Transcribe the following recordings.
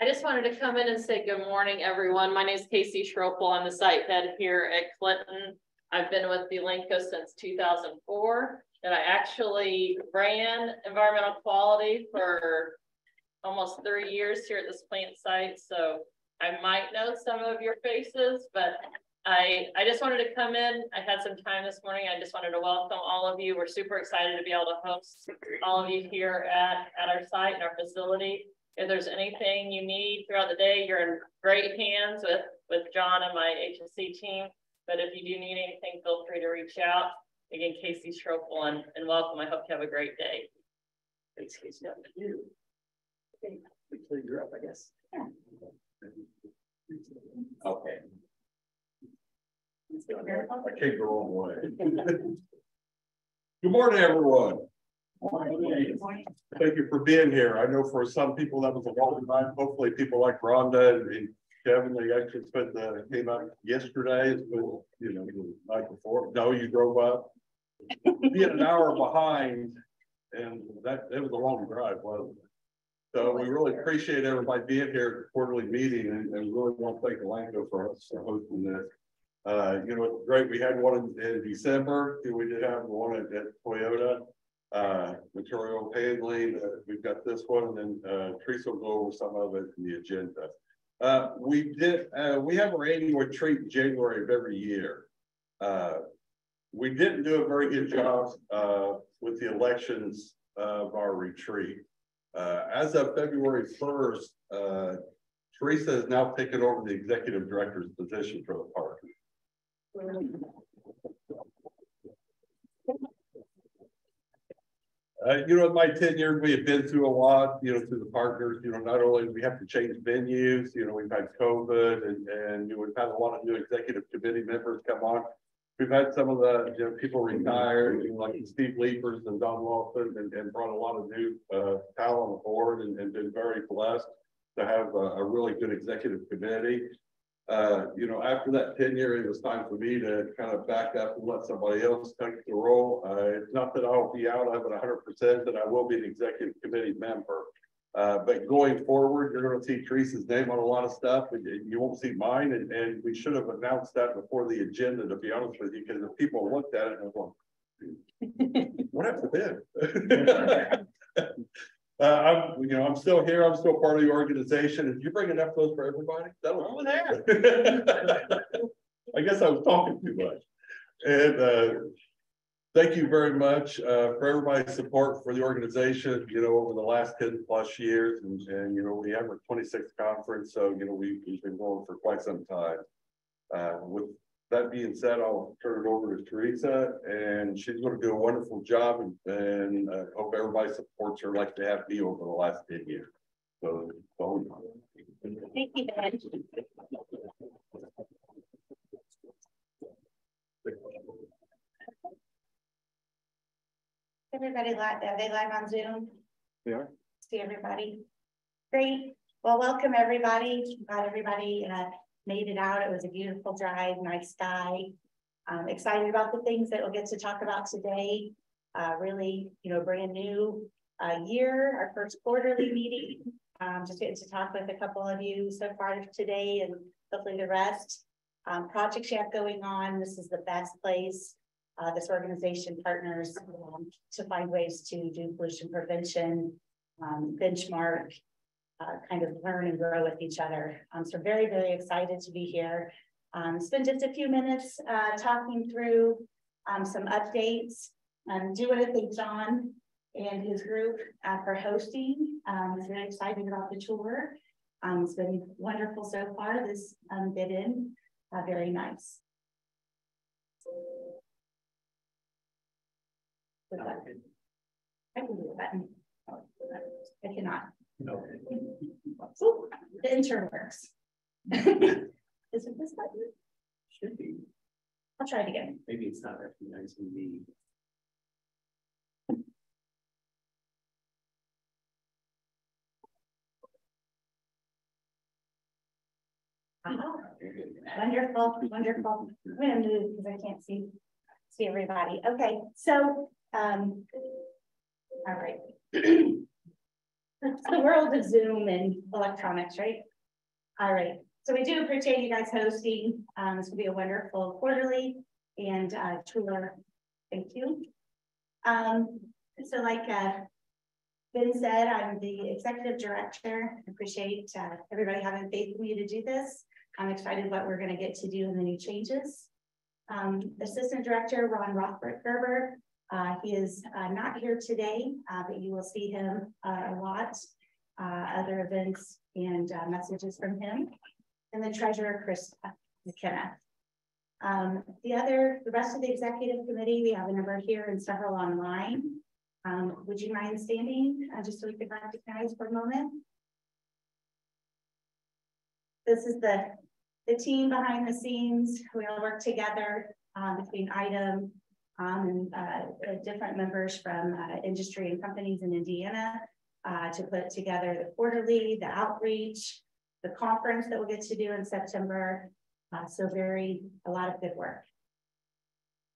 I just wanted to come in and say good morning, everyone. My name is Casey Schropel. I'm the site head here at Clinton. I've been with Elanco since two thousand four, and I actually ran environmental quality for almost three years here at this plant site, so I might know some of your faces, but I, I just wanted to come in. I had some time this morning. I just wanted to welcome all of you. We're super excited to be able to host all of you here at, at our site and our facility. If there's anything you need throughout the day, you're in great hands with, with John and my HSC team. But if you do need anything, feel free to reach out. Again, Casey Schropel and, and welcome. I hope you have a great day. Thanks, Casey. How you? Okay, we cleared you up, I guess. Yeah. Okay. I came the wrong way. Good morning, everyone. Thank you for being here. I know for some people that was a long time. Hopefully people like Rhonda and Kevin, they actually spent the, came out yesterday, you know, the night before. No, you drove up. Being an hour behind and that, it was a long drive, wasn't it? So we really appreciate everybody being here at the quarterly meeting and, and really want to thank Elanco for hosting this. Uh, you know, great. We had one in, in December. We did have one at, at Toyota uh, material handling. Uh, we've got this one, and then uh, Teresa will go over some of it in the agenda. Uh, we did. Uh, we have our annual retreat in January of every year. Uh, we didn't do a very good job uh, with the elections of our retreat. Uh, as of February 1st, uh, Teresa has now taken over the executive director's position for the park. Uh, you know, in my tenure, we have been through a lot, you know, through the partners, you know, not only we have to change venues, you know, we've had COVID and, and you know, we've had a lot of new executive committee members come on. We've had some of the you know, people retired, you know, like Steve Leapers and Don Lawson, and, and brought a lot of new uh, talent on board and, and been very blessed to have a, a really good executive committee uh, you know, after that tenure, it was time for me to kind of back up and let somebody else take the role. Uh, it's not that I'll be out of it 100%, that I will be an executive committee member. Uh, but going forward, you're going to see Teresa's name on a lot of stuff, and you won't see mine. And, and we should have announced that before the agenda, to be honest with you, because if people looked at it and went, what happened? Uh, I'm, you know, I'm still here. I'm still part of the organization. Did you bring enough clothes for everybody? That was over there. I guess I was talking too much. And uh, thank you very much uh, for everybody's support for the organization, you know, over the last 10 plus years. And, and you know, we have our 26th conference. So, you know, we, we've been going for quite some time. Uh, with that being said, I'll turn it over to Teresa and she's going to do a wonderful job and, and uh, hope everybody supports her like they have me over the last 10 years. So, so Thank you, Ben. Everybody live, are they live on Zoom? They are. See everybody? Great. Well, welcome everybody. Glad everybody uh, made it out. It was a beautiful drive, nice sky. I'm excited about the things that we'll get to talk about today. Uh, really, you know, brand new uh, year, our first quarterly meeting. Um, just getting to talk with a couple of you so far today and hopefully the rest. Um, projects you have going on, this is the best place. Uh, this organization partners um, to find ways to do pollution prevention, um, benchmark, uh, kind of learn and grow with each other. Um, so very, very excited to be here. Um, spend just a few minutes uh, talking through um, some updates. Um, do want to thank John and his group uh, for hosting. Um, I'm very excited about the tour. Um, it's been wonderful so far. This um, bit in, uh, very nice. I can do a button. I cannot. No. So the intern works. Is it this button? Should be. I'll try it again. Maybe it's not recognizing the. Wonderful, wonderful. I'm gonna move because I can't see see everybody. Okay, so um, all right. It's the world of Zoom and electronics, right? All right, so we do appreciate you guys hosting. Um, this will be a wonderful quarterly and uh tour. Thank you. Um, so like uh. Ben said, I'm the executive director. Appreciate uh everybody having faith in me to do this. I'm excited what we're gonna get to do in the new changes. Um, Assistant Director Ron Rothberger, uh, he is uh, not here today, uh, but you will see him uh, a lot. Uh, other events and uh, messages from him. And the treasurer, Chris McKenna. Um, the other, the rest of the executive committee, we have a number here and several online. Um, would you mind standing just so we can recognize for a moment? This is the, the team behind the scenes. We all work together between IDEM um, and uh, different members from uh, industry and companies in Indiana uh, to put together the quarterly, the outreach, the conference that we'll get to do in September. Uh, so very, a lot of good work.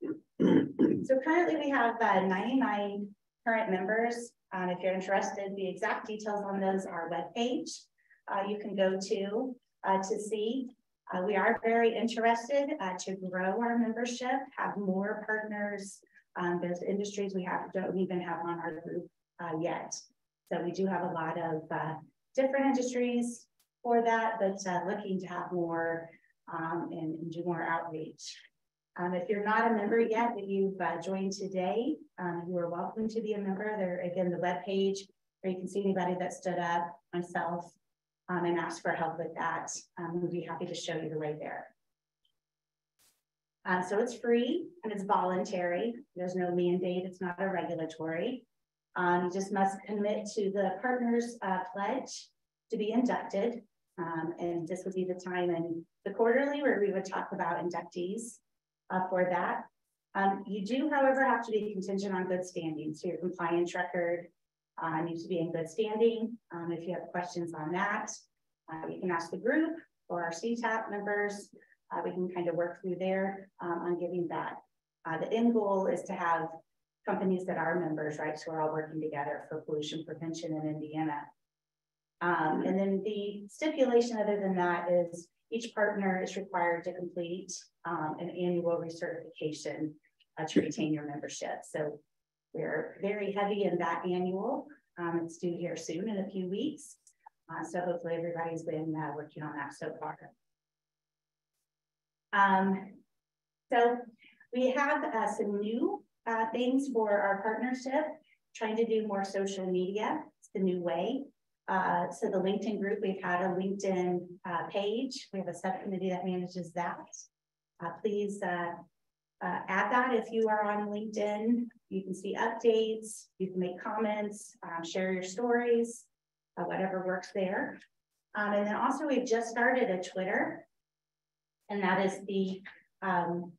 so currently we have uh, 99 current members. Um, if you're interested, the exact details on those are webpage. Uh, you can go to uh, to see. Uh, we are very interested uh, to grow our membership, have more partners. Um, there's industries we have don't even have on our group uh, yet. So we do have a lot of uh, different industries for that, but uh, looking to have more um, and, and, do more outreach. Um, if you're not a member yet, that you've uh, joined today, um, you are welcome to be a member. There, again, the web page where you can see anybody that stood up, myself, um, and ask for help with that. Um, we'd be happy to show you the way there. Uh, so it's free and it's voluntary. There's no mandate. It's not a regulatory. Um, you just must commit to the partners uh, pledge to be inducted. Um, and this would be the time in the quarterly where we would talk about inductees uh, for that. Um, you do, however, have to be contingent on good standing. So your compliance record uh, needs to be in good standing. Um, if you have questions on that, uh, you can ask the group or our CTAP members. Uh, we can kind of work through there um, on giving that. Uh, the end goal is to have companies that are members, right? So we're all working together for pollution prevention in Indiana. Um, and then the stipulation other than that is each partner is required to complete um, an annual recertification uh, to retain your membership. So we're very heavy in that annual. Um, it's due here soon in a few weeks. Uh, so hopefully everybody's been uh, working on that so far. Um, so we have uh, some new uh, things for our partnership, trying to do more social media. It's the new way. Uh, so the LinkedIn group, we've had a LinkedIn uh, page. We have a subcommittee that manages that. Please uh, add that if you are on LinkedIn. You can see updates, you can make comments, um, share your stories, uh, whatever works there. Um, and then also we've just started a Twitter, and that is the um,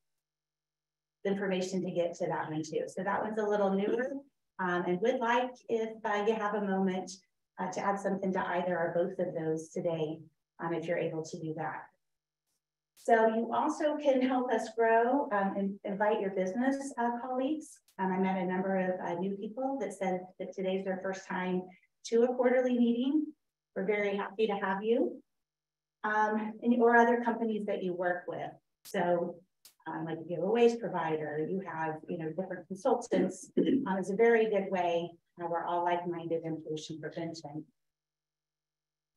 information to get to that one too. So that one's a little newer um, and would like if uh, you have a moment uh, to add something to either or both of those today, um, if you're able to do that. So you also can help us grow um, and invite your business uh, colleagues. Um, I met a number of uh, new people that said that today's their first time to a quarterly meeting. We're very happy to have you. Um, and, or other companies that you work with. So um, like a waste provider, you have, you know, different consultants. Um, it's a very good way. Uh, we're all like-minded in pollution prevention.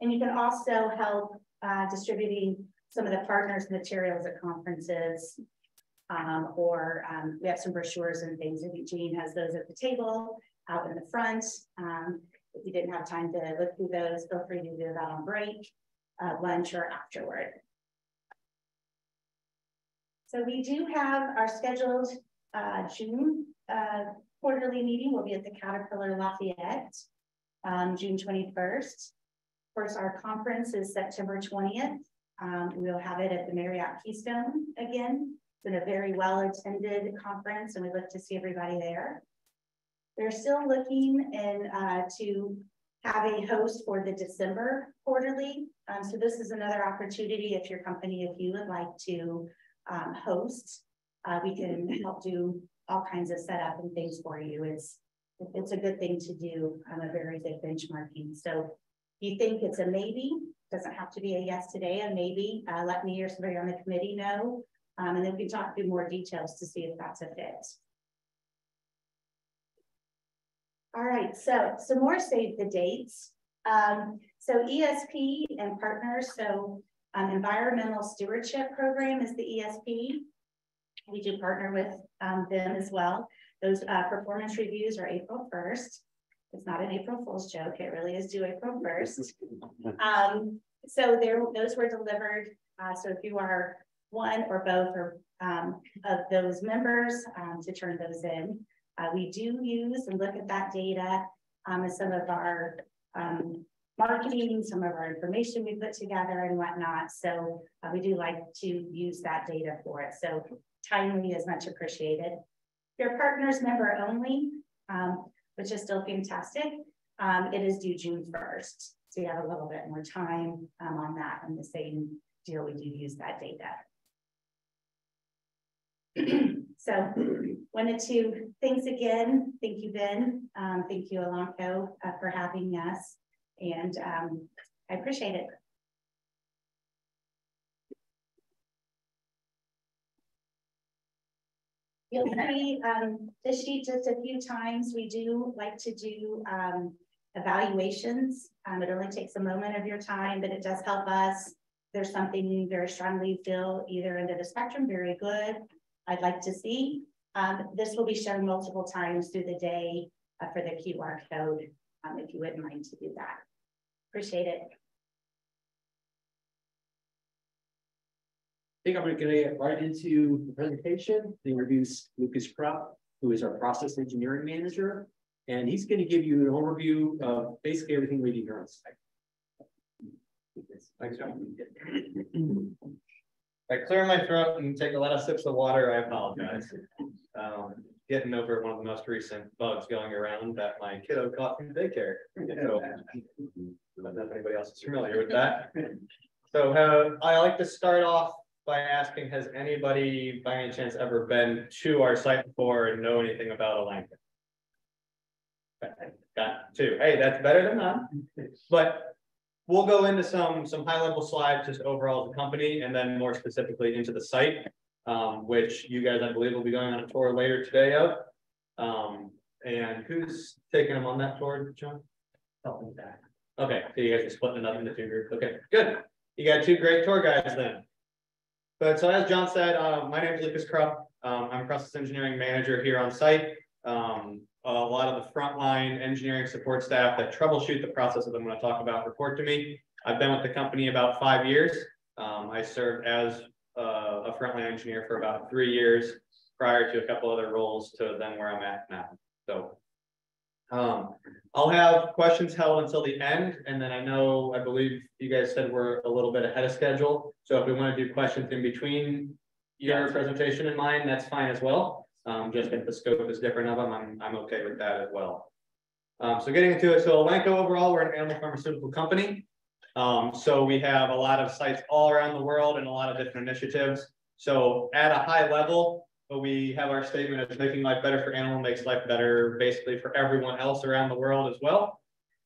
And you can also help uh, distributing some of the partners materials at conferences um, or um, we have some brochures and things. I think Jean has those at the table out in the front. Um, if you didn't have time to look through those, feel free to do that on break, uh, lunch, or afterward. So we do have our scheduled uh, June uh, quarterly meeting. We'll be at the Caterpillar Lafayette, um, June 21st. Of course, our conference is September 20th. Um, we'll have it at the Marriott Keystone again. It's been a very well attended conference and we look to see everybody there. They're still looking and uh, to have a host for the December quarterly. Um, so this is another opportunity if your company, if you would like to um, host. Uh, we can help do all kinds of setup and things for you. It's it's a good thing to do, um, a very good benchmarking. So you think it's a maybe, doesn't have to be a yes today, a maybe, uh, let me or somebody on the committee know. Um, and then we can talk through more details to see if that's a fit. All right, so some more save the dates. Um, so ESP and partners, so um, Environmental Stewardship Program is the ESP. We do partner with um, them as well. Those uh, performance reviews are April 1st. It's not an April Fool's joke. It really is due April 1st. Um, so there, those were delivered. Uh, so if you are one or both or um, of those members um, to turn those in, uh, we do use and look at that data um, as some of our um, marketing, some of our information we put together and whatnot. So uh, we do like to use that data for it. So timely is much appreciated. Your partners member only, um, which is still fantastic. Um, it is due June 1st. So you have a little bit more time um, on that and the same deal, we do use that data. so wanted to thanks again. Thank you, Ben. Um, thank you, Elanco, uh, for having us. And um, I appreciate it. You'll see um, this sheet just a few times. We do like to do um, evaluations. Um, it only takes a moment of your time, but it does help us. There's something you very strongly feel either into the spectrum, very good. I'd like to see. Um, this will be shown multiple times through the day uh, for the QR code, um, if you wouldn't mind to do that. Appreciate it. Think I'm going to get right into the presentation. They introduce Lucas Krupp, who is our process engineering manager, and he's going to give you an overview of basically everything we do here on site. Thanks, John. I clear my throat and take a lot of sips of water, I apologize. Um, getting over one of the most recent bugs going around that my kiddo caught from daycare. So, I don't know if anybody else is familiar with that. So uh, I like to start off by asking, has anybody by any chance ever been to our site before and know anything about Elanco? Got two. Hey, that's better than none. But we'll go into some some high level slides just overall the company and then more specifically into the site, um, which you guys I believe will be going on a tour later today of. Um, and who's taking them on that tour, John? Helping back. Okay, so you guys are splitting it up into two groups. Okay, good. You got two great tour guides then. But so as John said, uh, my name is Lucas Krupp. Um, I'm a process engineering manager here on site. Um, a lot of the frontline engineering support staff that troubleshoot the processes I'm going to talk about report to me. I've been with the company about five years. Um, I served as uh, a frontline engineer for about three years prior to a couple other roles to then where I'm at now. So um, I'll have questions held until the end, and then I know, I believe you guys said we're a little bit ahead of schedule. So if we want to do questions in between your presentation and mine, that's fine as well. Um, just if the scope is different of them, I'm, I'm okay with that as well. Um, so getting into it, so Elanco overall, we're an animal pharmaceutical company. Um, so we have a lot of sites all around the world and a lot of different initiatives. So at a high level, we have our statement of making life better for animal makes life better basically for everyone else around the world as well.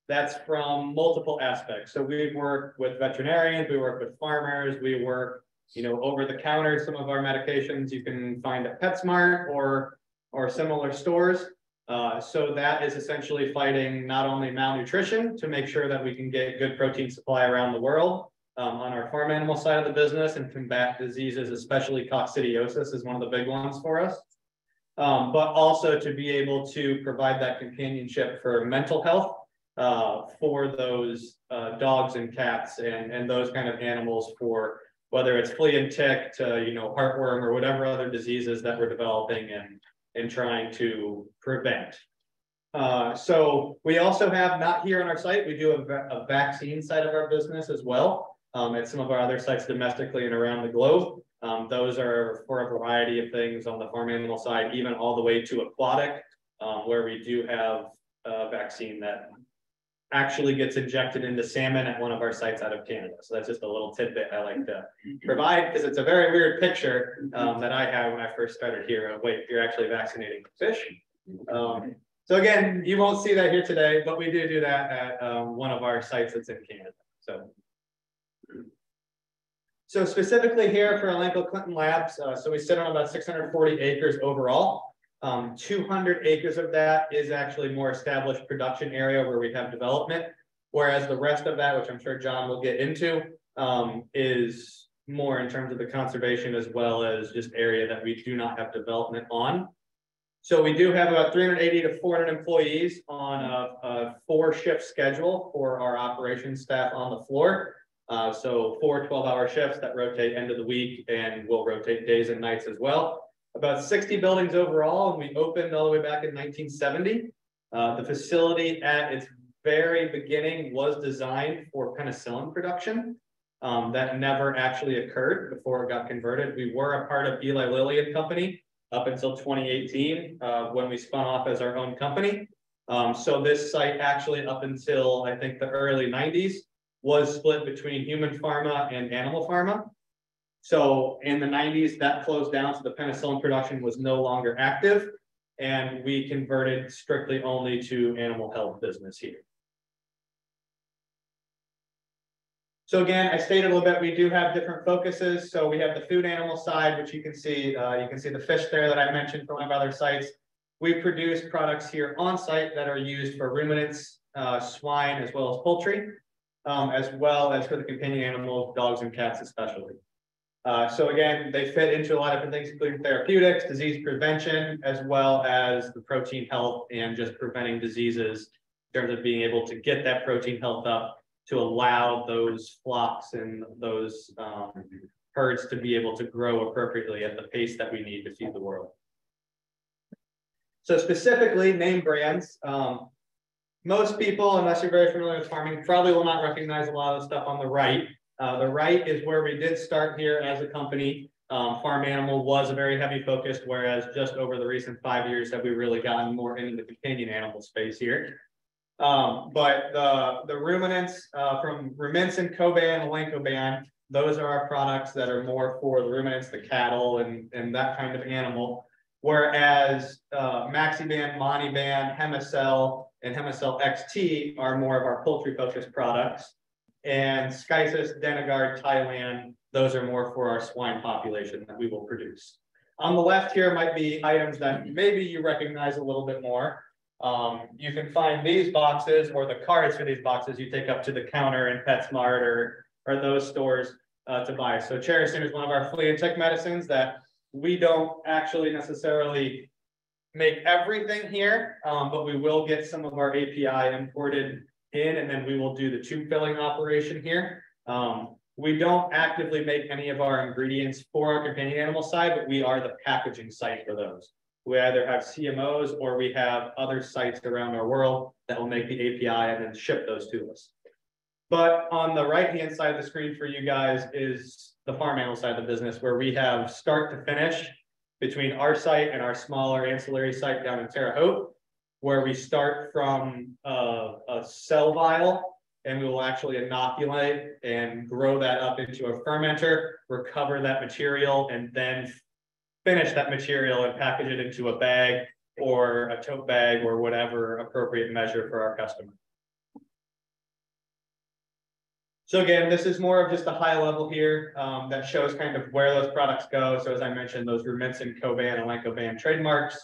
That's from multiple aspects. So we work with veterinarians, we work with farmers, we work you know, over the counter, some of our medications you can find at PetSmart or, or similar stores. Uh, so that is essentially fighting not only malnutrition to make sure that we can get good protein supply around the world um, on our farm animal side of the business and combat diseases, especially coccidiosis is one of the big ones for us. Um, but also to be able to provide that companionship for mental health uh, for those uh, dogs and cats and, and those kind of animals for whether it's flea and tick to, you know, heartworm or whatever other diseases that we're developing and, and trying to prevent. Uh, so we also have, not here on our site, we do a, a vaccine side of our business as well um, at some of our other sites domestically and around the globe. Um, those are for a variety of things on the farm animal side, even all the way to aquatic, um, where we do have a vaccine that actually gets injected into salmon at one of our sites out of Canada. So that's just a little tidbit I like to provide because it's a very weird picture um, that I had when I first started here. Of, Wait, you're actually vaccinating fish. Um, So again, you won't see that here today, but we do do that at um, one of our sites that's in Canada, so. So specifically here for Elanco Clinton Labs, uh, so we sit on about six hundred forty acres overall. Um, two hundred acres of that is actually more established production area where we have development. Whereas the rest of that, which I'm sure John will get into, um, is more in terms of the conservation as well as just area that we do not have development on. So we do have about three hundred eighty to four hundred employees on a, a four shift schedule for our operations staff on the floor. Uh, so four 12 hour shifts that rotate end of the week and will rotate days and nights as well. About sixty buildings overall, and we opened all the way back in nineteen seventy. Uh, the facility at its very beginning was designed for penicillin production. Um, that never actually occurred before it got converted. We were a part of Eli Lilly and Company up until twenty eighteen, uh, when we spun off as our own company. Um, so this site actually up until I think the early nineties was split between human pharma and animal pharma. So in the nineties, that closed down, so the penicillin production was no longer active. And we converted strictly only to animal health business here. So again, I stated a little bit, we do have different focuses. So we have the food animal side, which you can see, uh, you can see the fish there that I mentioned from one of other sites. We produce products here on site that are used for ruminants, uh, swine, as well as poultry, um, as well as for the companion animals, dogs and cats especially. Uh, so again, they fit into a lot of different things, including therapeutics, disease prevention, as well as the protein health and just preventing diseases in terms of being able to get that protein health up to allow those flocks and those um, herds to be able to grow appropriately at the pace that we need to feed the world. So specifically name brands, um, most people, unless you're very familiar with farming, probably will not recognize a lot of the stuff on the right. Uh, the right is where we did start here as a company. Um, farm animal was a very heavy focus, whereas just over the recent five years have we really gotten more into the companion animal space here. Um, but the, the ruminants uh, from Rumensin, Coban, Elancoban, those are our products that are more for the ruminants, the cattle and, and that kind of animal. Whereas uh, Maxiban, Monteban, Hemicell, and Hemicell XT are more of our poultry focused products. And Skycis, Denagard, Tylan, those are more for our swine population that we will produce. On the left here might be items that maybe you recognize a little bit more. Um, you can find these boxes or the cards for these boxes you take up to the counter in PetSmart or, or those stores uh, to buy. So Cherastin is one of our flea and tick medicines that we don't actually necessarily make everything here, um, but we will get some of our API imported in and then we will do the tube filling operation here. Um, we don't actively make any of our ingredients for our companion animal side, but we are the packaging site for those. We either have CMOs or we have other sites around our world that will make the API and then ship those to us. But on the right-hand side of the screen for you guys is the farm animal side of the business where we have start to finish between our site and our smaller ancillary site down in Terre Haute where we start from a, a cell vial and we will actually inoculate and grow that up into a fermenter, recover that material, and then finish that material and package it into a bag or a tote bag or whatever appropriate measure for our customer. So again, this is more of just a high level here um, that shows kind of where those products go. So as I mentioned, those Rumensin, Coban, and Elancoban trademarks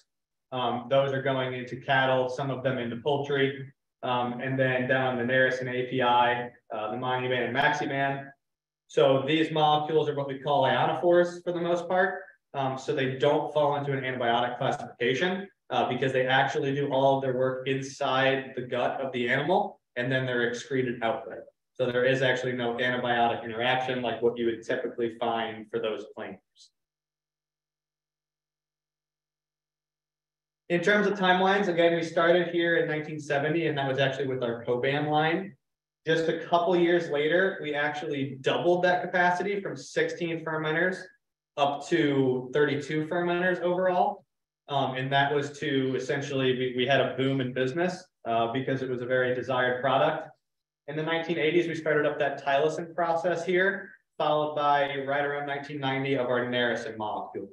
um, those are going into cattle, some of them into poultry. Um, and then down the Narasin API, uh, the Monteban and Maxiban. So these molecules are what we call ionophores for the most part. Um, so they don't fall into an antibiotic classification uh, because they actually do all of their work inside the gut of the animal and then they're excreted out. So there is actually no antibiotic interaction like what you would typically find for those claims. In terms of timelines, again, we started here in nineteen seventy, and that was actually with our Coban line. Just a couple years later, we actually doubled that capacity from sixteen fermenters up to thirty-two fermenters overall. Um, and that was to essentially, we, we had a boom in business uh, because it was a very desired product. In the nineteen eighties, we started up that Tylosin process here, followed by right around nineteen ninety of our Narasin molecule.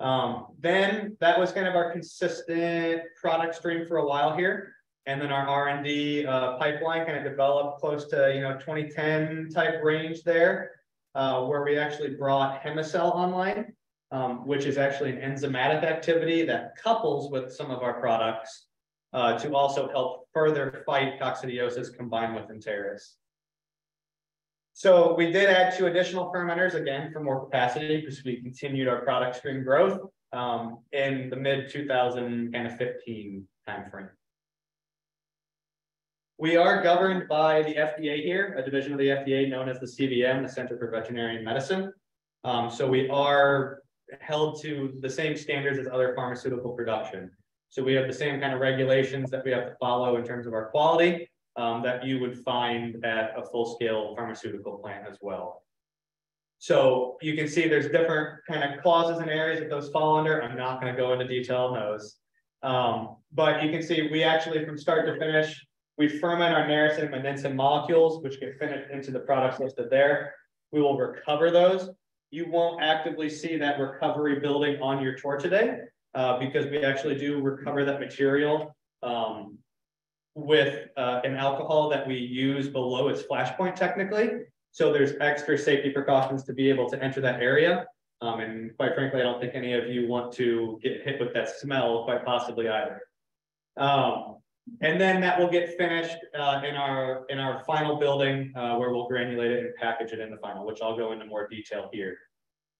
Um, then that was kind of our consistent product stream for a while here. And then our R and D uh pipeline kind of developed close to, you know, twenty ten type range there. Uh, where we actually brought Hemicell online, um, which is actually an enzymatic activity that couples with some of our products. Uh, to also help further fight coccidiosis combined with Enteris. So we did add two additional fermenters again for more capacity because we continued our product stream growth um, in the mid 2015 timeframe. We are governed by the FDA here, a division of the FDA known as the CVM, the Center for Veterinary Medicine. Um, so we are held to the same standards as other pharmaceutical production. So we have the same kind of regulations that we have to follow in terms of our quality um, that you would find at a full-scale pharmaceutical plant as well. So you can see there's different kind of clauses and areas that those fall under. I'm not going to go into detail on those. Um, but you can see we actually from start to finish, we ferment our narasin and nisin molecules, which get finished into the products listed there. We will recover those. You won't actively see that recovery building on your tour today uh, because we actually do recover that material um, with uh, an alcohol that we use below its flash point technically. So there's extra safety precautions to be able to enter that area. Um, and quite frankly, I don't think any of you want to get hit with that smell quite possibly either. Um, and then that will get finished uh, in our in our final building uh, where we'll granulate it and package it in the final, which I'll go into more detail here.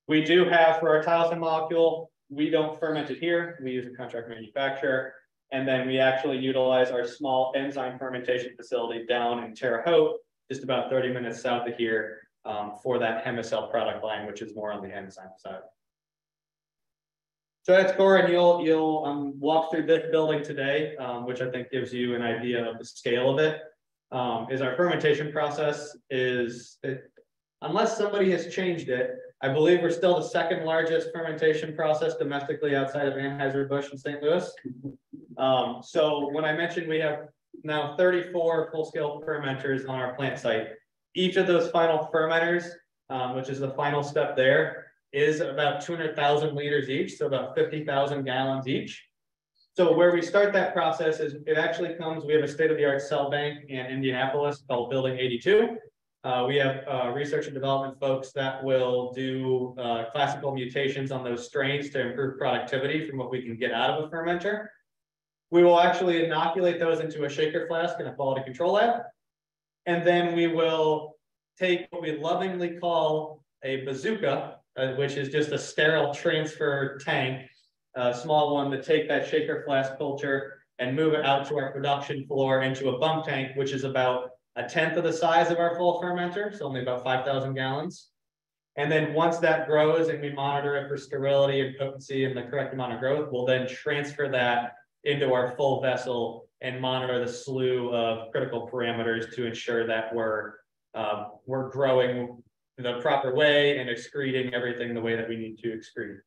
We do have for our tylosin molecule, we don't ferment it here. We use a contract manufacturer. And then we actually utilize our small enzyme fermentation facility down in Terre Haute, just about 30 minutes south of here um, for that Hemicell product line, which is more on the enzyme side. So that's core, and you'll you'll um, walk through this building today, um, which I think gives you an idea of the scale of it. Um, is our fermentation process is it, unless somebody has changed it, I believe we're still the second largest fermentation process domestically outside of Anheuser-Busch in St. Louis. Um, so when I mentioned we have now 34 full-scale fermenters on our plant site, each of those final fermenters, um, which is the final step there, is about 200,000 liters each, so about 50,000 gallons each. So where we start that process is it actually comes, we have a state-of-the-art cell bank in Indianapolis called Building 82. Uh, we have uh, research and development folks that will do uh, classical mutations on those strains to improve productivity from what we can get out of a fermenter. We will actually inoculate those into a shaker flask in a quality control lab. And then we will take what we lovingly call a bazooka, uh, which is just a sterile transfer tank, a small one to take that shaker flask culture and move it out to our production floor into a bump tank, which is about a tenth of the size of our full fermenter, so only about 5,000 gallons. And then once that grows and we monitor it for sterility and potency and the correct amount of growth, we'll then transfer that into our full vessel and monitor the slew of critical parameters to ensure that we're uh, we're growing the proper way and excreting everything the way that we need to excrete.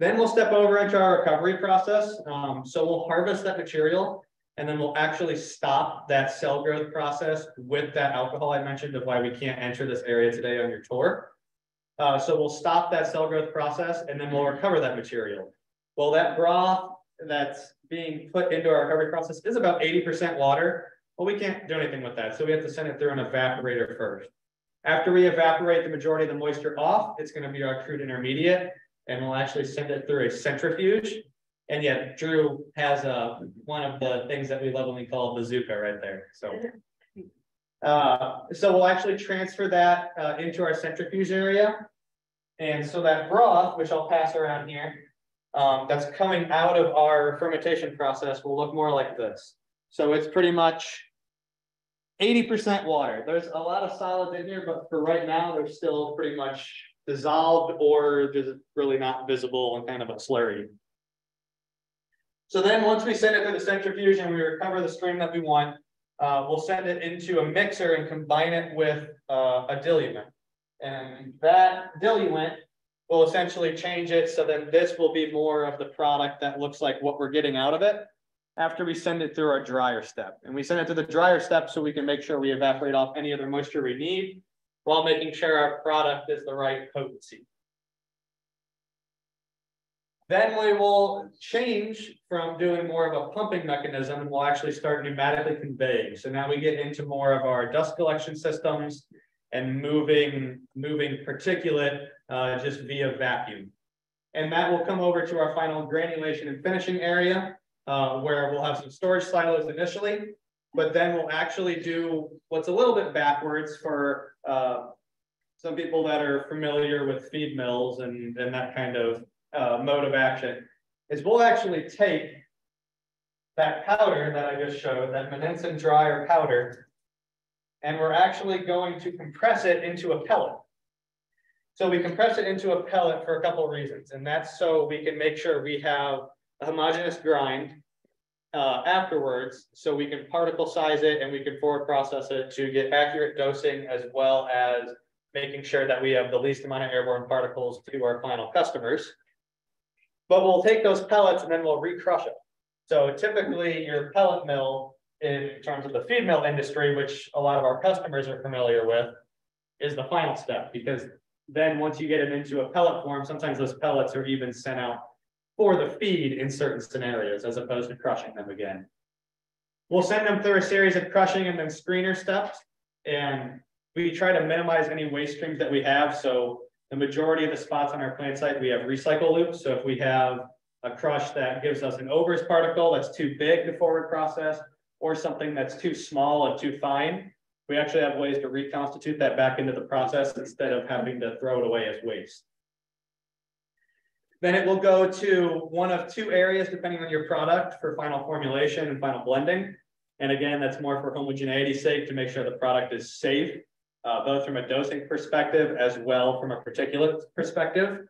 Then we'll step over into our recovery process. Um, so we'll harvest that material and then we'll actually stop that cell growth process with that alcohol I mentioned of why we can't enter this area today on your tour. Uh, so we'll stop that cell growth process and then we'll recover that material. Well, that broth that's being put into our recovery process is about 80% water. Well, we can't do anything with that. So we have to send it through an evaporator first. After we evaporate the majority of the moisture off, it's going to be our crude intermediate, and we'll actually send it through a centrifuge. And yeah, Drew has uh, one of the things that we lovingly call bazooka right there. So, uh, so we'll actually transfer that uh, into our centrifuge area. And so that broth, which I'll pass around here, um, that's coming out of our fermentation process will look more like this. So it's pretty much 80% water. There's a lot of solids in here, but for right now, they're still pretty much dissolved or just really not visible and kind of a slurry. So then once we send it through the centrifuge and we recover the stream that we want, uh, we'll send it into a mixer and combine it with uh, a diluent. And that diluent will essentially change it so then this will be more of the product that looks like what we're getting out of it after we send it through our dryer step. And we send it to the dryer step so we can make sure we evaporate off any other moisture we need while making sure our product is the right potency. Then we will change from doing more of a pumping mechanism and we'll actually start pneumatically conveying. So now we get into more of our dust collection systems and moving, moving particulate uh, just via vacuum. And that will come over to our final granulation and finishing area uh, where we'll have some storage silos initially, but then we'll actually do what's a little bit backwards for uh, some people that are familiar with feed mills and, and that kind of uh, mode of action is we'll actually take that powder that I just showed, that Monensin dryer powder, and we're actually going to compress it into a pellet. So we compress it into a pellet for a couple of reasons, and that's so we can make sure we have a homogeneous grind uh, afterwards, so we can particle size it and we can forward process it to get accurate dosing as well as making sure that we have the least amount of airborne particles to our final customers. But we'll take those pellets and then we'll recrush it. So typically your pellet mill in terms of the feed mill industry, which a lot of our customers are familiar with, is the final step because then once you get them into a pellet form, sometimes those pellets are even sent out for the feed in certain scenarios as opposed to crushing them again. We'll send them through a series of crushing and then screener steps. And we try to minimize any waste streams that we have. So the majority of the spots on our plant site, we have recycle loops. So if we have a crush that gives us an overs particle that's too big to forward process, or something that's too small and too fine, we actually have ways to reconstitute that back into the process instead of having to throw it away as waste. Then it will go to one of two areas, depending on your product for final formulation and final blending. And again, that's more for homogeneity's sake to make sure the product is safe uh, both from a dosing perspective as well from a particulate perspective.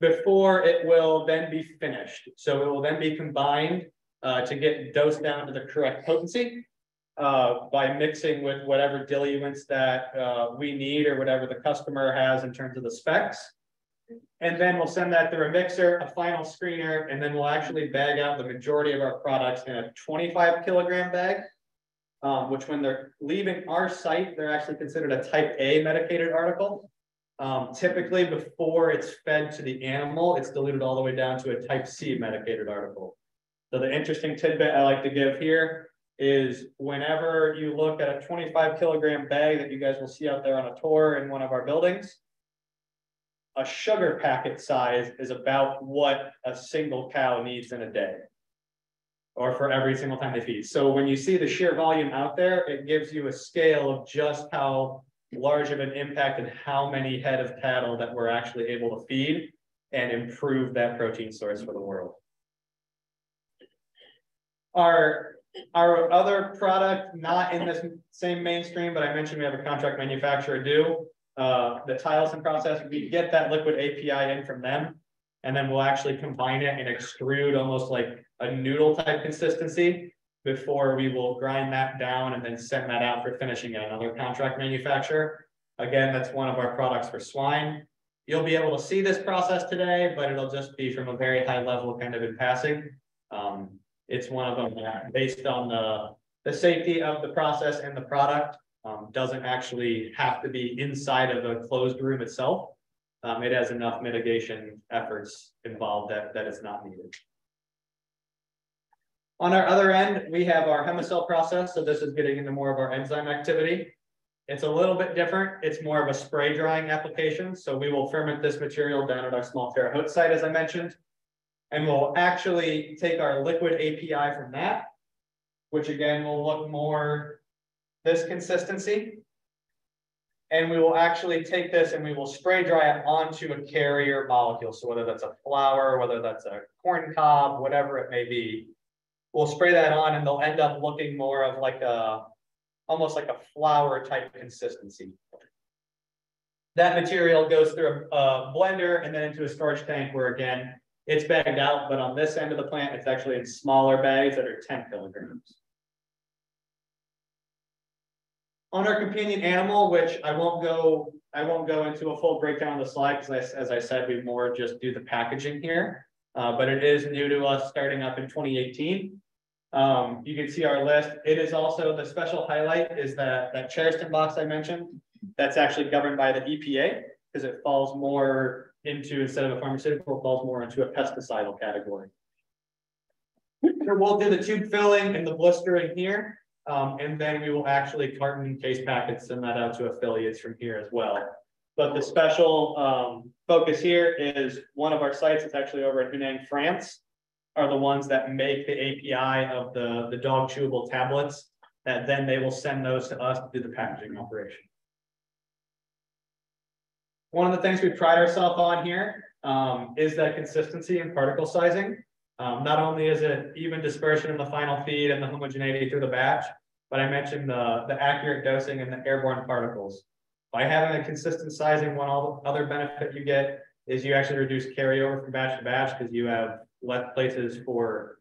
Before it will then be finished. So it will then be combined uh, to get dosed down to the correct potency uh, by mixing with whatever diluents that uh, we need or whatever the customer has in terms of the specs. And then we'll send that through a mixer, a final screener, and then we'll actually bag out the majority of our products in a 25 kilogram bag um, which when they're leaving our site, they're actually considered a type A medicated article. Um, typically before it's fed to the animal, it's diluted all the way down to a type C medicated article. So the interesting tidbit I like to give here is whenever you look at a 25 kilogram bag that you guys will see out there on a tour in one of our buildings, a sugar packet size is about what a single cow needs in a day or for every single time they feed. So when you see the sheer volume out there, it gives you a scale of just how large of an impact and how many head of cattle that we're actually able to feed and improve that protein source for the world. Our, our other product, not in this same mainstream, but I mentioned we have a contract manufacturer do, uh, the Tylosin process, we get that liquid API in from them. And then we'll actually combine it and extrude almost like a noodle type consistency before we will grind that down and then send that out for finishing at another contract manufacturer. Again, that's one of our products for swine. You'll be able to see this process today, but it'll just be from a very high level kind of in passing. Um, it's one of them that based on the, the safety of the process and the product, um, doesn't actually have to be inside of a closed room itself. Um, it has enough mitigation efforts involved that, that is not needed. On our other end, we have our Hemicell process. So this is getting into more of our enzyme activity. It's a little bit different. It's more of a spray drying application. So we will ferment this material down at our small Terre Haute site, as I mentioned. And we'll actually take our liquid API from that, which again will look more this consistency. And we will actually take this and we will spray dry it onto a carrier molecule. So whether that's a flour, whether that's a corn cob, whatever it may be, we'll spray that on and they'll end up looking more of like a, almost like a flour type consistency. That material goes through a, a blender and then into a storage tank where again, it's bagged out, but on this end of the plant, it's actually in smaller bags that are 10 kilograms. On our companion animal, which I won't go, I won't go into a full breakdown of the slide because as I said, we more just do the packaging here. Uh, but it is new to us starting up in 2018. Um, you can see our list. It is also the special highlight is that that Charleston box I mentioned. That's actually governed by the EPA because it falls more into, instead of a pharmaceutical, falls more into a pesticidal category. So we'll do the tube filling and the blistering here, um, and then we will actually carton and case packets, send that out to affiliates from here as well. But the special, um, focus here is one of our sites, it's actually over in Huningue, France. Are the ones that make the API of the, the dog chewable tablets, that then they will send those to us to do the packaging operation. One of the things we pride ourselves on here um, is that consistency in particle sizing. Um, not only is it even dispersion in the final feed and the homogeneity through the batch, but I mentioned the, the accurate dosing and the airborne particles. By having a consistent sizing, one other benefit you get is you actually reduce carryover from batch to batch because you have less places for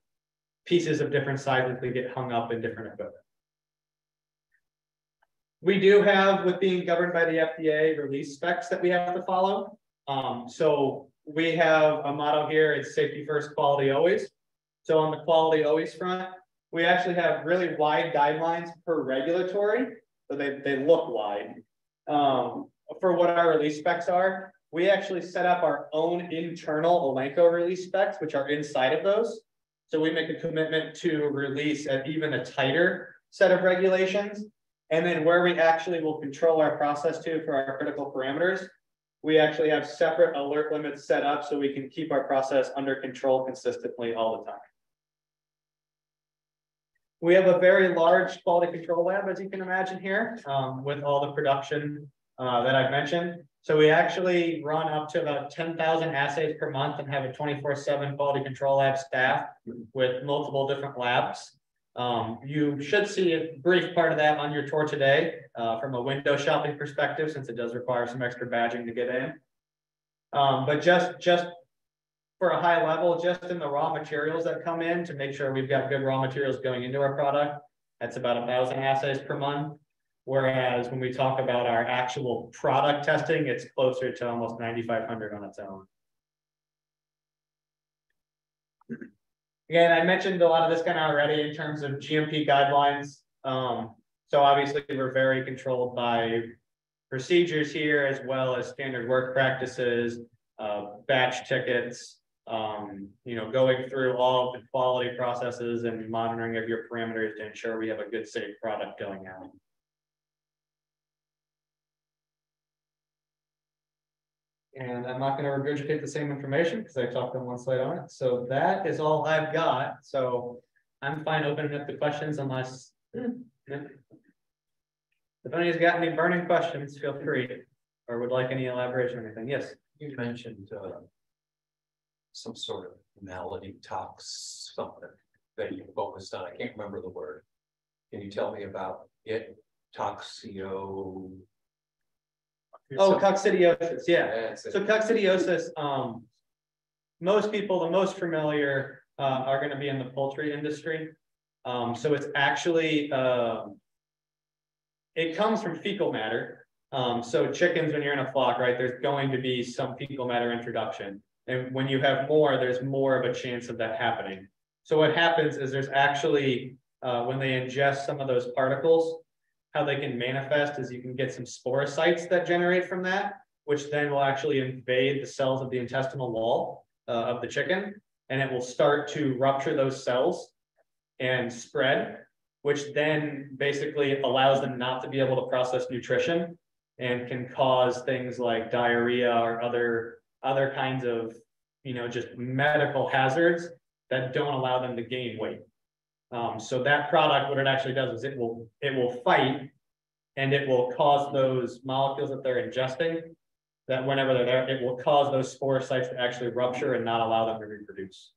pieces of different sizes to get hung up in different equipment. We do have, with being governed by the FDA, release specs that we have to follow. Um, so we have a motto here, it's safety first, quality always. So on the quality always front, we actually have really wide guidelines per regulatory, so they, they look wide. Um, for what our release specs are, we actually set up our own internal Elanco release specs, which are inside of those. So we make a commitment to release at even a tighter set of regulations. And then where we actually will control our process to for our critical parameters, we actually have separate alert limits set up so we can keep our process under control consistently all the time. We have a very large quality control lab, as you can imagine here, um, with all the production uh, that I've mentioned. So we actually run up to about 10,000 assays per month and have a 24 seven quality control lab staff with multiple different labs. Um, you should see a brief part of that on your tour today uh, from a window shopping perspective, since it does require some extra badging to get in. Um, but just, just for a high level, just in the raw materials that come in to make sure we've got good raw materials going into our product, that's about a thousand assays per month. Whereas when we talk about our actual product testing, it's closer to almost 9,500 on its own. Again, I mentioned a lot of this kind of already in terms of GMP guidelines. Um, so obviously we're very controlled by procedures here as well as standard work practices, uh, batch tickets, um, you know, going through all of the quality processes and monitoring of your parameters to ensure we have a good safe product going out. And I'm not gonna regurgitate the same information because I talked on one slide on it. So that is all I've got. So I'm fine opening up the questions unless. If anybody's got any burning questions, feel free, or would like any elaboration or anything. Yes. You mentioned uh. Some sort of malady tox, something that you focused on. I can't remember the word. Can you tell me about it? Toxio? Oh, coccidiosis, yeah. So coccidiosis, um. Most people, the most familiar, uh, are gonna be in the poultry industry. Um, so it's actually, um. It comes from fecal matter. Um, so chickens, when you're in a flock, right, there's going to be some fecal matter introduction. And when you have more, there's more of a chance of that happening. So what happens is there's actually, uh, when they ingest some of those particles, how they can manifest is you can get some sporocytes that generate from that, which then will actually invade the cells of the intestinal wall uh, of the chicken, and it will start to rupture those cells and spread, which then basically allows them not to be able to process nutrition and can cause things like diarrhea or other other kinds of, you know, just medical hazards that don't allow them to gain weight. Um, so that product, what it actually does is it will, it will fight and it will cause those molecules that they're ingesting, that whenever they're there, it will cause those sporocytes to actually rupture and not allow them to reproduce.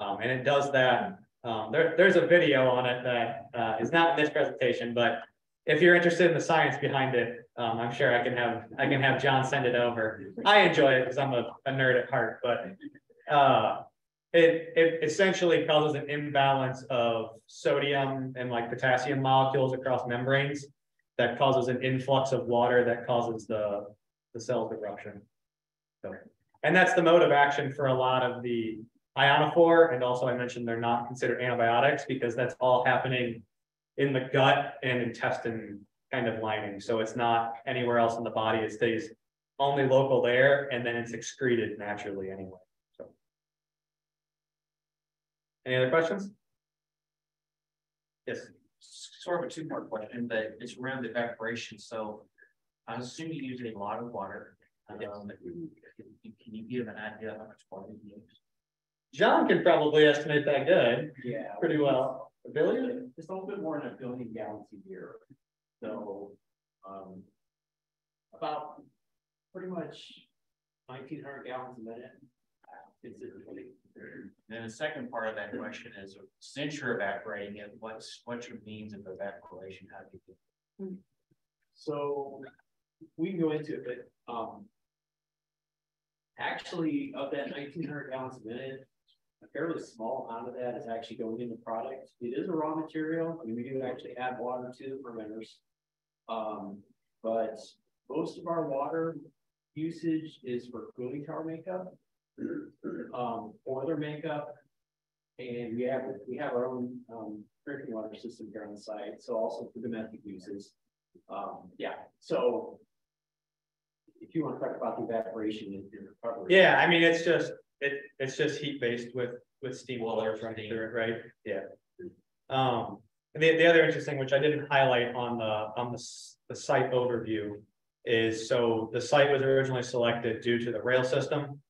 Um, and it does that. Um, there, there's a video on it that uh, is not in this presentation, but if you're interested in the science behind it, um, I'm sure I can have I can have John send it over. I enjoy it because I'm a, a nerd at heart, but uh, it, it essentially causes an imbalance of sodium and like potassium molecules across membranes that causes an influx of water that causes the, the cells eruption. So, and that's the mode of action for a lot of the ionophore. And also I mentioned they're not considered antibiotics because that's all happening in the gut and intestine kind of lining. So it's not anywhere else in the body. It stays only local there, and then it's excreted naturally anyway, so. Any other questions? Yes, sort of a two-part question, but it's around the evaporation, so I assume you use a lot of water. Um, can you give an idea how much water you use? John can probably estimate that good, Yeah. pretty well, a billion? Just a little bit more than a billion gallons a year. So, um. About pretty much nineteen hundred gallons a minute. Consistently. Then the second part of that question is, since you're evaporating it, what's, what's your means of evaporation? How do you? do? So we can go into it, but, um. Actually, of that nineteen hundred gallons a minute, a fairly small amount of that is actually going into product. It is a raw material. I mean, we do actually add water to the fermenters. Um, but most of our water usage is for cooling tower makeup. Um, boiler makeup. And we have, we have our own, um, drinking water system here on site, so also for domestic uses. Um, yeah, so. If you want to talk about the evaporation and recovery. Yeah, I mean, it's just, it, it's just heat based with, with steam boilers running through it, right? Yeah. Um, and the, the other interesting, which I didn't highlight on the, on the, the site overview. Is so the site was originally selected due to the rail system,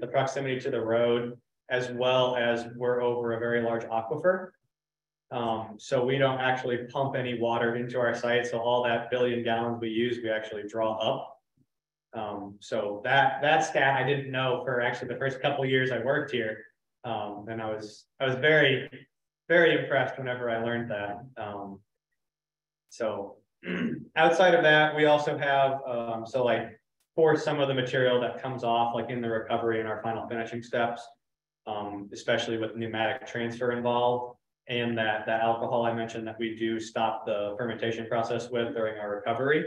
the proximity to the road, as well as we're over a very large aquifer. Um, so we don't actually pump any water into our site, so all that billion gallons we use, we actually draw up. Um, so that, that stat I didn't know for actually the first couple years I worked here. Um, and I was, I was very, very impressed whenever I learned that. Um. So outside of that, we also have, um, so like for some of the material that comes off, like in the recovery and our final finishing steps. Um, especially with pneumatic transfer involved and that, that alcohol I mentioned that we do stop the fermentation process with during our recovery.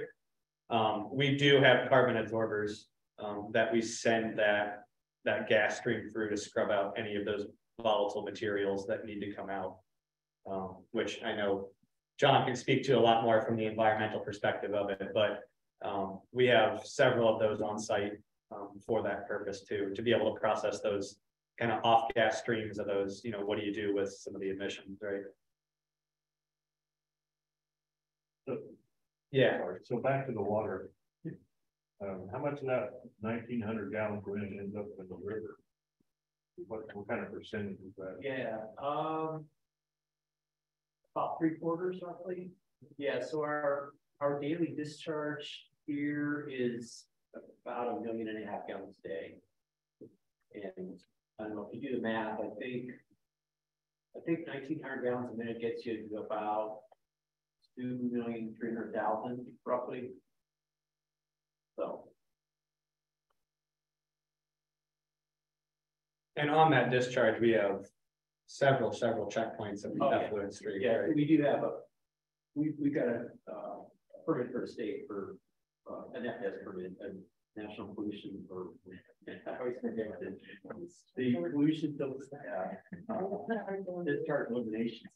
Um, we do have carbon absorbers, um, that we send that, that gas stream through to scrub out any of those volatile materials that need to come out. Um, which I know John can speak to a lot more from the environmental perspective of it, but, um, we have several of those on site. Um, for that purpose too, to be able to process those kind of off gas streams of those, you know, what do you do with some of the emissions, right? Yeah, Sorry, so back to the water. Um, how much of that nineteen hundred gallon per minute ends up in the river? What, what kind of percentage is that? Yeah, um. About three quarters roughly. Yeah, so our, our daily discharge here is about a million and a half gallons a day. And I don't know if you do the math, I think. I think nineteen hundred gallons a minute gets you to about. Two million, three hundred thousand roughly. So, and on that discharge, we have several, several checkpoints of Oh, yeah. effluent stream, yeah, right? we do have a. We, we got a, uh, permit for the state for, uh, an FS permit, a national pollution for. The pollution, don't, uh, uh, discharge elimination.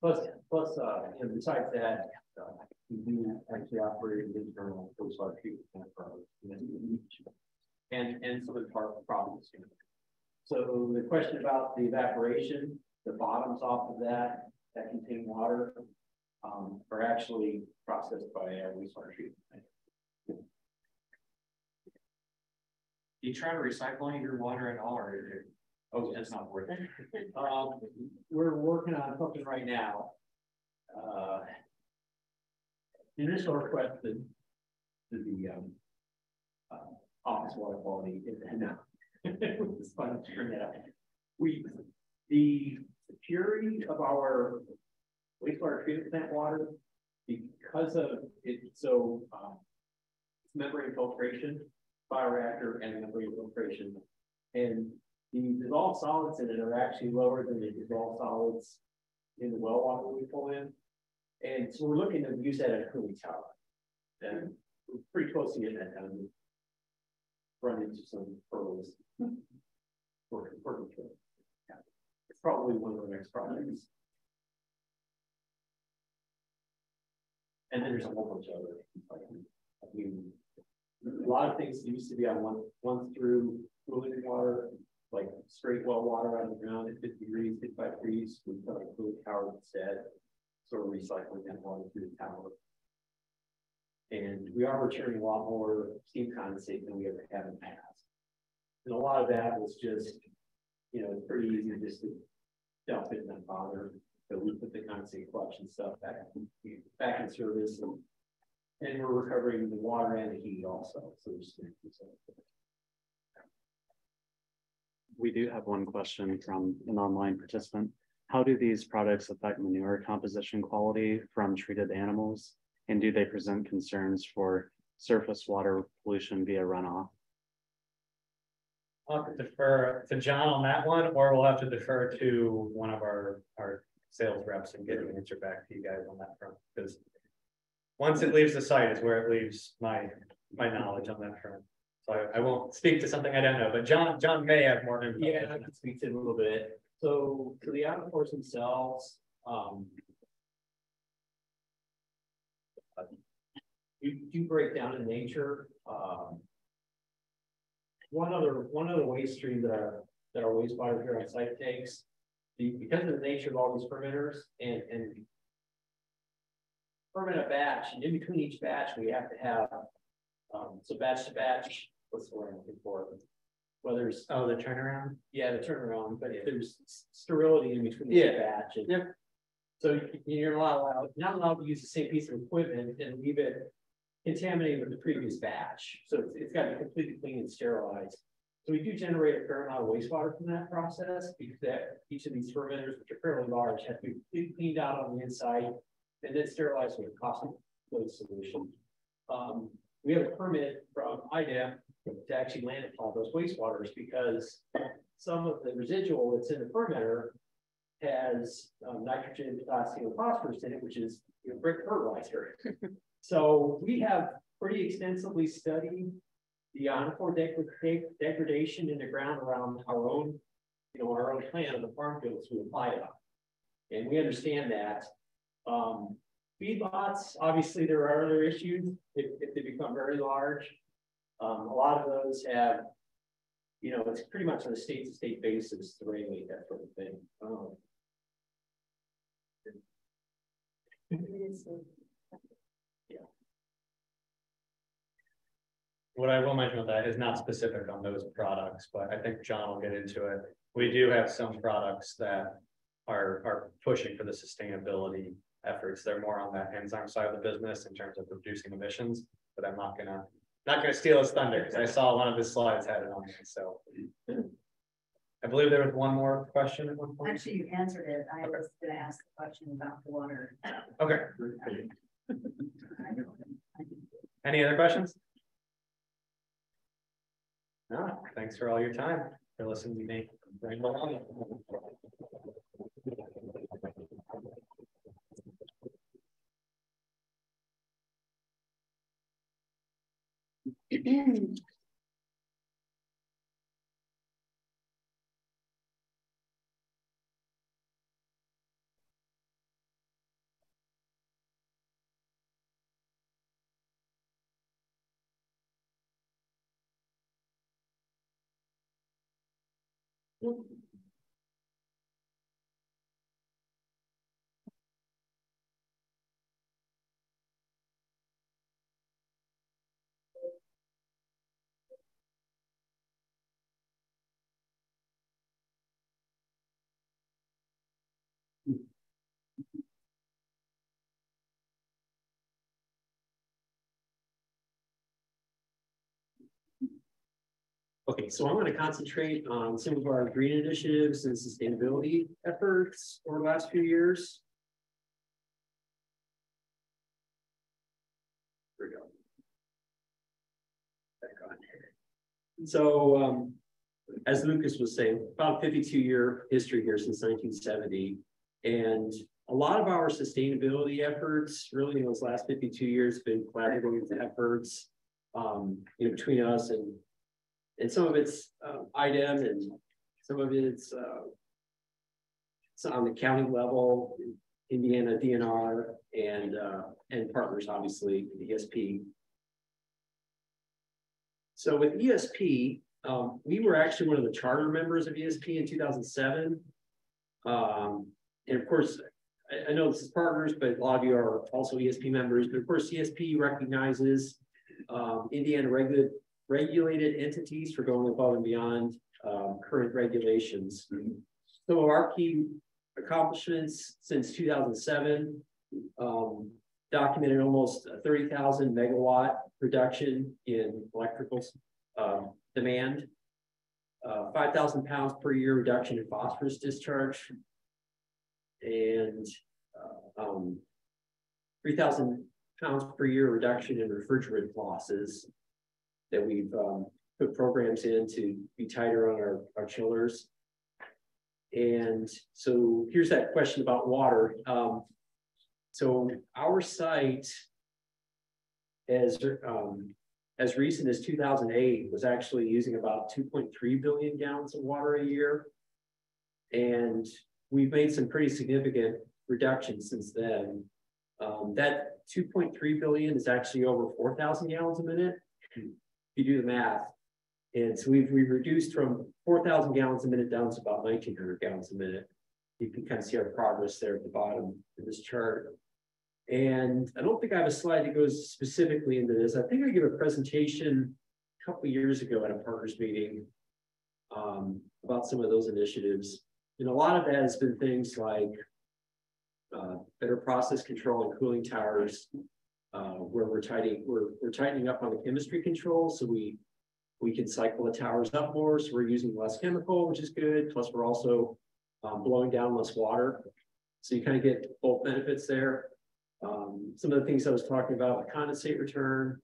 Plus, plus, uh, and besides that, uh, we actually operate an internal wastewater treatment plant for And, and some of the problems. So the question about the evaporation, the bottoms off of that, that contain water, um, are actually processed by our wastewater treatment. plant. You try to recycle any of your water at all, or oh, that's not worth it? Um, we're working on something right now. Uh. the Initial request to, to the, um. Uh, office water quality, and now. It's fun to bring that up. We, the purity of our wastewater treatment plant water, because of it, so, um. Membrane filtration, bioreactor and membrane filtration. And the dissolved solids in it are actually lower than the dissolved solids in the well water we pull in. And so we're looking to use that at a cooling tower. And we're pretty close to getting that done. Run into some pearls. For, for, yeah. Probably one of the next projects. And then there's a whole bunch of other, like, I mean, a lot of things used to be on one, one through cooling water, like straight well water of the ground at fifty degrees, fifty-five degrees, we put a cooling tower instead. Sort of recycling that water through the tower. And we are returning a lot more steam condensate than we ever have in the past. And a lot of that was just, you know, it's pretty easy just to dump it and not bother. So we put the condensate collection stuff back, back in service and. And we're recovering the water and the heat also, so. We do have one question from an online participant. How do these products affect manure composition quality from treated animals? And do they present concerns for surface water pollution via runoff? I'll have to defer to John on that one, or we'll have to defer to one of our, our sales reps and get an answer back to you guys on that front, because. Once it leaves the site is where it leaves my, my knowledge on that front. So I, I won't speak to something I don't know, but John, John may have more. info. Yeah, I can speak to it a little bit. So to the aquifers themselves, um. You do break down in nature, um. One other, one other waste stream that our, that our wastewater here on site takes. be- Because of the nature of all these fermenters and, and. Ferment a batch, and in between each batch, we have to have, um, so batch to batch, what's the word I'm looking for? Whether it's Oh, the turnaround? yeah, the turnaround, but if there's sterility in between the Yeah. batch. and- So you- you're not allowed, not allowed to use the same piece of equipment and leave it contaminated with the previous batch. So it's, it's gotta be completely clean and sterilized. So we do generate a fair amount of wastewater from that process because that, each of these fermenters, which are fairly large, have to be completely cleaned out on the inside and then sterilized with a caustic soda solution. Um, we have a permit from IDEM to actually landfill those wastewaters because some of the residual that's in the fermenter has um, nitrogen, potassium, and phosphorus in it, which is you know, brick fertilizer. so we have pretty extensively studied the ionophore degra- degradation in the ground around our own, you know, our own plant on the farm fields we apply it on. And we understand that. Um, feedlots, obviously, there are other issues if, if they become very large. Um, a lot of those have, you know, it's pretty much on a state to state basis to regulate that sort of thing. Um, What I will mention with that is not specific on those products, but I think John will get into it. We do have some products that are, are pushing for the sustainability efforts. They're more on that enzyme side of the business in terms of reducing emissions, but I'm not gonna, not gonna steal his thunder, because I saw one of his slides had it on there, so. I believe there was one more question at one point. Actually, you answered it. I was gonna ask the question about the water. Okay, any other questions? No, thanks for all your time, for listening to me. on. não, So I'm going to concentrate on some of our green initiatives and sustainability efforts over the last few years. Here we go. Back on. So, um, as Lucas was saying, about fifty-two year history here since nineteen seventy. And a lot of our sustainability efforts, really in those last fifty-two years, have been collaborative efforts. Um, you know, between us and and some of it's uh, and some of it's uh, it's on the county level, Indiana DNR, and, uh, and partners, obviously, the ESP. So with ESP, um, we were actually one of the charter members of ESP in two thousand seven. Um, and of course, I, I know this is partners, but a lot of you are also ESP members, but of course, ESP recognizes um, Indiana regulated, regulated entities for going above and beyond, um, current regulations. Some of our key accomplishments since two thousand seven, um, documented almost a thirty thousand megawatt reduction in electrical, um, demand. Uh, five thousand pounds per year reduction in phosphorus discharge. And, uh, um, three thousand pounds per year reduction in refrigerant losses. That we've, um, put programs in to be tighter on our, our chillers. And so here's that question about water. Um, so our site as, um, as recent as two thousand eight was actually using about two point three billion gallons of water a year. And we've made some pretty significant reductions since then. Um, that two point three billion is actually over four thousand gallons a minute. If you do the math. And so we've, we've reduced from four thousand gallons a minute down to about nineteen hundred gallons a minute. You can kind of see our progress there at the bottom of this chart. And I don't think I have a slide that goes specifically into this. I think I gave a presentation a couple years ago at a partners meeting um, about some of those initiatives. And a lot of that has been things like uh, better process control and cooling towers, uh, where we're tightening, we're, we're tightening up on the chemistry control. So we, we can cycle the towers up more. So we're using less chemical, which is good. Plus we're also um, blowing down less water. So you kind of get both benefits there. Um, some of the things I was talking about, the condensate return,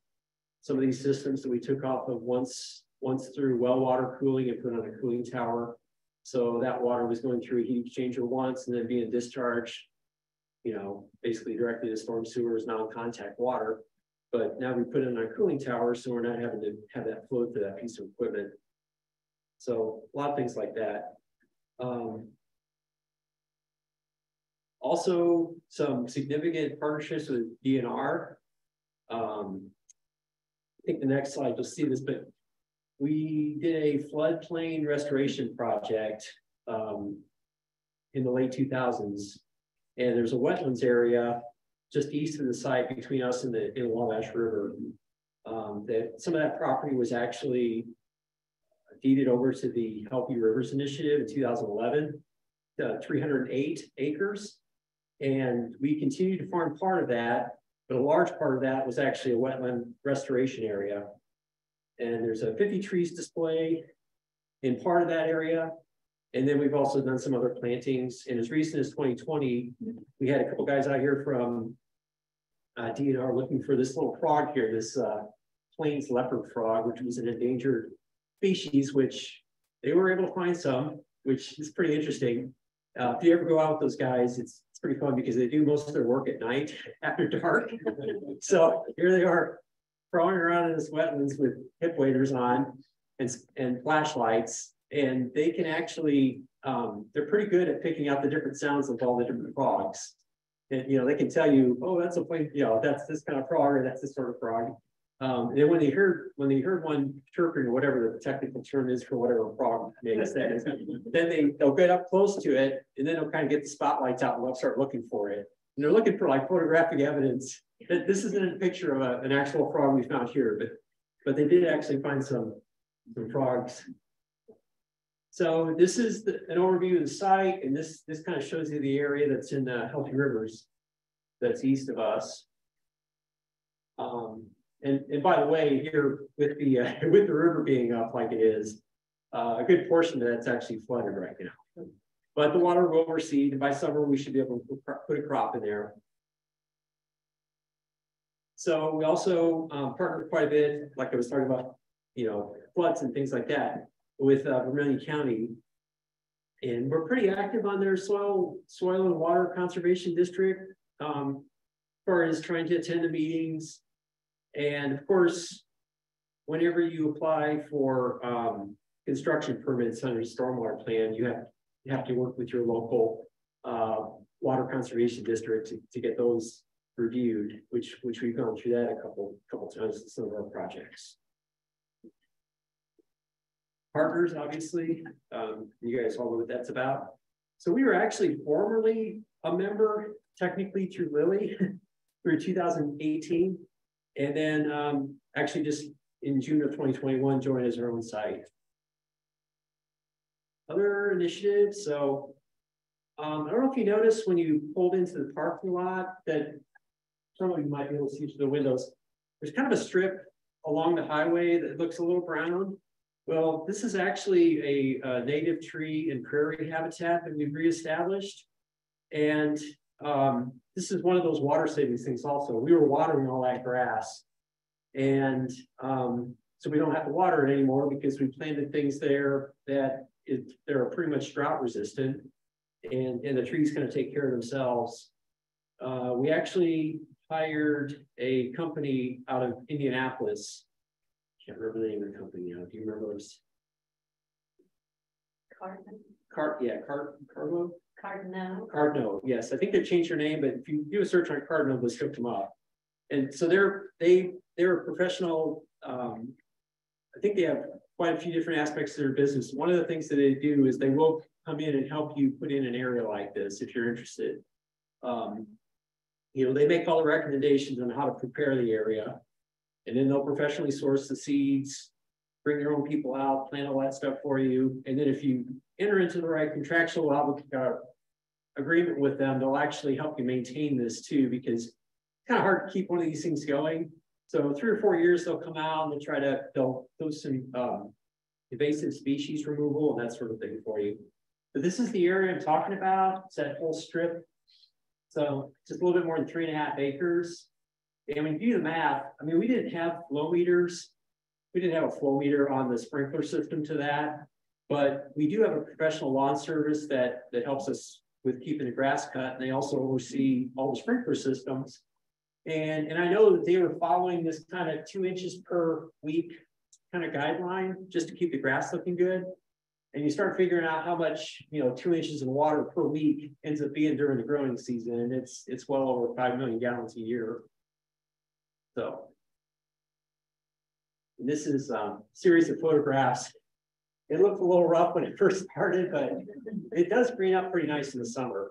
some of these systems that we took off of once, once through well water cooling and put on a cooling tower. So that water was going through a heat exchanger once and then being discharged, you know, basically directly to storm sewers, non-contact water. But now we put in our cooling tower, so we're not having to have that flow through that piece of equipment. So a lot of things like that. Um, also, some significant partnerships with DNR. Um, I think the next slide, you'll see this, but we did a floodplain restoration project um, in the late 2000s. And there's a wetlands area just east of the site between us and the, in Wabash River. Um, that some of that property was actually deeded over to the Healthy Rivers Initiative in 2011, uh, 308 acres. And we continued to farm part of that, but a large part of that was actually a wetland restoration area. And there's a 50 trees display in part of that area. And then we've also done some other plantings. And as recent as 2020, we had a couple guys out here from uh, DNR looking for this little frog here, this uh, plains leopard frog, which was an endangered species, which they were able to find some, which is pretty interesting. Uh, if you ever go out with those guys, it's pretty fun because they do most of their work at night after dark. so here they are crawling around in this wetlands with hip waders on and, and flashlights. And they can actually, um, they're pretty good at picking out the different sounds of all the different frogs. And, you know, they can tell you, oh, that's a plane, you know, that's this kind of frog or that's this sort of frog. Um, and when they heard when they heard one chirping or whatever the technical term is for whatever frog makes that is, then they they'll get up close to it and then they'll kind of get the spotlights out and they'll start looking for it. And they're looking for like photographic evidence that this isn't a picture of a, an actual frog we found here, but but they did actually find some some frogs. So this is the, an overview of the site, and this this kind of shows you the area that's in the Healthy Rivers, that's east of us. Um, and, and by the way, here with the uh, with the river being up like it is, uh, a good portion of that's actually flooded right now. But the water will recede, and by summer we should be able to put a crop in there. So we also um, partner quite a bit, like I was talking about, you know, floods and things like that with uh, Vermillion County. And we're pretty active on their soil, soil and water conservation district. Um, as far as trying to attend the meetings, and of course, whenever you apply for um, construction permits under stormwater plan, you have you have to work with your local uh, water conservation district to, to get those reviewed, which, which we've gone through that a couple, couple times in some of our projects. Partners, obviously, um, you guys all know what that's about. So we were actually formerly a member, technically through Lilly, through two thousand eighteen. And then, um, actually just in June of twenty twenty-one, joined as our own site. Other initiatives, so. Um, I don't know if you noticed when you pulled into the parking lot that some of you might be able to see through the windows. There's kind of a strip along the highway that looks a little brown. Well, this is actually a, a native tree and prairie habitat that we've reestablished. And um, this is one of those water saving things also. We were watering all that grass. And um, so we don't have to water it anymore because we planted things there that it, they're pretty much drought resistant. And, and the trees kind of take care of themselves. Uh, we actually hired a company out of Indianapolis. Can't remember the name of the company now. Do you remember those? Cardinal, Cart, yeah, Cart, Carlo? Cardinal. Cardno, yes, I think they've changed their name, but if you do a search on Cardno, let's hook them up. And so they're, they, they're a professional, um, I think they have quite a few different aspects to their business. One of the things that they do is they will come in and help you put in an area like this if you're interested. Um, you know, they make all the recommendations on how to prepare the area. And then they'll professionally source the seeds, bring their own people out, plant all that stuff for you. And then if you enter into the right contractual uh, agreement with them, they'll actually help you maintain this too, because it's kind of hard to keep one of these things going. So three or four years, they'll come out and they'll try to, they'll do some um, invasive species removal and that sort of thing for you. But this is the area I'm talking about. It's that whole strip. So just a little bit more than three and a half acres. And when you do the math, I mean, we didn't have flow meters. We didn't have a flow meter on the sprinkler system to that, but we do have a professional lawn service that, that helps us with keeping the grass cut. And they also oversee all the sprinkler systems. And, and I know that they were following this kind of two inches per week kind of guideline just to keep the grass looking good. And you start figuring out how much, you know, two inches of water per week ends up being during the growing season. And it's, it's well over 5 million gallons a year. So this is a series of photographs. It looked a little rough when it first started, but it does green up pretty nice in the summer.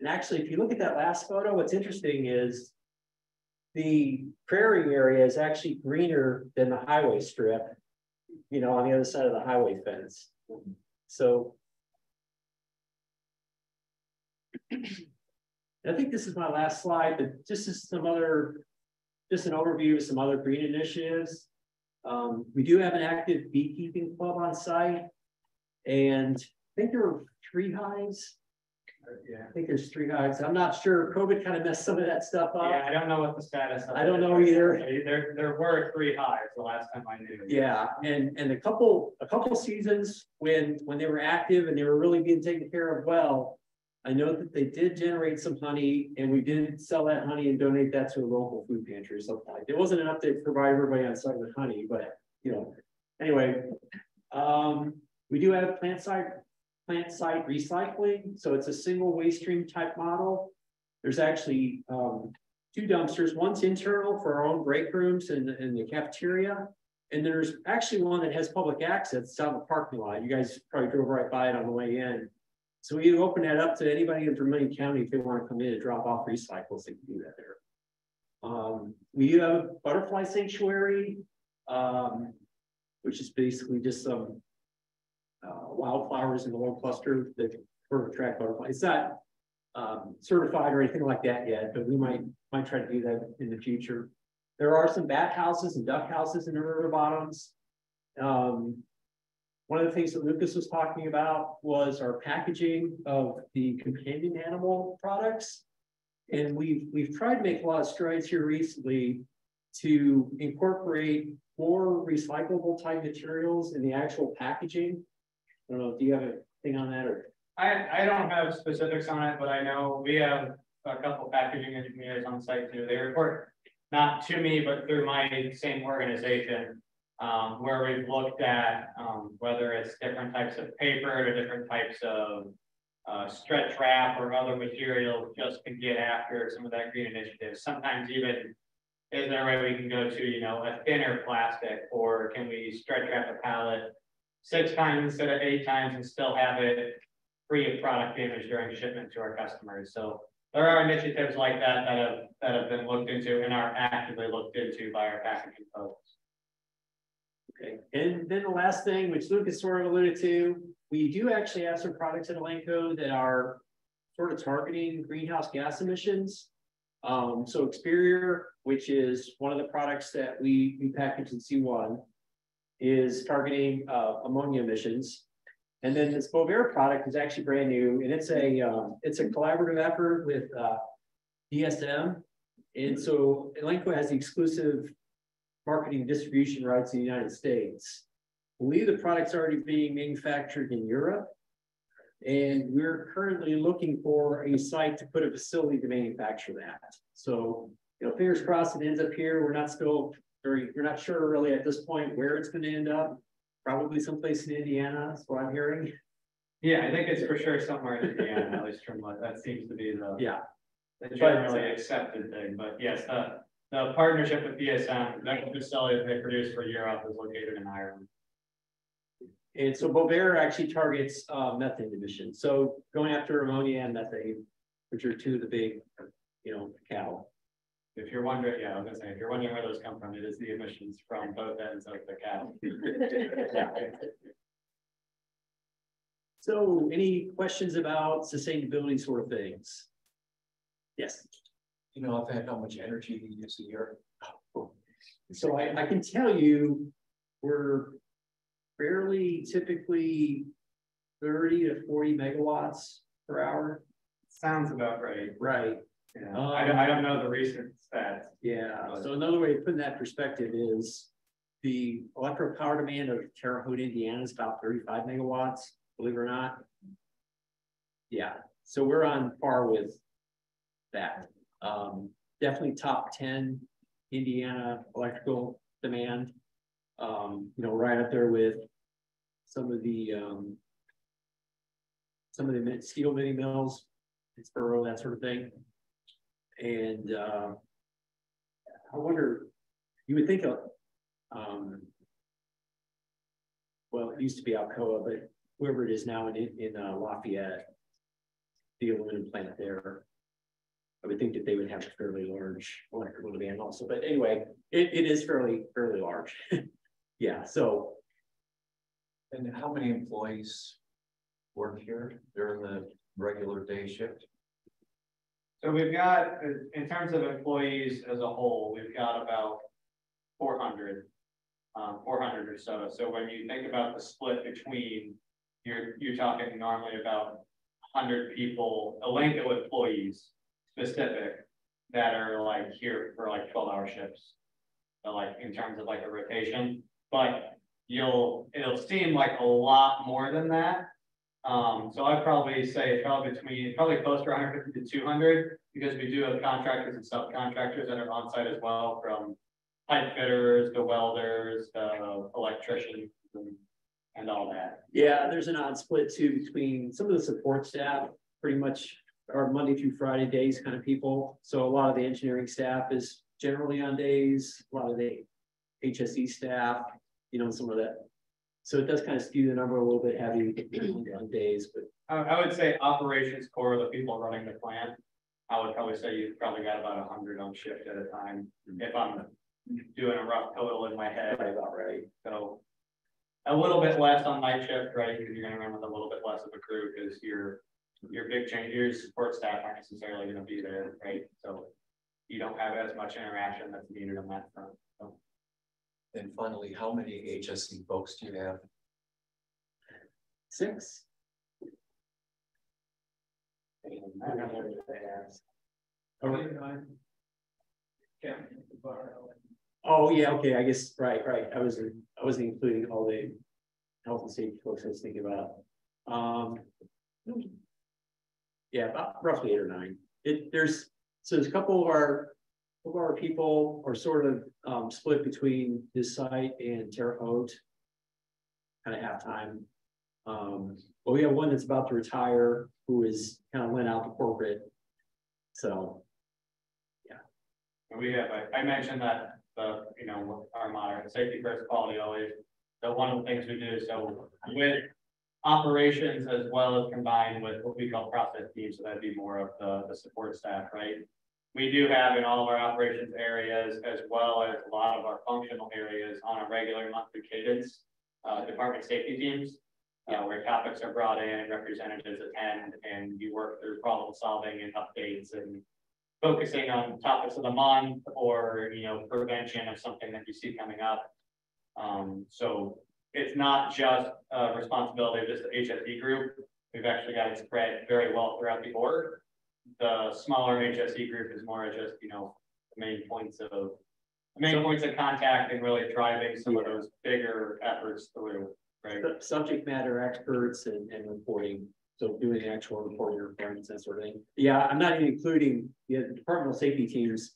And actually, if you look at that last photo, what's interesting is the prairie area is actually greener than the highway strip, you know, on the other side of the highway fence. So I think this is my last slide, but just as some other, just an overview of some other green initiatives. Um, we do have an active beekeeping club on site. And I think there are three hives. Yeah, I think there's three hives. I'm not sure. COVID kind of messed some of that stuff up. Yeah, I don't know what the status. of I don't know either. There, there were three hives the last time I knew. Yeah, and and a couple a couple seasons when when they were active and they were really being taken care of well, I know that they did generate some honey and we did sell that honey and donate that to a local food pantry or something like. It wasn't enough to provide everybody on site with honey, but you know, anyway. Um, we do have plant site plant site recycling, so it's a single waste stream type model. There's actually um, two dumpsters. One's internal for our own break rooms and in the cafeteria. And there's actually one that has public access out in the parking lot. You guys probably drove right by it on the way in. So we open that up to anybody in Vermillion County if they want to come in and drop off recycles, they can do that there. Um, we have a butterfly sanctuary, um, which is basically just some uh, wildflowers in the little cluster that sort attract butterflies. It's not um, certified or anything like that yet, but we might might try to do that in the future. There are some bat houses and duck houses in the river bottoms. Um, one of the things that Lucas was talking about was our packaging of the companion animal products. And we've, we've tried to make a lot of strides here recently to incorporate more recyclable type materials in the actual packaging. I don't know, do you have a thing on that or? I, I don't have specifics on it, but I know we have a couple packaging engineers on site too. They report not to me, but through my same organization. Um, where we've looked at um, whether it's different types of paper or different types of uh, stretch wrap or other materials just to get after some of that green initiative. Sometimes even is there a way we can go to, you know, a thinner plastic, or can we stretch wrap a pallet six times instead of eight times and still have it free of product damage during shipment to our customers? So there are initiatives like that that have, that have been looked into and are actively looked into by our packaging folks. Okay, and then the last thing, which Lucas sort of alluded to, we do actually have some products at Elanco that are sort of targeting greenhouse gas emissions. Um, so Experior, which is one of the products that we, we package in C one, is targeting, uh, ammonia emissions. And then this Bovaer product is actually brand new, and it's a, um, it's a collaborative effort with, uh, DSM. And so Elanco has the exclusive marketing distribution rights in the United States. I believe the product's already being manufactured in Europe. And we're currently looking for a site to put a facility to manufacture that. So, you know, fingers crossed it ends up here. We're not still very, we're not sure really at this point where it's gonna end up. Probably someplace in Indiana, is what I'm hearing. Yeah, I think it's for sure somewhere in Indiana, at least from what, that seems to be the. Yeah. The generally accepted thing, but yes, the, the partnership with DSM, that facility that they produce for Europe is located in Ireland. And so Bovaer actually targets uh methane emissions. So going after ammonia and methane, which are two of the big, you know, cattle. If you're wondering, yeah, I was gonna say, if you're wondering where those come from, it is the emissions from both ends of the cattle. So any questions about sustainability sort of things? Yes, You know, I've had how much energy use a year? so I I can tell you, we're fairly typically thirty to forty megawatts per hour. Sounds about right. Right. Yeah, I don't, I don't know the recent stats. Yeah, so another way of putting that perspective is the electric power demand of Terre Haute, Indiana is about thirty-five megawatts, believe it or not. Yeah, so we're on par with that. Um, definitely top ten Indiana electrical demand. Um, you know, right up there with some of the, um, some of the steel mini mills, Pittsboro, that sort of thing. And, uh, I wonder, you would think of, um. Well, it used to be Alcoa, but whoever it is now in, in uh, Lafayette. The aluminum plant there. I would think that they would have a fairly large electrical demand also, but anyway, it, it is fairly, fairly large. Yeah, so, And how many employees work here during the regular day shift? So we've got, in terms of employees as a whole, we've got about four hundred. Um, four hundred or so, so when you think about the split between, you're, you're talking normally about hundred people, Elanco employees specific. That are like here for like twelve hour shifts. So like in terms of like a rotation, but you'll, it'll seem like a lot more than that. Um, so I'd probably say it's probably between, probably close to hundred fifty to two hundred, because we do have contractors and subcontractors that are on site as well, from pipe fitters, the welders, the electricians, and all that. yeah, there's an odd split too between some of the support staff, pretty much are Monday through Friday days kind of people. So a lot of the engineering staff is generally on days, a lot of the HSE staff, you know, some of that. So it does kind of skew the number a little bit heavy on days, but I, I would say operations core, the people running the plant. I would probably say you've probably got about a hundred on shift at a time, mm-hmm. if I'm doing a rough total in my head. probably about right. So a little bit less on night shift, right, because you're gonna run with a little bit less of a crew, because your, your big change, your support staff aren't necessarily gonna be there, right? So you don't have as much interaction that's needed on that front, so. And finally, how many HSE folks do you have? Six. I don't know what they ask. Oh, yeah, okay, I guess, right, right, I was, I wasn't including all the health and safety folks I was thinking about. Um. Yeah, about roughly eight or nine. It, there's, so there's a couple of our, of our people are sort of, um, split between this site and Terre Haute. Kind of half time. Um, But we have one that's about to retire, who is kind of went out to corporate. So, yeah. We have, I, I mentioned that, the, you know, our motto, safety first, quality always. So one of the things we do, so with operations as well as combined with what we call process teams, so that'd be more of the, the support staff, right? We do have in all of our operations areas, as well as a lot of our functional areas on a regular monthly cadence, uh, department safety teams. Uh, where topics are brought in, representatives attend, and you work through problem solving and updates and focusing on topics of the month or, you know, prevention of something that you see coming up. Um, so it's not just a responsibility of just the HSE group. We've actually got it spread very well throughout the board. The smaller HSE group is more just, you know, the main points of, the main points of contact and really driving some of those bigger efforts through, right? Sub- subject matter experts and, and reporting, so doing actual reporting requirements, that sort of thing. Yeah, I'm not even including, the departmental safety teams.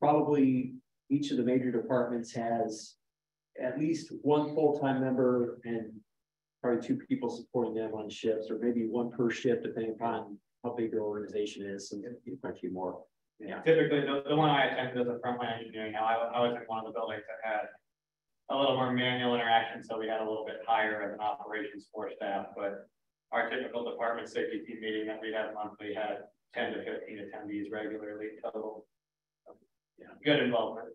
Probably each of the major departments has at least one full-time member and probably two people supporting them on shifts, or maybe one per shift, depending upon how big your organization is, and a few more. Yeah, Typically, the, the one I attended as a frontline engineering, I, I was in one of the buildings that had a little more manual interaction, so we had a little bit higher of an operations force staff, but our typical department safety team meeting that we had monthly had ten to fifteen attendees regularly total. Yeah, good involvement.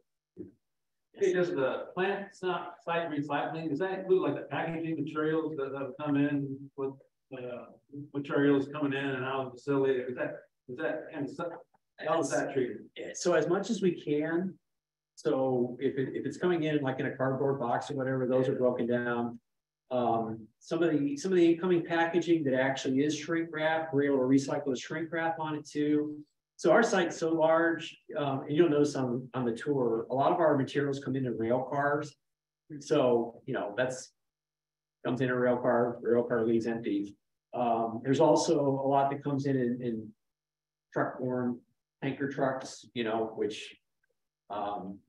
Hey, does the plant not site recycling, does that include like the packaging materials that have come in with, uh, materials coming in and out of the facility? Is that, is that, and how is that treated? So as much as we can. So if it, if it's coming in like in a cardboard box or whatever, those are broken down. Um, some of the, some of the incoming packaging that actually is shrink wrap, we're able to recycle the shrink wrap on it too. So our site's so large, um, and you'll notice on, on the tour, a lot of our materials come in in rail cars. So, you know, that's. Comes in a rail car, rail car leaves empty. Um, there's also a lot that comes in in, in truck form, tanker trucks, you know, which. Um,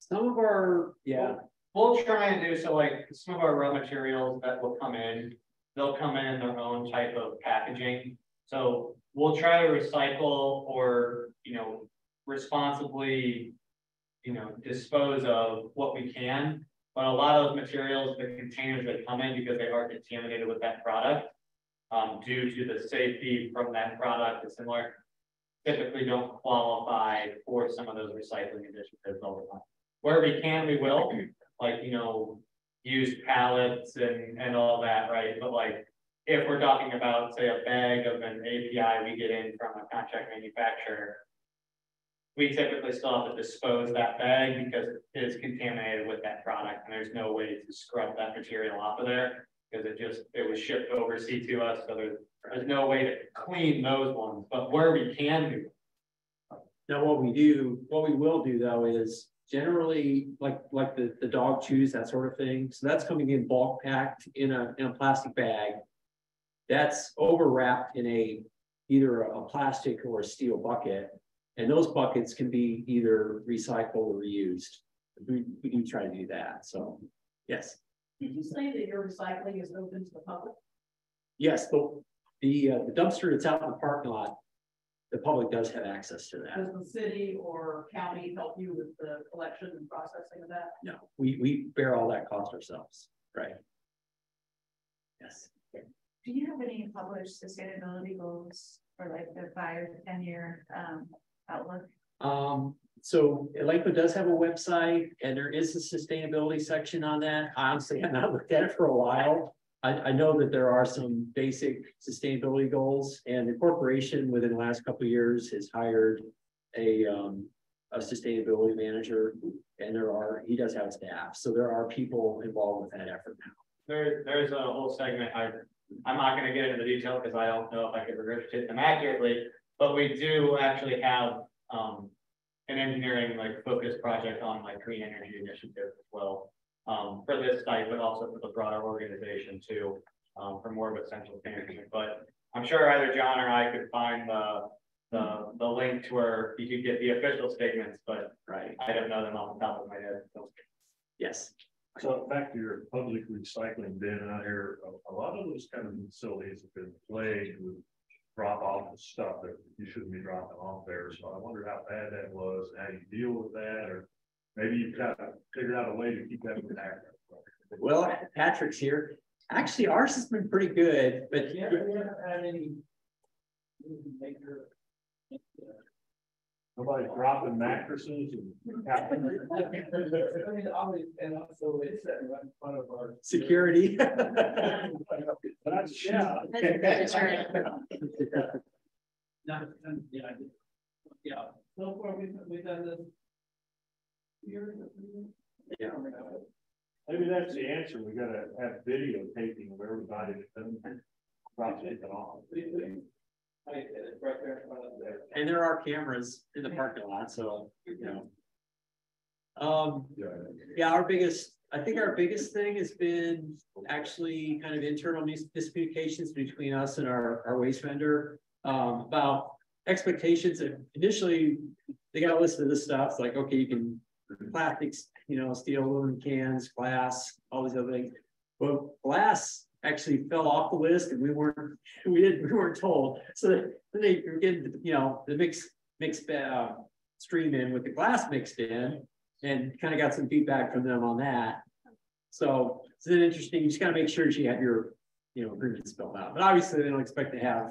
some of our, yeah, We'll try and do, so like, some of our raw materials that will come in, they'll come in their own type of packaging. So we'll try to recycle or, you know, responsibly, you know, dispose of what we can. But a lot of materials, the containers that come in because they are contaminated with that product. Um, due to the safety from that product and similar. Typically don't qualify for some of those recycling initiatives all the time. Where we can, we will, like, you know, use pallets and, and all that, right? But like, if we're talking about, say, a bag of an API we get in from a contract manufacturer, we typically still have to dispose that bag because it is contaminated with that product, and there's no way to scrub that material off of there. Because it just, it was shipped overseas to us, so there's, there's no way to clean those ones, but where we can do. Now, what we do, what we will do though is generally like, like the, the dog chews, that sort of thing. So that's coming in bulk packed in a, in a plastic bag. That's overwrapped in a, either a plastic or a steel bucket. And those buckets can be either recycled or reused. We, we do try to do that. So, yes, Did you say that your recycling is open to the public? yes, the, the uh, the dumpster that's out in the parking lot, the public does have access to that. Does the city or county help you with the collection and processing of that? No, we, we bear all that cost ourselves, right? Yes. Do you have any published sustainability goals for like the five, 10 year um outlook? Um, so Lakewood does have a website and there is a sustainability section on that. Honestly, I've not looked at it for a while. I, I know that there are some basic sustainability goals and the corporation within the last couple of years has hired a, um, a sustainability manager and there are, he does have staff. So there are people involved with that effort now. There, there's a whole segment, I, I'm not gonna get into the detail because I don't know if I could regurgitate them accurately. But we do actually have, um, an engineering like focused project on like green energy initiative as well. Um, for this site, but also for the broader organization too, um, for more of a central management, but I'm sure either John or I could find the. The, the link to where you could get the official statements, but Right. I don't know them off the top of my head, so. Yes. So back to your public recycling bin out here, a, a lot of those kind of facilities have been plagued with. Drop off of stuff that you shouldn't be dropping off there, so I wonder how bad that was, and how you deal with that, or. Maybe you've got to figure out a way to keep that from happening. Well, Patrick's here. Actually, ours has been pretty good, but Yeah, we haven't had any. Major. Nobody dropping mattresses and. I mean, always, and also it's right in front of our. security. That's, yeah. Not, yeah, Yeah, so far we've, we've done this. Year. Yeah. Maybe that's the answer. We gotta have videotaping of everybody that doesn't drop something off. We- we- I, it's right there in front of there. And there are cameras in the parking lot, so, you know. Um, yeah, our biggest, I think our biggest thing has been actually kind of internal mis- miscommunications between us and our, our waste vendor. Um, about expectations and initially, they got a list of this stuff, it's like, okay, you can plastics, you know, steel, aluminum cans, glass, all these other things. Well, glass actually fell off the list and we weren't, we didn't, we weren't told. So then they were getting, you know, the mix, mixed, uh, stream in with the glass mixed in and kind of got some feedback from them on that. So it's an interesting, you just gotta make sure you have your, you know, agreement spelled out, but obviously they don't expect to have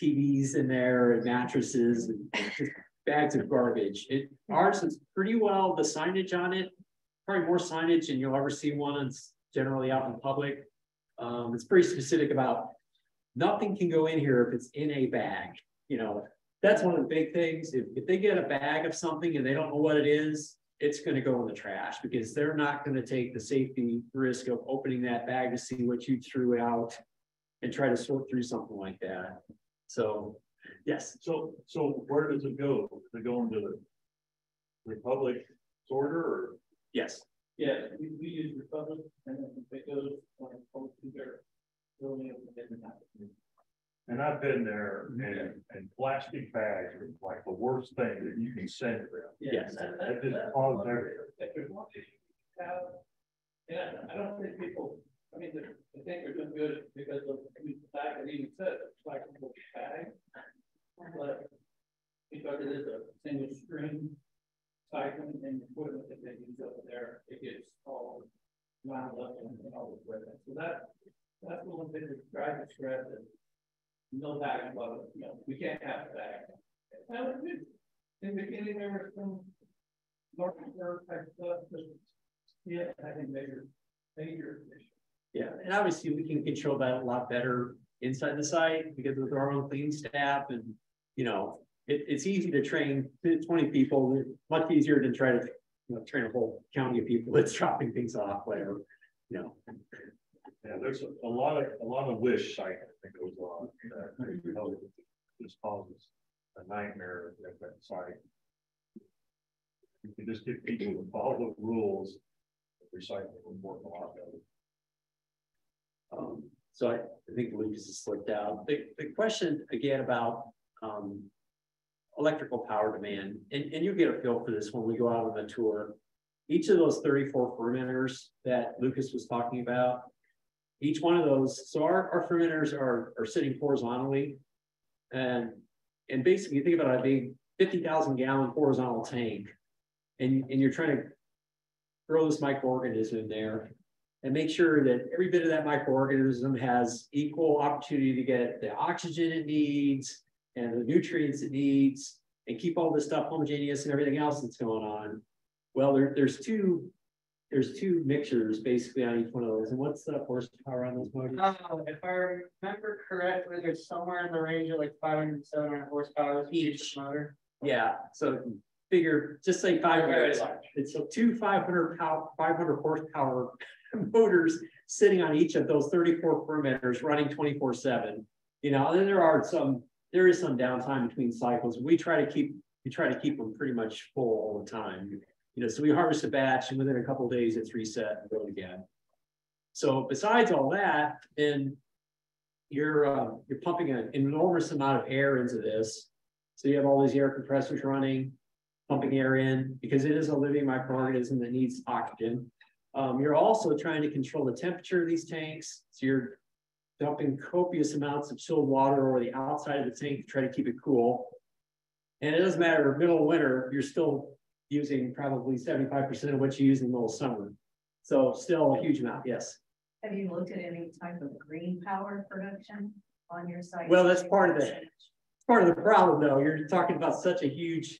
TVs in there and mattresses and bags of garbage. It, ours is pretty well, the signage on it, probably more signage than you'll ever see one that's generally out in public. Um, it's pretty specific about nothing can go in here if it's in a bag, you know. That's one of the big things. If, if they get a bag of something and they don't know what it is, it's gonna go in the trash because they're not gonna take the safety risk of opening that bag to see what you threw out and try to sort through something like that. So, yes, So, so where does it go? Does it go into the Republic sorter or? yes. Yeah, we, we use Republic and then it goes like, oh, to their building and. And I've been there and, and plastic bags are like the worst thing that you can send them. Yes. that- That that- just that's causes one everything. that there's one issue we have. And I don't think people, I mean, they they think they're doing good because of the fact that even said it's like a little bag. But because it is a single string cycling and equipment that they use over there, it gets all wound up and and all the equipment. So that, that's the one thing that drives us stress is no bag, but, you know, we can't have a bag. That. In the beginning, there was some America type stuff, but yeah, I think major, major issue. Yeah, and obviously we can control that a lot better inside the site because with our own clean staff and, you know, it, it's easy to train twenty people, much easier than try to, you know, train a whole county of people that's dropping things off, whatever, you know. Yeah, there's a, a lot of, a lot of wish cycling that goes on. that, you know, This causes a nightmare at that site. You can just get people to follow the rules. Recycling will work a lot better. Um, so I, I think Lucas has slipped out. The, the question again about, um, electrical power demand, and, and you get a feel for this when we go out on the tour. Each of those thirty-four fermenters that Lucas was talking about, each one of those, so our, our fermenters are, are sitting horizontally. And, and basically, you think about a big fifty thousand gallon horizontal tank. And, and you're trying to throw this microorganism there and make sure that every bit of that microorganism has equal opportunity to get the oxygen it needs and the nutrients it needs and keep all this stuff homogeneous and everything else that's going on. Well, there, there's two, there's two mixtures basically on each one of those. And what's the horsepower on those motors? Uh, if I remember correctly, there's somewhere in the range of like 500, 700 horsepower each motor. Yeah, so figure, just say five Very minutes. large. It's two five hundred power, five hundred horsepower motors sitting on each of those thirty-four fermenters running twenty-four seven. You know, and then there are some, there is some downtime between cycles. We try to keep, we try to keep them pretty much full all the time. You know, so we harvest a batch and within a couple days it's reset and go again. So besides all that, then you're, uh, you're pumping an enormous amount of air into this. So you have all these air compressors running, pumping air in, because it is a living microorganism that needs oxygen. Um, you're also trying to control the temperature of these tanks, so you're dumping copious amounts of chilled water over the outside of the tank to try to keep it cool. And it doesn't matter, middle of winter, you're still using probably seventy-five percent of what you use in the middle of summer. So still a huge amount, yes. Have you looked at any type of green power production on your site? Well, that's part of it. Part of the problem, though, you're talking about such a huge,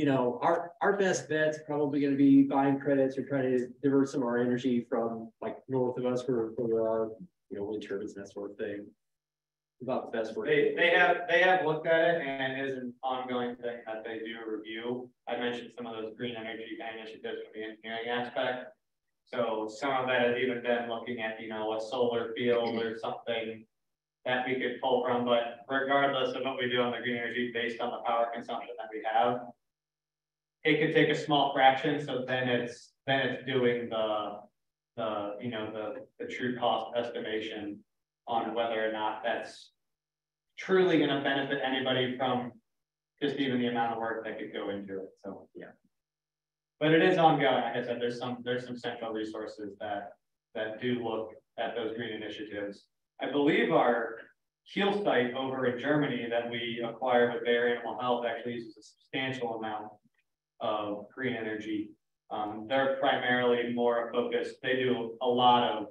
you know, our, our best bet's probably gonna be buying credits or trying to divert some of our energy from like north of us for, for our, you know, wind turbines, and that sort of thing. About the best. we're- They, they have, they have looked at it and it is an ongoing thing that they do a review. I mentioned some of those green energy initiatives from the engineering aspect. So some of that has even been looking at, you know, a solar field or something that we could pull from, but regardless of what we do on the green energy based on the power consumption that we have. It could take a small fraction, so then it's, then it's doing the, the, you know, the, the true cost estimation on whether or not that's truly gonna benefit anybody from just even the amount of work that could go into it, so, yeah. But it is ongoing, like I said, there's some, there's some central resources that, that do look at those green initiatives. I believe our Kiel site over in Germany that we acquired with Bayer Animal Health actually uses a substantial amount of green energy. Um, they're primarily more focused, they do a lot of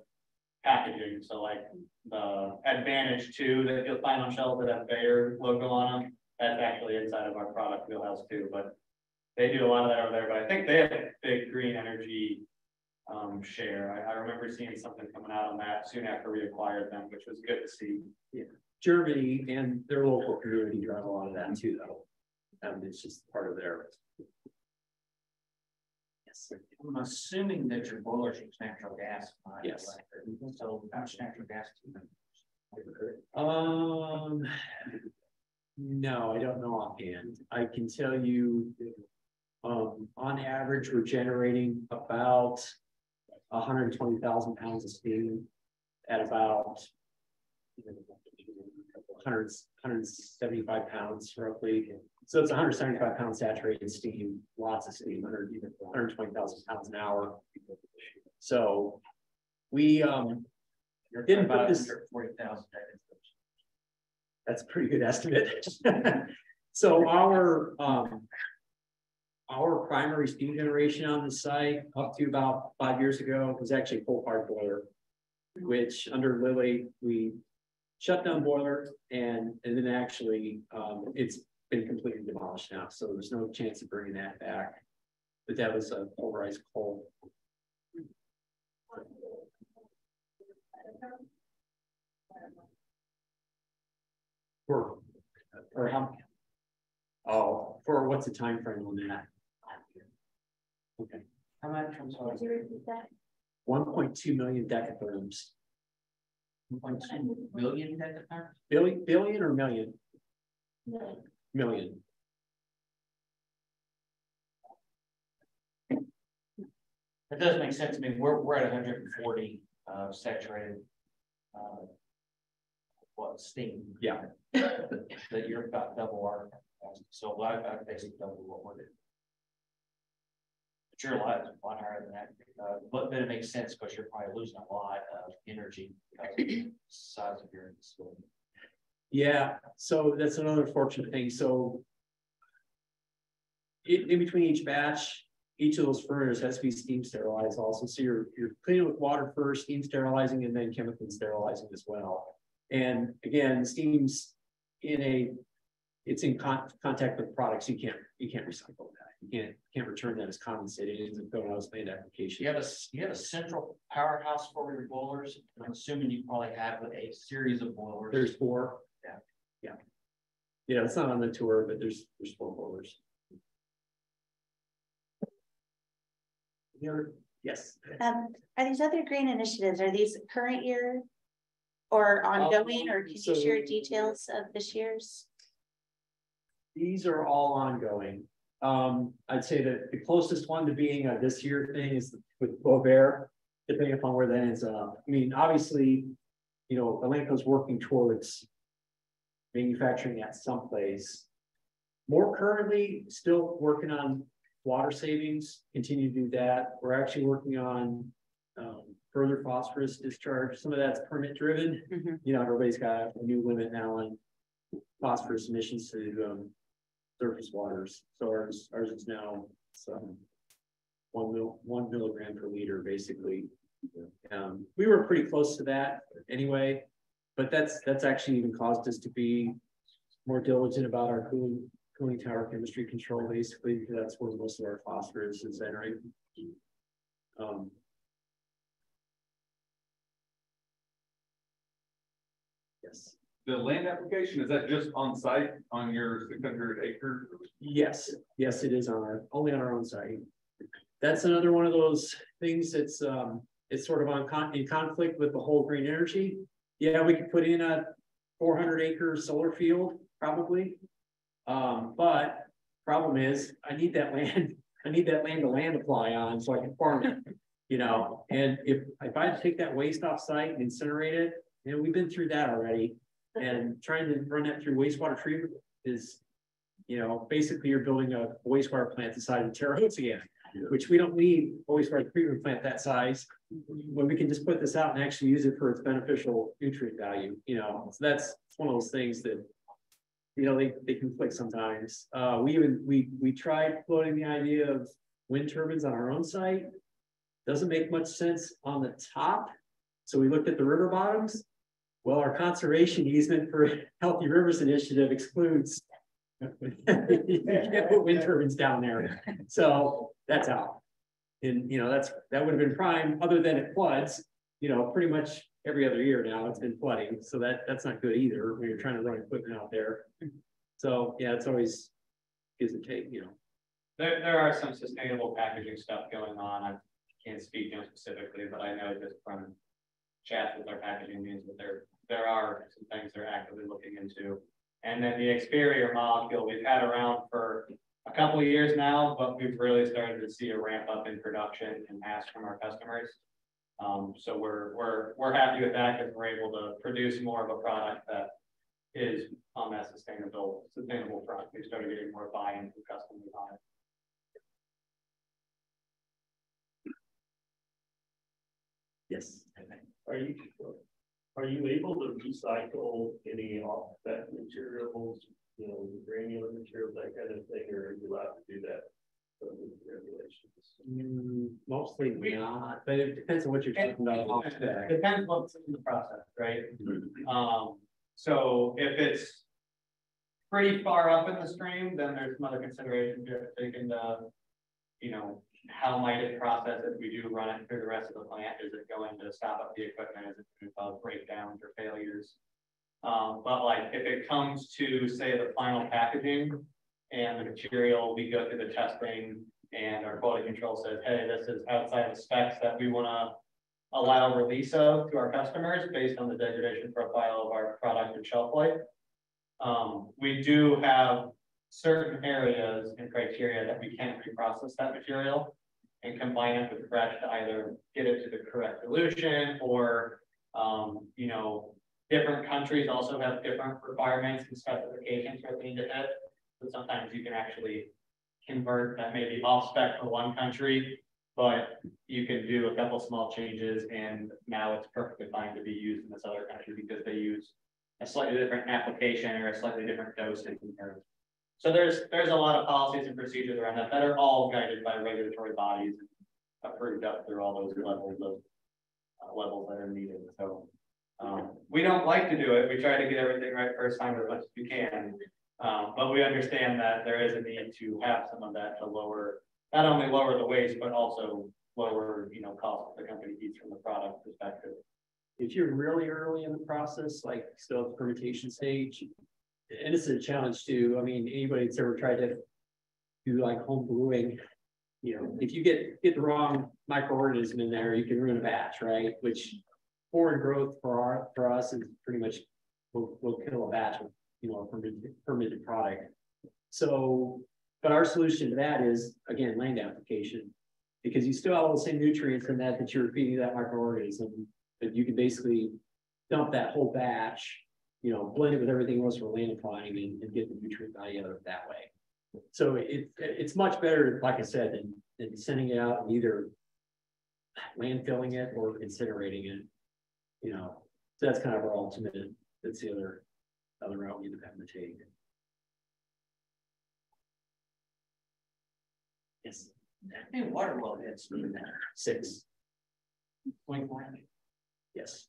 packaging, so like the Advantage two that you'll find on shelves that have Bayer logo on them. That's actually inside of our product wheelhouse too, but they do a lot of that over there, but I think they have a big green energy um, share. I, I remember seeing something coming out on that soon after we acquired them, which was good to see. Germany and their local community drive a lot of that too, though. Um, it's just part of their. I'm assuming that your boilers use natural gas. Yes. electric. So how much natural gas? do you Um. No, I don't know offhand. I can tell you. Um, on average, we're generating about. hundred and twenty thousand pounds of steam at about. 175 pounds roughly. So it's hundred and seventy-five pounds saturated steam, lots of steam, hundred, even hundred and twenty thousand pounds an hour. So we, um, Didn't put this- Forty thousand. That's a pretty good estimate. So our, um. Our primary steam generation on the site up to about five years ago was actually a coal fired boiler. Which under Lilly, we shut down boiler and, and then actually, um, it's been completely demolished now, so there's no chance of bringing that back. But that was a pulverized coal. For, or how? Oh, for what's the time frame on that? Okay, How much, I'm sorry, Could you repeat that? one point two million decatherms, one point two million decatherms? billion, billion or million? No. Million. That does make sense. I mean, we're, we're at hundred and forty, uh, saturated. uh, What, steam? Yeah. That you're about double our, capacity. so I, I basically double what we're doing. But you're a lot, a lot higher than that, uh, but then it makes sense because you're probably losing a lot of energy because of the size of your facility. Yeah, so that's another fortunate thing, so. In, in between each batch, each of those furnaces has to be steam sterilized also, so you're, you're cleaning with water first, steam sterilizing, and then chemically sterilizing as well. And again, steam's in a, it's in con- contact with products, you can't, you can't recycle that, you can't, can't return that as condensate, it ends up going out as land application. You have a, you have a central powerhouse for your boilers, I'm assuming you probably have a series of boilers. There's four. Yeah. Yeah. It's not on the tour, but there's, there's four boilers. Yes. Um, are these other green initiatives, are these current year? Or ongoing, or can you share details of this year's? These are all ongoing. Um, I'd say that the closest one to being a this year thing is with Bovaer, depending upon where that ends up. I mean, obviously, you know, Elanco's working towards manufacturing at someplace. More currently, still working on water savings, continue to do that. We're actually working on um, further phosphorus discharge. Some of that's permit driven. Mhm. You know, everybody's got a new limit now on phosphorus emissions to, um, surface waters. So ours, ours is now some one mil, one milligram per liter, basically. Um, we were pretty close to that anyway, but that's, that's actually even caused us to be more diligent about our cooling, cooling tower chemistry control, basically, because that's where most of our phosphorus is entering. Um. Yes, The land application, is that just on site on your six hundred acre? yes, yes, it is on our, only on our own site. That's another one of those things that's, um, it's sort of on con, in conflict with the whole green energy. Yeah, we could put in a four hundred acre solar field, probably. Um, but problem is, I need that land, I need that land to land apply on so I can farm it. You know, and if, if I take that waste off site and incinerate it, you know, we've been through that already. And trying to run that through wastewater treatment is, you know, basically you're building a wastewater plant the size of Terre Haute again. Which we don't need a wastewater treatment plant that size, when we can just put this out and actually use it for its beneficial nutrient value, you know, so that's one of those things that. You know, they, they conflict sometimes. Uh, we even, we, we tried floating the idea of wind turbines on our own site. Doesn't make much sense on the top. So we looked at the river bottoms. Well, our conservation easement for Healthy Rivers Initiative excludes. You can't put wind turbines down there, so that's out. And, you know, that's, that would have been prime, other than it floods, you know, pretty much every other year now, it's been flooding, so that, that's not good either, when you're trying to run equipment out there. Mm-hmm. So, yeah, it's always gives and take, you know. There, there are some sustainable packaging stuff going on. I can't speak to them specifically, but I know just from chats with our packaging means that there, there are some things they're actively looking into. And then the exterior molecule we've had around for a couple of years now, but we've really started to see a ramp up in production and ask from our customers. Um, so we're, we're, we're happy with that because we're able to produce more of a product that is on that sustainable, sustainable front. We started getting more buy-in from customers on it. Yes. Are you, are you able to recycle any off that materials, you know, granular materials, that kind of thing, or are you allowed to do that? under. Mm, Mostly not, but it depends on what you're talking about. offset. Depends what's in the process, right? Um, so if it's pretty far up in the stream, then there's some other considerations you have to take into, you know, how might it process if we do run it through the rest of the plant? Is it going to stop up the equipment? Is it going to cause breakdowns or failures? Um, but like if it comes to say the final packaging and the material, we go through the testing and our quality control says, hey, this is outside the specs that we want to allow release of to our customers based on the degradation profile of our product and shelf life. Um, we do have certain areas and criteria that we can reprocess that material and combine it with fresh to either get it to the correct dilution or, um, you know, different countries also have different requirements and specifications for things to hit. So sometimes you can actually convert that maybe off spec for one country, but you can do a couple small changes and now it's perfectly fine to be used in this other country because they use a slightly different application or a slightly different dosing. So there's, there's a lot of policies and procedures around that that are all guided by regulatory bodies approved up through all those levels of uh, levels that are needed. So um, we don't like to do it. We try to get everything right first time as much as we can. Um, but we understand that there is a need to have some of that to lower, not only lower the waste, but also lower, you know, cost the company eats from the product perspective. If you're really early in the process, like still at the fermentation stage, and this is a challenge too, I mean, anybody that's ever tried to do like home brewing, you know, if you get, get the wrong microorganism in there, you can ruin a batch, right? Which foreign growth for our, for us is pretty much, will, will kill a batch of, you know, a fermented, fermented product. So, but our solution to that is, again, land application. Because you still have all the same nutrients in that that you're feeding that microorganism, but you can basically dump that whole batch, you know, blend it with everything else we're land applying and, and get the nutrient value out of it that way. So it, it's much better, like I said, than, than sending it out and either landfilling it or incinerating it. You know, so that's kind of our ultimate, that's the other, other route we end up having to take. Yes, Hey, water well heads. six, Twenty-four. yes.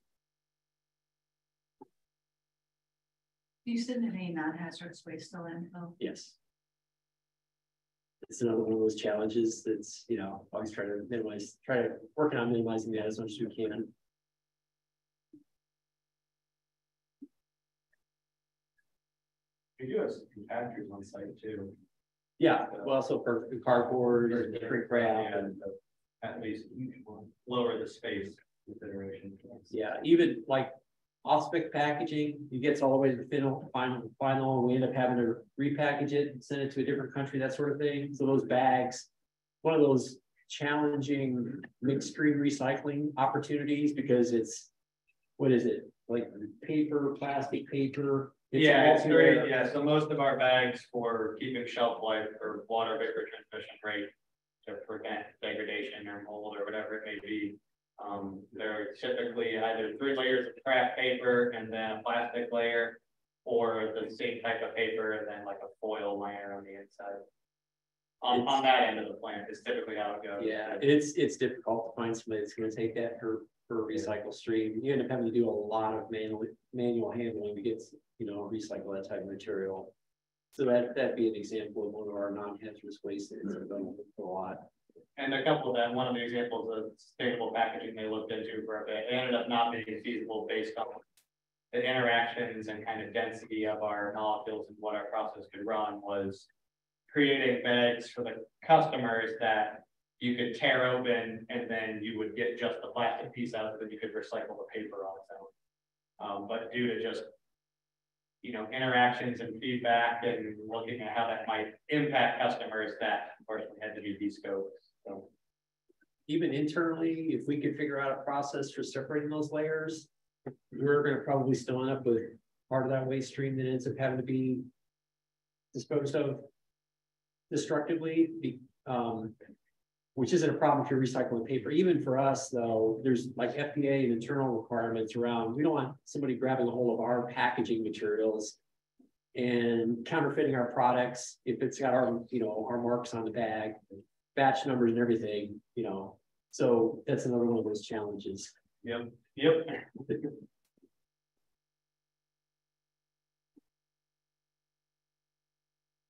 Do you send any non-hazardous waste to landfill? Yes. It's another one of those challenges that's, you know, always try to minimize, try to working on minimizing that as much as we can. We do have some compactors on site too. Yeah, well, also for cardboard, shrink wrap, and At least lower the space consideration. yeah, even like. Off-spec packaging, it gets all the way to the final, final, final, and we end up having to repackage it and send it to a different country, that sort of thing, so those bags. One of those challenging mixed stream recycling opportunities, because it's, what is it, like paper, plastic, paper? Yeah, all it's great, yeah, so most of our bags for keeping shelf life or water vapor transmission rate. To prevent degradation or mold or whatever it may be. Um, there are typically either three layers of kraft paper and then a plastic layer. Or the same type of paper and then like a foil layer on the inside. On, on that end of the plant is typically how it goes. Yeah, it's, it's difficult to find somebody that's gonna take that for, for a recycle stream. You end up having to do a lot of manual, manual handling to get, you know, recycle that type of material. So that, that'd be an example of one of our non-hazardous wastes that is available for a lot. And a couple of them, one of the examples of sustainable packaging they looked into for a bit, it ended up not being feasible based on. The interactions and kind of density of our molecules and what our process could run was. Creating bags for the customers that you could tear open and then you would get just the plastic piece out of it, you could recycle the paper on its own. Um, but due to just. You know, interactions and feedback and looking at how that might impact customers, that unfortunately had to be de-scoped, so. Even internally, if we could figure out a process for separating those layers, we're gonna probably still end up with part of that waste stream that ends up having to be disposed of destructively, um, which isn't a problem if you're recycling paper. Even for us, though, there's like FDA and internal requirements around, we don't want somebody grabbing a hold of our packaging materials and counterfeiting our products if it's got our, you know, our marks on the bag, batch numbers and everything, you know. So that's another one of those challenges. Yep, yep.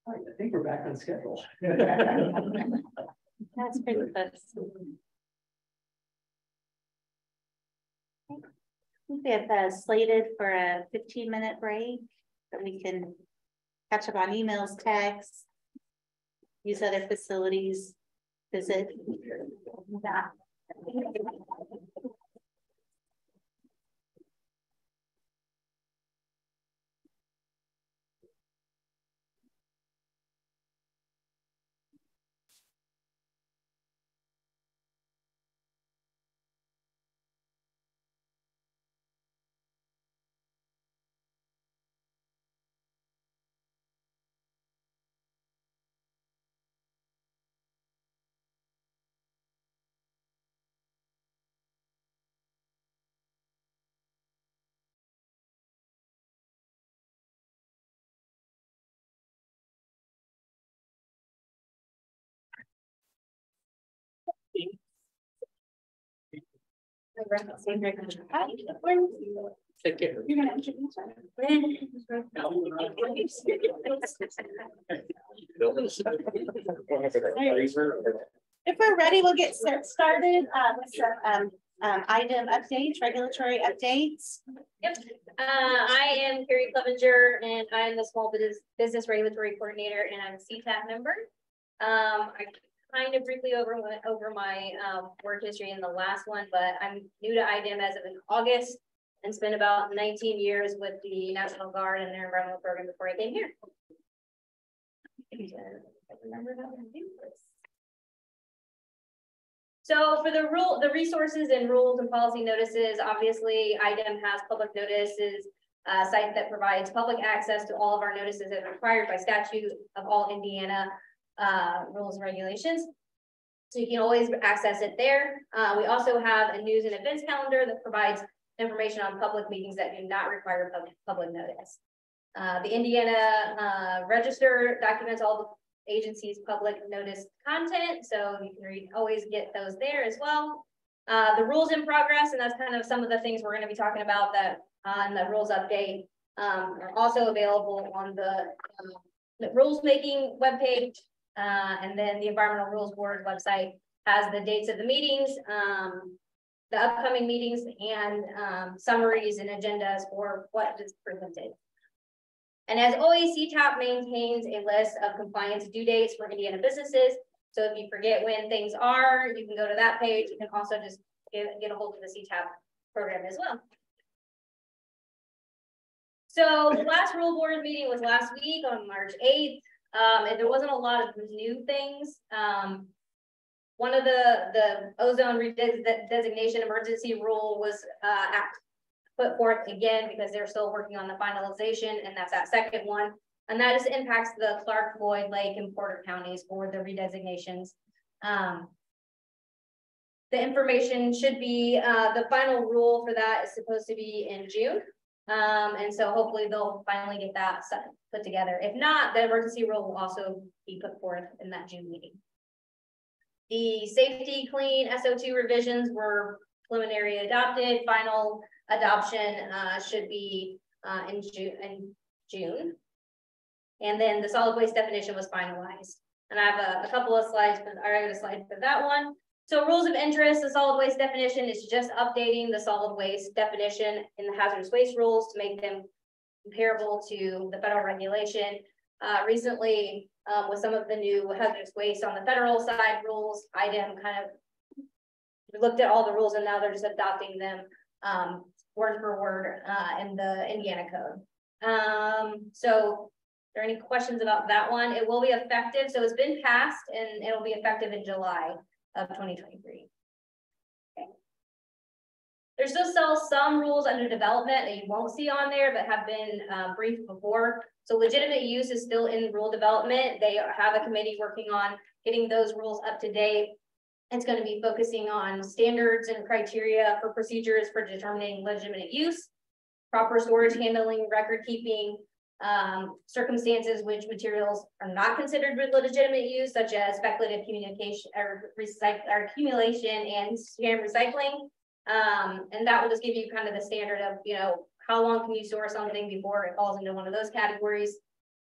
All right, I think we're back on schedule. That's pretty close. We have uh, slated for a fifteen minute break that we can catch up on emails, texts. Use other facilities, visit. Yeah. Introduce If we're ready, we'll get started uh, with some um, um, item updates, regulatory updates. Yep, uh, I am Carrie Clevenger and I'm the Small Business, Business Regulatory Coordinator and I'm a CTAP member. Um, I kind of briefly over, over my, um, work history in the last one, but I'm new to IDEM as of in August. And spent about nineteen years with the National Guard and their environmental program before I came here. So for the rule, the resources and rules and policy notices, obviously IDEM has public notices. A site that provides public access to all of our notices as required by statute of all Indiana uh, rules and regulations. So you can always access it there. Uh, we also have a news and events calendar that provides information on public meetings that do not require public, public notice. Uh, the Indiana, uh, Register documents all the agency's public notice content, so you can read, always get those there as well. Uh, the rules in progress, and that's kind of some of the things we're gonna be talking about that on the rules update, um, are also available on the, um, the rules making webpage. Uh, and then the Environmental Rules Board website has the dates of the meetings, um, the upcoming meetings and, um, summaries and agendas for what is presented. And as always, CTAP maintains a list of compliance due dates for Indiana businesses. So if you forget when things are, you can go to that page. You can also just get, get a hold of the CTAP program as well. So the last rule board meeting was last week on March eighth. Um, and there wasn't a lot of new things. Um, one of the, the ozone designation emergency rule was, uh, put forth again because they're still working on the finalization and that's that second one. And that just impacts the Clark, Floyd, Lake and Porter counties for the redesignations. Um, the information should be, uh, the final rule for that is supposed to be in June. Um, and so hopefully they'll finally get that set, put together. If not, the emergency rule will also be put forth in that June meeting. The Safety-Kleen SO2 revisions were preliminary adopted. Final adoption uh, should be uh, in June. In June. And then the solid waste definition was finalized. And I have a, a couple of slides, but I have a slide for that one. So rules of interest, the solid waste definition is just updating the solid waste definition in the hazardous waste rules to make them comparable to the federal regulation. Uh, recently, um, with some of the new hazardous waste on the federal side rules, IDEM kind of looked at all the rules and now they're just adopting them um, word for word uh, in the Indiana code. Um, so are there any questions about that one? It will be effective. So it's been passed and it'll be effective in July of 2023. Okay. There's still some rules under development that you won't see on there, but have been uh, briefed before. So legitimate use is still in rule development. They have a committee working on getting those rules up to date. It's going to be focusing on standards and criteria for procedures for determining legitimate use, proper storage handling, record keeping, um, circumstances which materials are not considered legitimate use, such as speculative communication or, or accumulation and sham recycling. Um, and that will just give you kind of the standard of, you know, how long can you store something before it falls into one of those categories.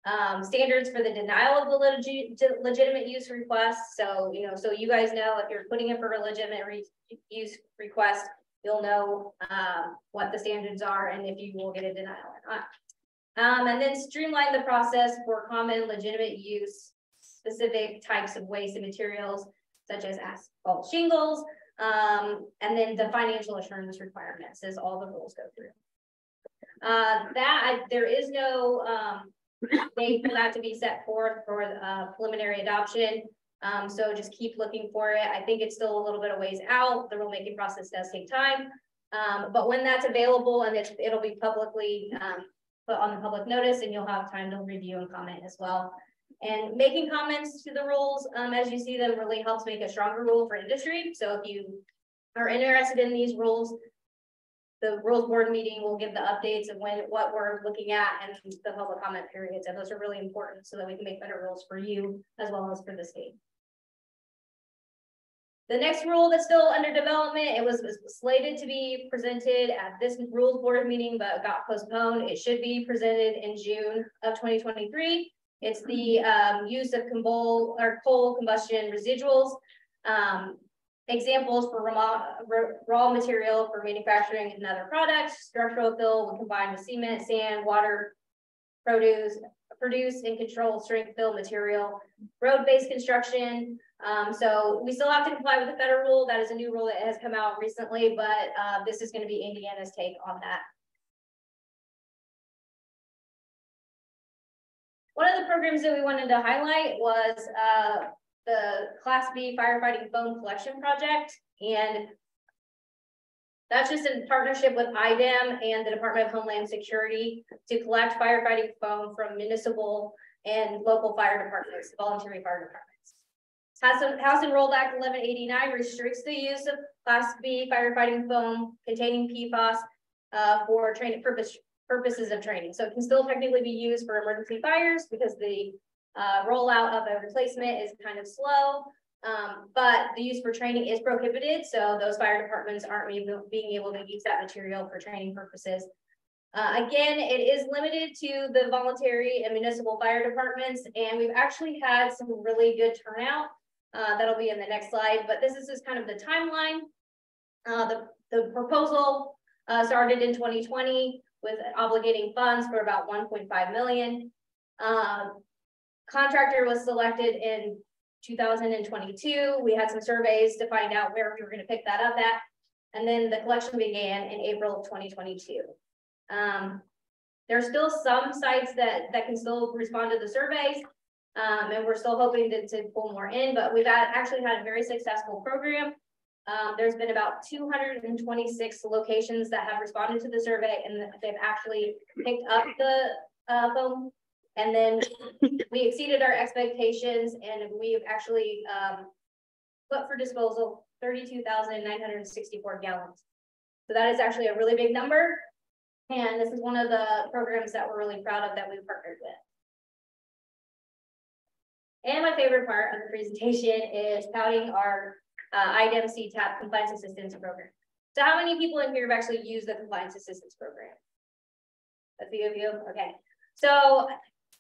Um, standards for the denial of the legit, legitimate use request. So, you know, so you guys know if you're putting in for a legitimate re use request, you'll know um, what the standards are and if you will get a denial or not. Um, and then streamline the process for common legitimate use, specific types of waste and materials, such as asphalt shingles, um, and then the financial assurance requirements as all the rules go through. Uh, that, there is no um, date for that to be set forth for uh, preliminary adoption. Um, so just keep looking for it. I think it's still a little bit of ways out. The rulemaking process does take time. Um, but when that's available and it's, it'll be publicly um, put on the public notice and you'll have time to review and comment as well. And making comments to the rules um, as you see them really helps make a stronger rule for industry. So if you are interested in these rules, the rules board meeting will give the updates of when what we're looking at and the public comment periods. And those are really important so that we can make better rules for you as well as for the state. The next rule that's still under development, it was, was slated to be presented at this rules board meeting, but got postponed. It should be presented in June of 2023. It's the um, use of combol or coal combustion residuals. Um, examples for raw, raw material for manufacturing another product, structural fill when combined with cement, sand, water, produce, produce and control strength fill material, road-based construction, um, so we still have to comply with the federal rule. That is a new rule that has come out recently, but uh, this is going to be Indiana's take on that. One of the programs that we wanted to highlight was uh, the Class B firefighting foam collection project. And that's just in partnership with IDEM and the Department of Homeland Security to collect firefighting foam from municipal and local fire departments, voluntary fire departments. House, Enrolled Act eleven eighty-nine restricts the use of Class B firefighting foam containing PFAS uh, for training purpose, purposes of training. So it can still technically be used for emergency fires because the uh, rollout of a replacement is kind of slow. Um, but the use for training is prohibited, so those fire departments aren't able, being able to use that material for training purposes. Uh, again, it is limited to the voluntary and municipal fire departments, and we've actually had some really good turnout. Uh, that'll be in the next slide, but this is just kind of the timeline. Uh, the, the proposal uh, started in 2020 with obligating funds for about 1.5 million. Um, contractor was selected in 2022. We had some surveys to find out where we were going to pick that up at. And then the collection began in April of 2022. Um, there are still some sites that, that can still respond to the surveys. Um, and we're still hoping to, to pull more in, but we've had, actually had a very successful program. Um, there's been about 226 locations that have responded to the survey and they've actually picked up the uh, foam and then we exceeded our expectations and we've actually um, put for disposal 32,964 gallons. So that is actually a really big number. And this is one of the programs that we're really proud of that we partnered with. And my favorite part of the presentation is touting our uh, IDEM CTAP Compliance Assistance Program. So how many people in here have actually used the Compliance Assistance Program? A few of you, okay. So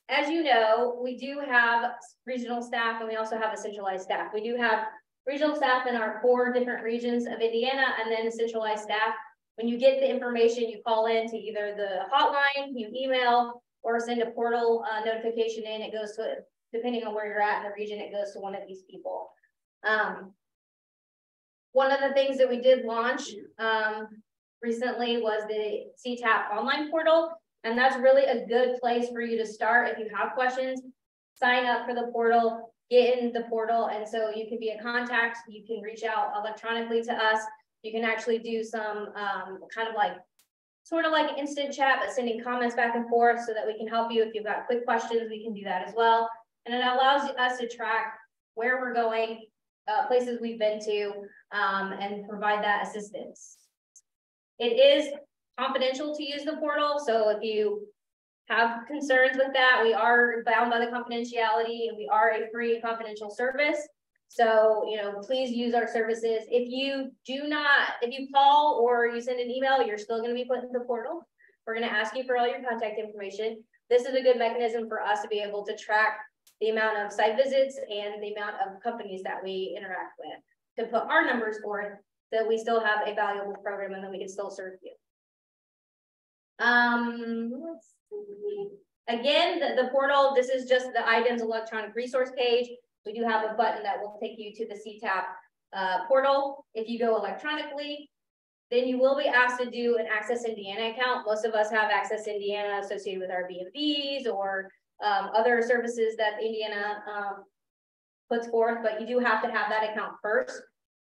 as you know, we do have regional staff and we also have a centralized staff. We do have regional staff in our four different regions of Indiana and then centralized staff. When you get the information, you call in to either the hotline, you email, or send a portal uh, notification in. It goes to, depending on where you're at in the region, it goes to one of these people. Um, one of the things that we did launch um, recently was the CTAP online portal. And that's really a good place for you to start. If you have questions, sign up for the portal, get in the portal. And so you can be a contact, you can reach out electronically to us. You can actually do some um, kind of like, sort of like instant chat, but sending comments back and forth so that we can help you. If you've got quick questions, we can do that as well. And it allows us to track where we're going, uh, places we've been to, um, and provide that assistance. It is confidential to use the portal. So if you have concerns with that, we are bound by the confidentiality and we are a free confidential service. So, you know, please use our services. If you do not, if you call or you send an email, you're still going to be put in the portal. We're going to ask you for all your contact information. This is a good mechanism for us to be able to track the amount of site visits and the amount of companies that we interact with to put our numbers forth that we still have a valuable program and that we can still serve you. Um, Again, the, the portal, this is just the IDEM's electronic resource page. We do have a button that will take you to the CTAP uh, portal. If you go electronically, then you will be asked to do an Access Indiana account. Most of us have Access Indiana associated with our BMVs or um, other services that Indiana um, puts forth, but you do have to have that account first.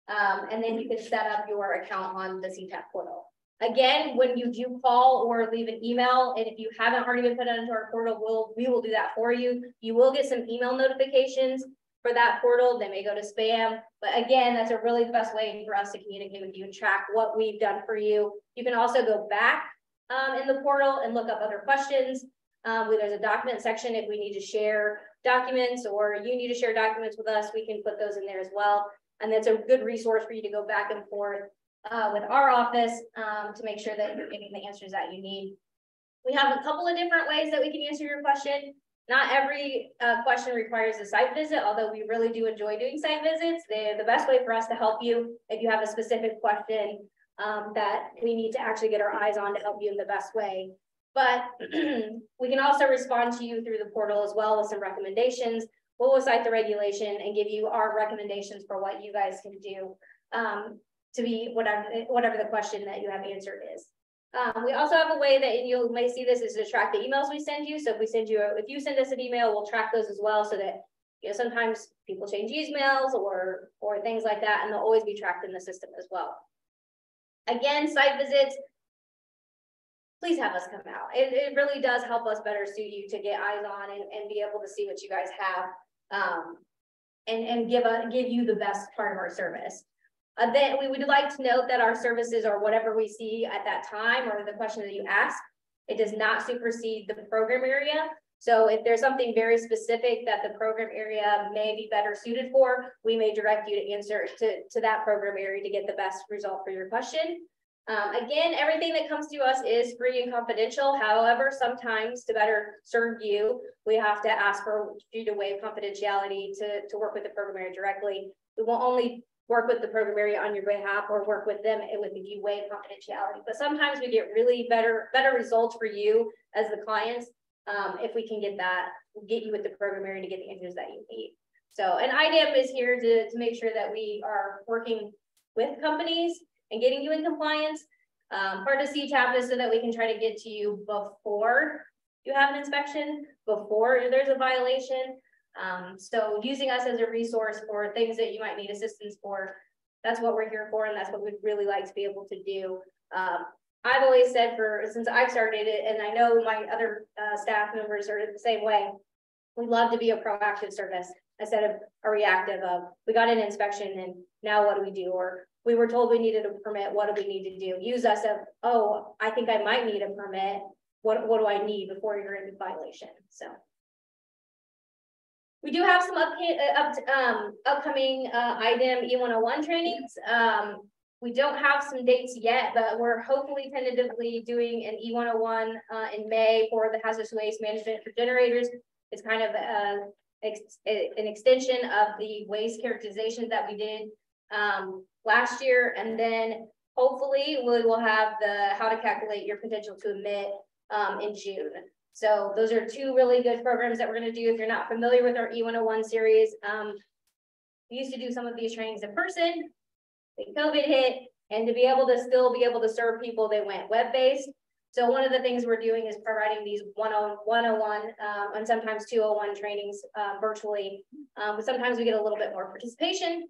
Um, and then you can set up your account on the CTAP portal. Again, when you do call or leave an email, and if you haven't already been put into our portal, we'll, we will do that for you. You will get some email notifications for that portal. They may go to spam, but again, that's a really the best way for us to communicate with you and track what we've done for you. You can also go back um, in the portal and look up other questions. Um, there's a document section if we need to share documents or you need to share documents with us, we can put those in there as well. And that's a good resource for you to go back and forth uh, with our office um, to make sure that you're getting the answers that you need. We have a couple of different ways that we can answer your question. Not every uh, question requires a site visit, although we really do enjoy doing site visits. They're the best way for us to help you if you have a specific question um, that we need to actually get our eyes on to help you in the best way. But we can also respond to you through the portal as well with some recommendations. We'll cite the regulation and give you our recommendations for what you guys can do. Um, to be whatever, whatever the question that you have answered is. Um, we also have a way that you may see this is to track the emails we send you. So if we send you, if you send us an email, we'll track those as well so that you know, sometimes people change emails or, or things like that, and they'll always be tracked in the system as well. Again, site visits, please have us come out. It, it really does help us better suit you to get eyes on and, and be able to see what you guys have. Um, and, and give a, give you the best part of our service. Uh, then we would like to note that our services are whatever we see at that time or the question that you ask. It does not supersede the program area. So if there's something very specific that the program area may be better suited for, we may direct you to answer to, to that program area to get the best result for your question. Um, again, everything that comes to us is free and confidential. However, sometimes to better serve you, we have to ask for you to waive confidentiality to, to work with the program area directly. We will only work with the program area on your behalf or work with them if you waive confidentiality. But sometimes we get really better, better results for you as the clients um, if we can get that, get you with the program area to get the answers that you need. So, and IDEM is here to, to make sure that we are working with companies and getting you in compliance. Um, part of CTAP is so that we can try to get to you before you have an inspection, before there's a violation. Um, so using us as a resource for things that you might need assistance for, that's what we're here for, and that's what we'd really like to be able to do. Um, I've always said for since I've started it, and I know my other uh, staff members are the same way. We love to be a proactive service instead of a reactive of we got an inspection and now what do we do? Or we were told we needed a permit. What do we need to do? Use us of oh, I think I might need a permit. What what do I need before you're in violation? So. We do have some up, up um, upcoming uh, IDEM E101 trainings. Um, we don't have some dates yet, but we're hopefully tentatively doing an E101 uh, in May for the hazardous waste management for generators. It's kind of a, ex an extension of the waste characterization that we did um, last year. And then hopefully we will have the how to calculate your potential to emit um, in June. So those are two really good programs that we're going to do. If you're not familiar with our E101 series, um, we used to do some of these trainings in person COVID hit, and to be able to still be able to serve people, they went web-based. So one of the things we're doing is providing these 101 um, and sometimes 201 trainings uh, virtually. Um, but sometimes we get a little bit more participation.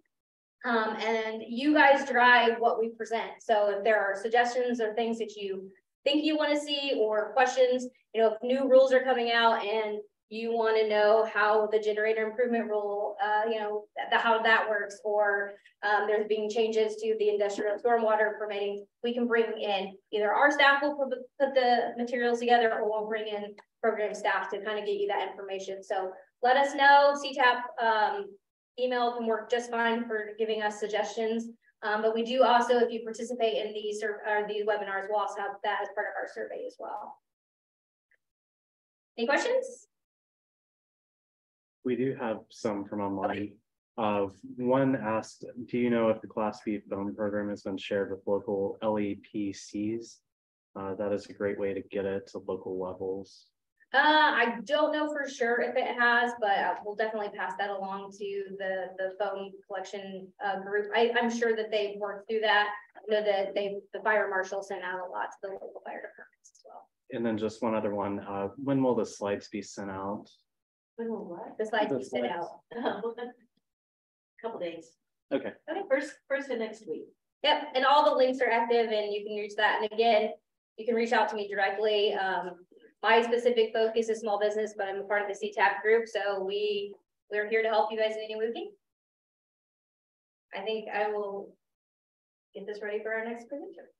Um, and you guys drive what we present. So if there are suggestions or things that you think you want to see or questions, you know, if new rules are coming out and you want to know how the generator improvement rule, uh, you know, the, how that works, or um, there's being changes to the industrial stormwater permitting, we can bring in either our staff will put the materials together or we'll bring in program staff to kind of get you that information. So let us know. CTAP um, email can work just fine for giving us suggestions. Um, but we do also, if you participate in these or these webinars, we'll also have that as part of our survey as well. Any questions? We do have some from online. Uh, one asked, do you know if the Class B foam program has been shared with local LEPCs? Uh, that is a great way to get it to local levels. Uh, I don't know for sure if it has, but we'll definitely pass that along to the the foam collection uh, group. I, I'm sure that they've worked through that. I know that they the fire marshal sent out a lot to the local fire departments as well. And then just one other one. Uh, when will the slides be sent out? When will what? The slides The be sent slides. out. Couple days. Okay. Okay, first, first of next week. Yep, and all the links are active and you can reach that. And again, you can reach out to me directly. Um, my specific focus is small business, but I'm a part of the CTAP group, so we, we're here to help you guys in any way we can. I think I will get this ready for our next presenter.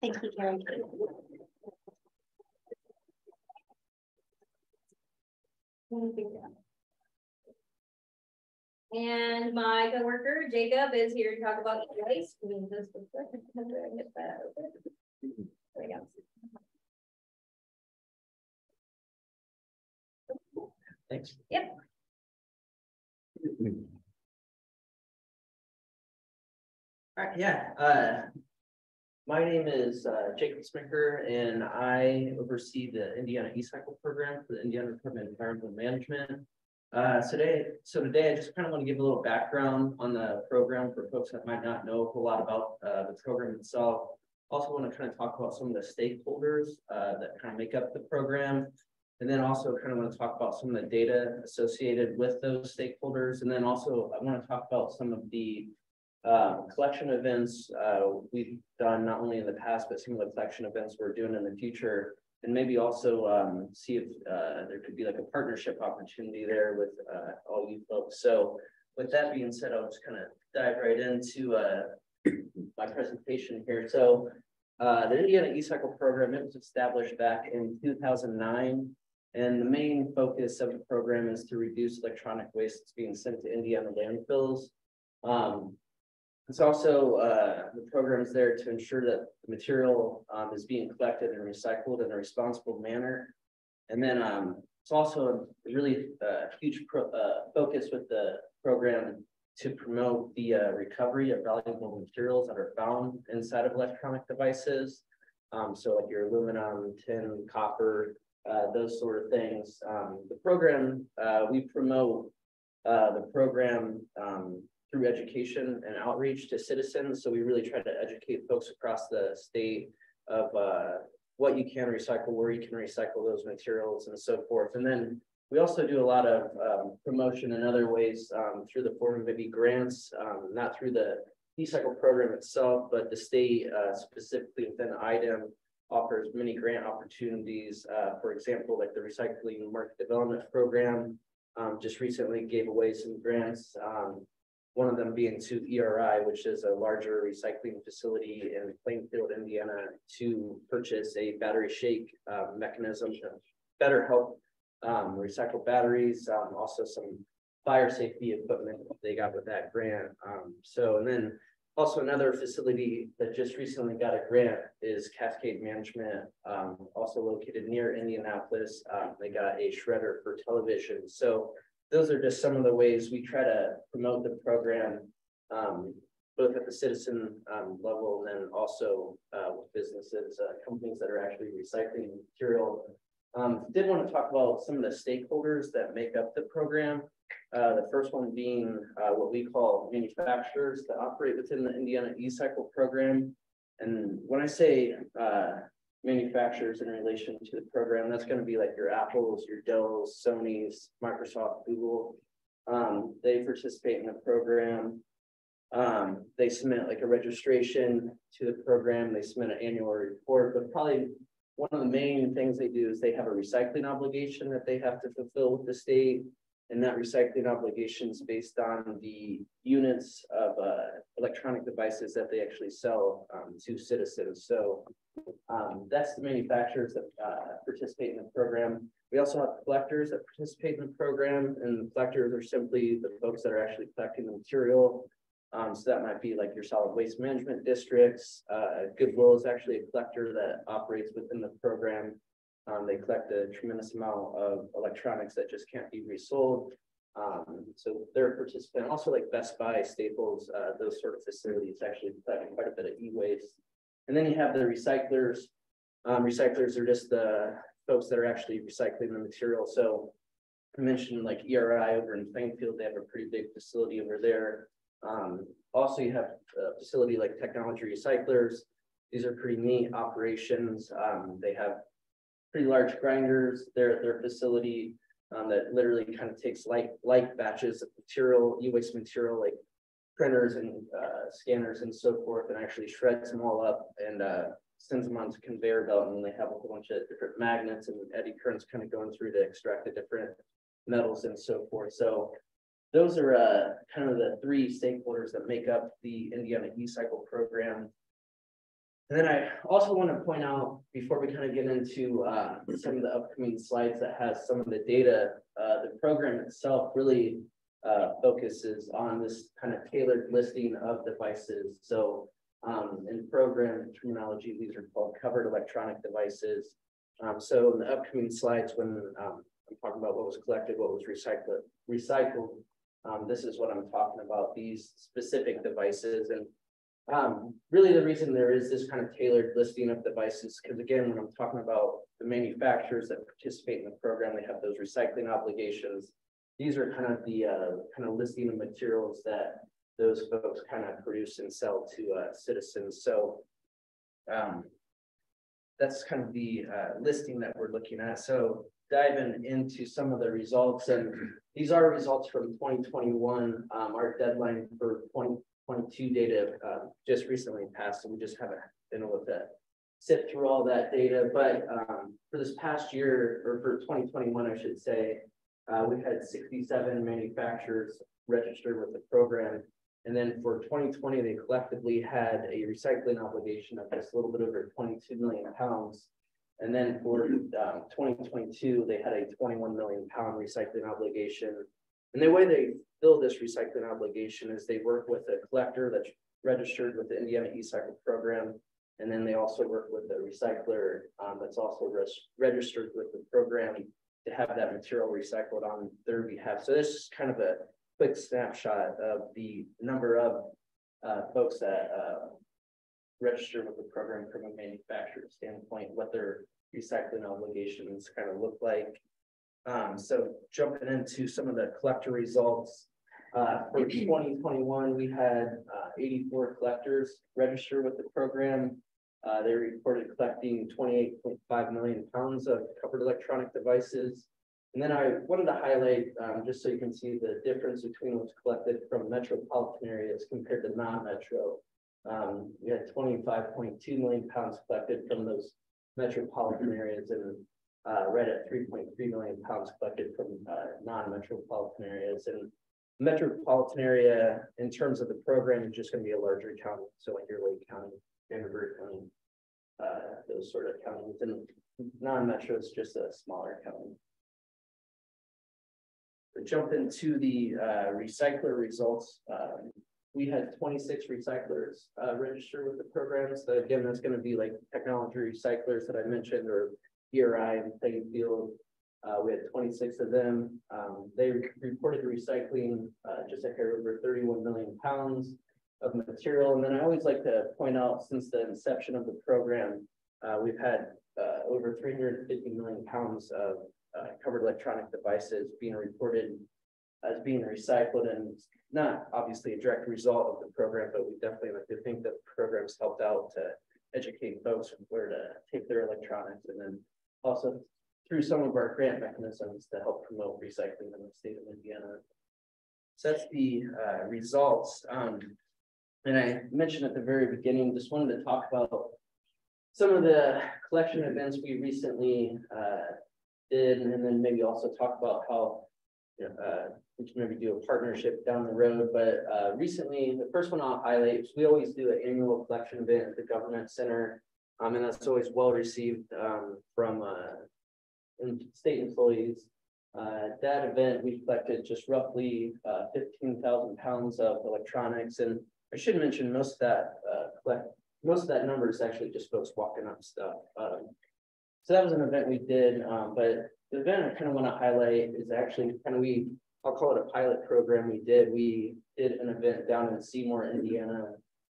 Thank you, Karen. And my coworker Jacob is here to talk about e-waste. There we go. Thanks. Yep. All right, yeah, uh. My name is uh Jacob Sminker and I oversee the Indiana E-Cycle program for the Indiana Department of Environmental Management. Uh, today, so today I just kind of want to give a little background on the program for folks that might not know a whole lot about uh the program itself. Also want to kind of talk about some of the stakeholders uh that kind of make up the program. And then also kind of want to talk about some of the data associated with those stakeholders. And then also I want to talk about some of the uh, collection events uh, we've done not only in the past, but some of the collection events we're doing in the future and maybe also, um, see if, uh, there could be like a partnership opportunity there with, uh, all you folks. So with that being said, I'll just kind of dive right into, uh, my presentation here. So, uh, the Indiana E-Cycle program, it was established back in two thousand nine. And the main focus of the program is to reduce electronic waste that's being sent to Indiana landfills. Um, it's also, uh, the program is there to ensure that the material, um, is being collected and recycled in a responsible manner. And then, um, it's also a really, uh, huge pro, uh, focus with the program to promote the, uh, recovery of valuable materials that are found inside of electronic devices. Um, so like your aluminum, tin, copper, uh, those sort of things. Um, the program, uh, we promote, uh, the program, um, through education and outreach to citizens. So we really try to educate folks across the state of, uh, what you can recycle, where you can recycle those materials and so forth. And then we also do a lot of, um, promotion in other ways, um, through the form of maybe grants, um, not through the e-cycle program itself, but the state, uh, specifically within IDEM offers many grant opportunities. Uh, for example, like the Recycling Market Development Program um, just recently gave away some grants. Um, one of them being to ERI, which is a larger recycling facility in Plainfield, Indiana, to purchase a battery shake uh, mechanism to better help um, recycle batteries, um, also some fire safety equipment they got with that grant. Um, so, and then also another facility that just recently got a grant is Cascade Management, um, also located near Indianapolis. Um, they got a shredder for television. So those are just some of the ways we try to promote the program, um, both at the citizen level and then also uh, with businesses, uh, companies that are actually recycling material. Um, did want to talk about some of the stakeholders that make up the program. Uh, the first one being uh, what we call manufacturers that operate within the Indiana E-Cycle program. And when I say uh, manufacturers in relation to the program, that's going to be like your Apples, your Dells, Sony's, Microsoft, Google. Um, they participate in the program. Um, they submit like a registration to the program. They submit an annual report, but probably one of the main things they do is they have a recycling obligation that they have to fulfill with the state. And that recycling obligation is based on the units of uh, electronic devices that they actually sell um, to citizens. So um, that's the manufacturers that uh, participate in the program. We also have collectors that participate in the program, and the collectors are simply the folks that are actually collecting the material. Um, so that might be like your solid waste management districts. Uh, Goodwill is actually a collector that operates within the program. Um, they collect a tremendous amount of electronics that just can't be resold. Um, so they're a participant. Also, like Best Buy, Staples, uh, those sort of facilities actually collect quite a bit of e-waste. And then you have the recyclers. Um, recyclers are just the folks that are actually recycling the material. So I mentioned like ERI over in Plainfield, they have a pretty big facility over there. Um, also, you have a facility like Technology Recyclers. These are pretty neat operations. Um, they have pretty large grinders. Their their facility um, that literally kind of takes light light batches of material, e-waste material like printers and uh, scanners and so forth, and actually shreds them all up and uh, sends them onto conveyor belt, and they have a whole bunch of different magnets and eddy currents kind of going through to extract the different metals and so forth. So those are uh, kind of the three stakeholders that make up the Indiana E-Cycle program. And then I also want to point out before we kind of get into uh, some of the upcoming slides that has some of the data, uh, the program itself really uh, focuses on this kind of tailored listing of devices. So um, in program terminology, these are called covered electronic devices. Um, so in the upcoming slides, when um, I'm talking about what was collected, what was recycled, recycled, um, this is what I'm talking about, these specific devices. And um, really the reason there is this kind of tailored listing of devices, because again, when I'm talking about the manufacturers that participate in the program, they have those recycling obligations. These are kind of the uh, kind of listing of materials that those folks kind of produce and sell to uh, citizens. So um, that's kind of the uh, listing that we're looking at. So diving into some of the results, and these are results from 2021. Um, our deadline for 2022 data uh, just recently passed, and we just haven't been able to sift through all that data, but, um, for this past year, or for twenty twenty-one, I should say, uh, we've had sixty-seven manufacturers registered with the program. And then for twenty twenty, they collectively had a recycling obligation of just a little bit over twenty-two million pounds. And then for um twenty twenty-two, they had a twenty-one million pound recycling obligation. And the way they fill this recycling obligation is they work with a collector that's registered with the Indiana E-Cycle program. And then they also work with a recycler um that's also registered with the program to have that material recycled on their behalf. So this is kind of a quick snapshot of the number of uh folks that uh register with the program from a manufacturer standpoint, what their recycling obligations kind of look like. Um, so jumping into some of the collector results. Uh, for twenty twenty-one, we had uh eighty-four collectors register with the program. Uh, they reported collecting twenty-eight point five million pounds of covered electronic devices. And then I wanted to highlight, um, just so you can see the difference between what's collected from metropolitan areas compared to non-metro. Um, we had twenty-five point two million pounds collected from those metropolitan areas and uh, right at three point three million pounds collected from uh, non-metropolitan areas. And metropolitan area, in terms of the program, is just going to be a larger county. So like your Lake County, Vanderburgh County, uh, those sort of counties. And non-metro is just a smaller county. Jump into the uh, recycler results, um, we had twenty-six recyclers uh, register with the program. So again, that's going to be like technology recyclers that I mentioned or ERI and Plainfield. Uh, we had twenty-six of them. Um, they reported recycling uh, just a hair over thirty-one million pounds of material. And then I always like to point out, since the inception of the program, uh, we've had uh, over three hundred and fifty million pounds of uh, covered electronic devices being reported as being recycled and not obviously a direct result of the program, but we definitely like to think that the program's helped out to educate folks where to take their electronics and then also through some of our grant mechanisms to help promote recycling in the state of Indiana. So that's the uh, results. Um, and I mentioned at the very beginning, just wanted to talk about some of the collection events we recently uh, did, and then maybe also talk about how uh, we can maybe do a partnership down the road. But uh, recently, the first one I'll highlight is we always do an annual collection event at the government center. Um, and that's always well received um, from uh, state employees. Uh, that event, we collected just roughly uh, 15,000 pounds of electronics. And I should mention most of that uh, collect, most of that number is actually just folks walking up stuff. Um, so that was an event we did, um, but the event I kind of want to highlight is actually kind of we, I'll call it a pilot program we did. We did an event down in Seymour, Indiana,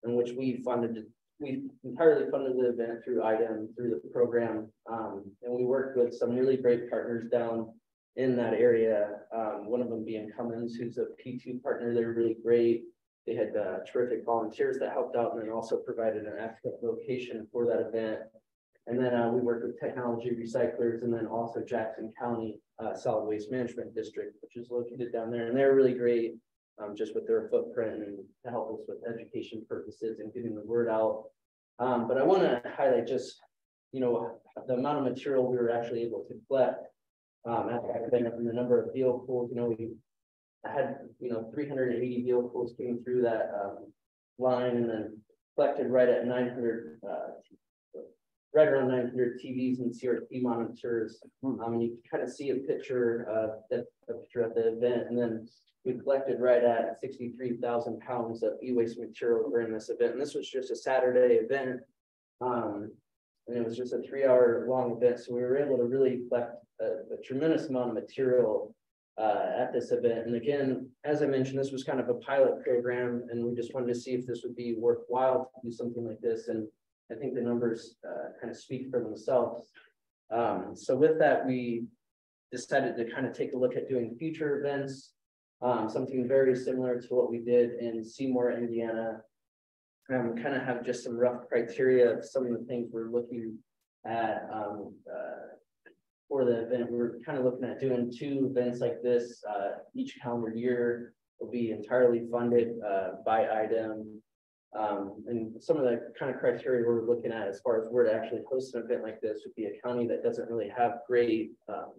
in which we funded, we entirely funded the event through IDEM, through the program. Um, and we worked with some really great partners down in that area. Um, one of them being Cummins, who's a P2 partner. They're really great. They had uh, terrific volunteers that helped out and then also provided an active location for that event. And then uh, we worked with technology recyclers and then also Jackson County uh, Solid Waste Management District, which is located down there. And they're really great um, just with their footprint and to help us with education purposes and getting the word out. Um, but I want to highlight just, you know, the amount of material we were actually able to collect um, after the the number of vehicles, you know, we had, you know, 380 vehicles came through that um, line and then collected right at 900 uh, right around nine hundred TVs and CRT monitors. Um, and you can kind of see a picture of the, a picture of the event. And then we collected right at sixty-three thousand pounds of e-waste material during this event. And this was just a Saturday event. Um, and it was just a three-hour long event. So we were able to really collect a, a tremendous amount of material uh, at this event. And again, as I mentioned, this was kind of a pilot program, and we just wanted to see if this would be worthwhile to do something like this. And I think the numbers uh, kind of speak for themselves. Um, so with that, we decided to kind of take a look at doing future events, um, something very similar to what we did in Seymour, Indiana. Um, kind of have just some rough criteria of some of the things we're looking at um, uh, for the event. We're kind of looking at doing two events like this uh, each calendar year will be entirely funded uh, by IDEM Um, and some of the kind of criteria we're looking at as far as where to actually host an event like this would be a county that doesn't really have great, um,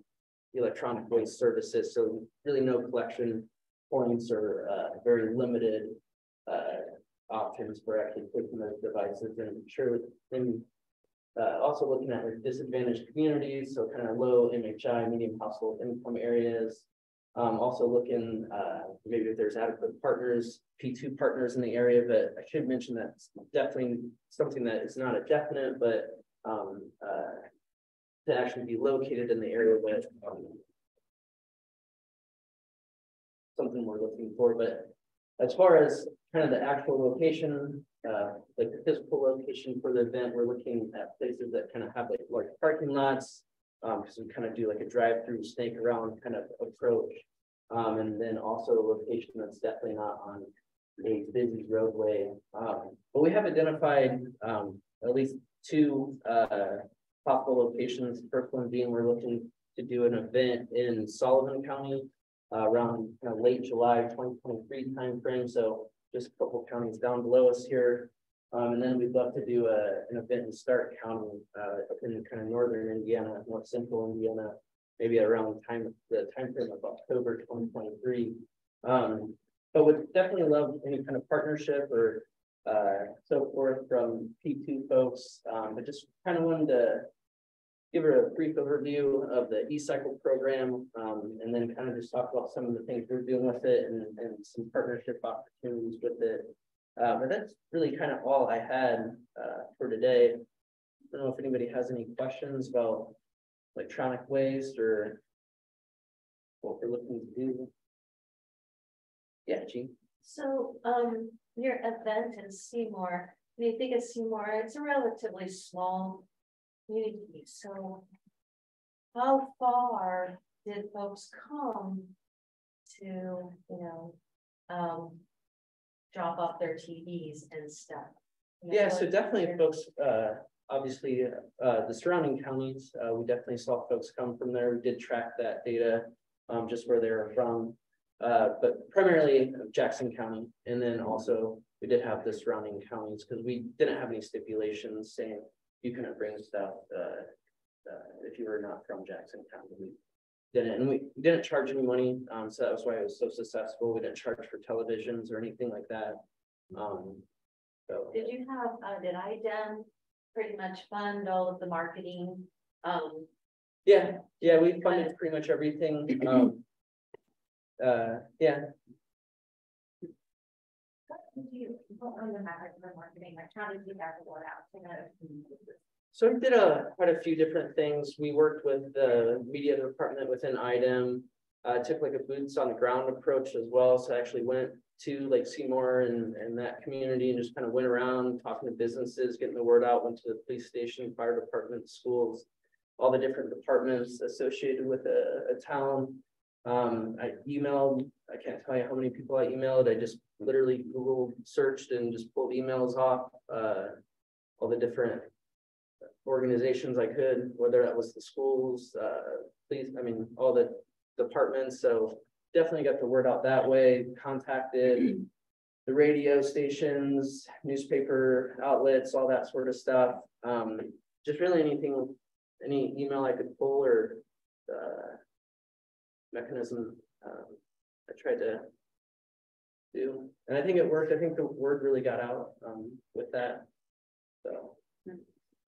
electronic waste services, so really no collection points or, uh, very limited, uh, options for actually putting those devices and sure, and uh, also looking at disadvantaged communities, so kind of low MHI, medium household income areas. Um, also looking, uh, maybe if there's adequate partners, P two partners in the area, but I should mention that it's definitely something that is not a definite, but, um, uh, to actually be located in the area that, um, something we're looking for, but as far as kind of the actual location, uh, like the physical location for the event, we're looking at places that kind of have like large parking lots. Um, because we kind of do like a drive-through snake around kind of approach. Um, and then also a location that's definitely not on a busy roadway. Um, but we have identified, um, at least two, uh, possible locations. First one being we're looking to do an event in Sullivan County. Uh, around kind of late July twenty twenty-three timeframe, so just a couple counties down below us here. Um, and then we'd love to do a, an event in Stark County, uh, in kind of northern Indiana, north central Indiana, maybe around the time, the timeframe of October twenty twenty-three. Um, but would definitely love any kind of partnership or, uh, so forth from P two folks, um, but just kind of wanted to give her a brief overview of the e-cycle program, um, and then kind of just talk about some of the things we're doing with it and, and some partnership opportunities with it. Uh, but that's really kind of all I had, uh, for today. I don't know if anybody has any questions about electronic waste or what we're looking to do. Yeah, Gene? So, um, your event in Seymour, when you think of Seymour, it's a relatively small community, so. How far did folks come to, you know, um, drop off their TVs and stuff? You know, Yeah, so definitely folks, uh, obviously, uh, the surrounding counties, uh, we definitely saw folks come from there. We did track that data. Um, just where they were from, uh, but primarily Jackson County. And then also we did have the surrounding counties because we didn't have any stipulations saying you couldn't bring stuff, uh. Uh, if you were not from Jackson County, we didn't, and we didn't charge any money, um, so that was why it was so successful. We didn't charge for televisions or anything like that. Um, so. Did you have, uh, did IDEM pretty much fund all of the marketing? Um, Yeah, yeah, we funded pretty much everything, um. Uh, yeah, what did you, what were the methods of marketing, like how did you have the word out to know? So we did a, quite a few different things. We worked with the media department within IDEM. Uh, took like a boots on the ground approach as well, so I actually went to Lake Seymour and, and that community and just kind of went around talking to businesses, getting the word out, went to the police station, fire department, schools. All the different departments associated with a, a town. Um, I emailed, I can't tell you how many people I emailed, I just literally Google searched and just pulled emails off, uh. All the different organizations I could, whether that was the schools, uh, please, I mean, all the departments, so. Definitely got the word out that way, contacted the radio stations, newspaper outlets, all that sort of stuff. Um, just really anything, any email I could pull or, uh, mechanism, um, I tried to do, and I think it worked. I think the word really got out, um, with that. So,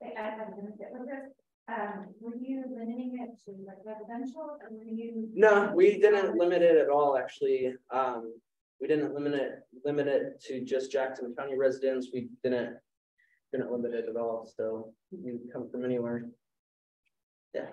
I have a minute with this. Um, were you limiting it to like residential or were you? no, we didn't limit it at all, actually. Um, we didn't limit it, limit it to just Jackson County residents. We didn't, didn't limit it at all, so you can come from anywhere. Yeah.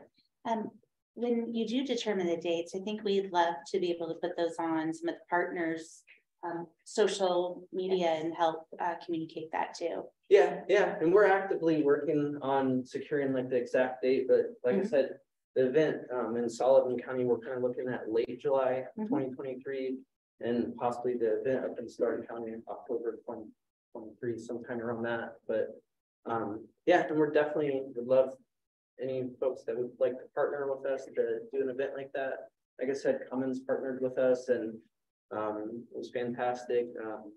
Um, when you do determine the dates, I think we'd love to be able to put those on some of the partners. Um, social media and help uh communicate that too. Yeah, yeah, and we're actively working on securing like the exact date, but like I Mhm. said, the event um in Sullivan County, we're kind of looking at late July Mhm. twenty twenty-three. And possibly the event up in Stark County in October twenty twenty-three, sometime around that, but um, yeah, and we're definitely would love. Any folks that would like to partner with us to do an event like that. Like I said, Cummins partnered with us and um, it was fantastic. Um,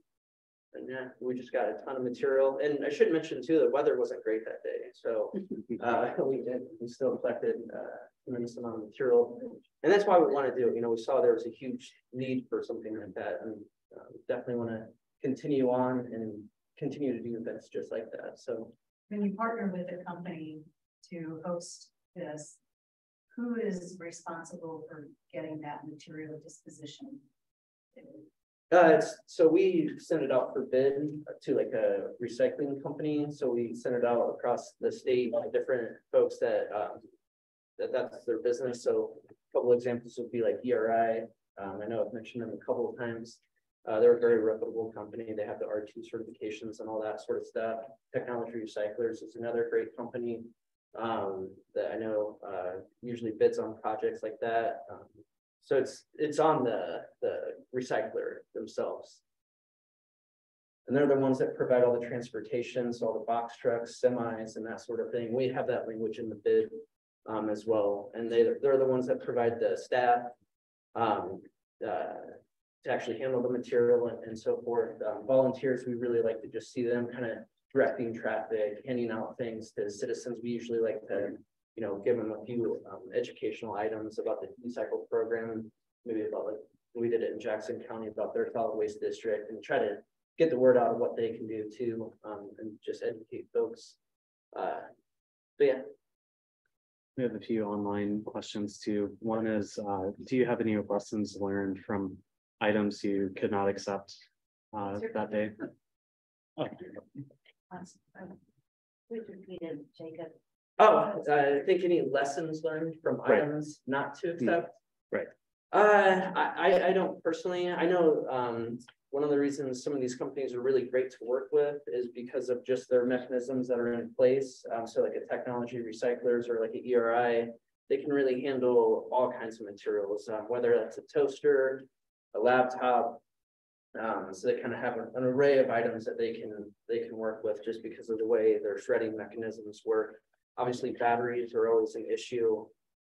and yeah, we just got a ton of material, and I should mention too, the weather wasn't great that day, so. Uh, we did, we still collected, uh, tremendous amount of material, and that's why we want to do, it. you know, we saw there was a huge need for something like that, and. Uh, definitely want to continue on and continue to do events just like that, so. When you partner with a company to host this, who is responsible for getting that material disposition? Uh, so we sent it out for bid to like a recycling company, so we sent it out across the state, to different folks that, um. That that's their business, so a couple examples would be like ERI, um, I know I've mentioned them a couple of times. Uh, they're a very reputable company, they have the R two certifications and all that sort of stuff. Technology Recyclers is another great company. Um, that I know, uh, usually bids on projects like that, um, so it's, it's on the, the recycler themselves. And they're the ones that provide all the transportation, so all the box trucks, semis and that sort of thing. We have that language in the bid um, as well. And they, they're the ones that provide the staff um, uh, to actually handle the material and, and so forth. Um, volunteers, we really like to just see them kind of directing traffic, handing out things to citizens. We usually like to you know, give them a few um, educational items about the recycle program, maybe about like we did it in Jackson County about their solid waste district and try to get the word out of what they can do too, um, and just educate folks. Uh, but yeah. We have a few online questions too. One is, uh, do you have any lessons learned from items you could not accept uh, that day? Please repeat it, Jacob. Oh, I think any lessons learned from Right. items not to accept? Right. Uh, I, I, I don't personally, I know, um, one of the reasons some of these companies are really great to work with is because of just their mechanisms that are in place. Um, so like a technology recyclers or like a ERI, they can really handle all kinds of materials, um, whether that's a toaster, a laptop. Um, so they kind of have an array of items that they can, they can work with just because of the way their shredding mechanisms work. Obviously, batteries are always an issue,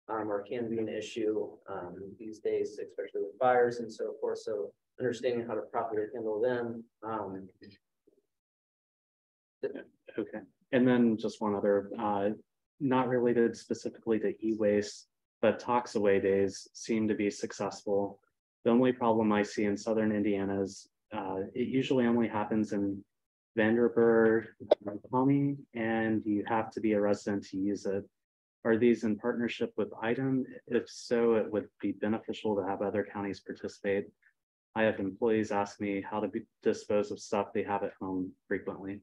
um, or can be an issue, um, these days, especially with fires and so forth. So understanding how to properly handle them, um. Okay, and then just one other, uh, not related specifically to e-waste, but Tox Away Days seem to be successful. The only problem I see in southern Indiana is, uh, it usually only happens in Vanderburgh County, and you have to be a resident to use it. Are these in partnership with IDEM? If so, it would be beneficial to have other counties participate. I have employees ask me how to be, dispose of stuff they have at home frequently.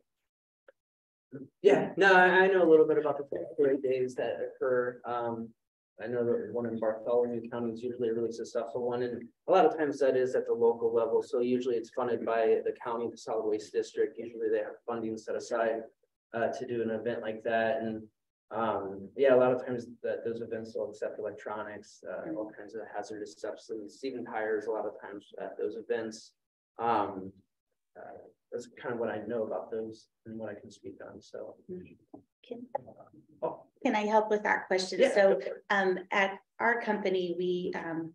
Yeah, no, I, know a little bit about the parade days that occur. Um, I know that one in Bartholomew County is usually a really successful one, and a lot of times that is at the local level. So usually it's funded by the county, the solid waste district. Usually they have funding set aside uh, to do an event like that. And um, yeah, a lot of times that those events will accept electronics, uh, all kinds of hazardous substances, even tires. A lot of times at those events. Um, uh, that's kind of what I know about those and what I can speak on. So. Can, Oh. can I help with that question? Yeah, So, go for it. um, at our company, we, um,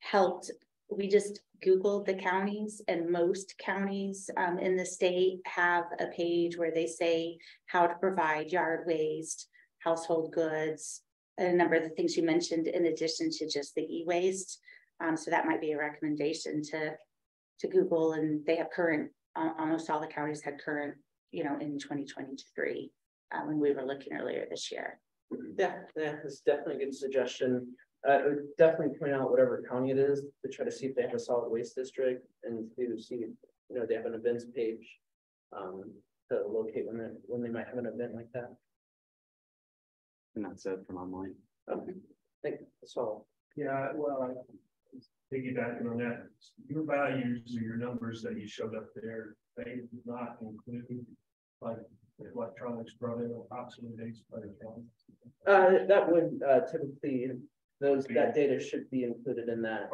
helped, we just Googled the counties and most counties, um, in the state have a page where they say how to provide yard waste, household goods, and a number of the things you mentioned in addition to just the e-waste. Um, so that might be a recommendation to, to Google and they have current, almost all the counties had current, you know, in twenty twenty-three. Uh, when we were looking earlier this year. Yeah, yeah, it's definitely a good suggestion. Uh, I would definitely point out whatever county it is to try to see if they have a solid waste district and to see, you know, they have an events page. Um, to locate when they, when they might have an event like that. And that's it from online. Okay, I think that's all. Yeah, well, I- piggybacking on that, your values or your numbers that you showed up there, they did not include like electronics brought in approximately days by the. Uh, that would uh typically, those, that data should be included in that.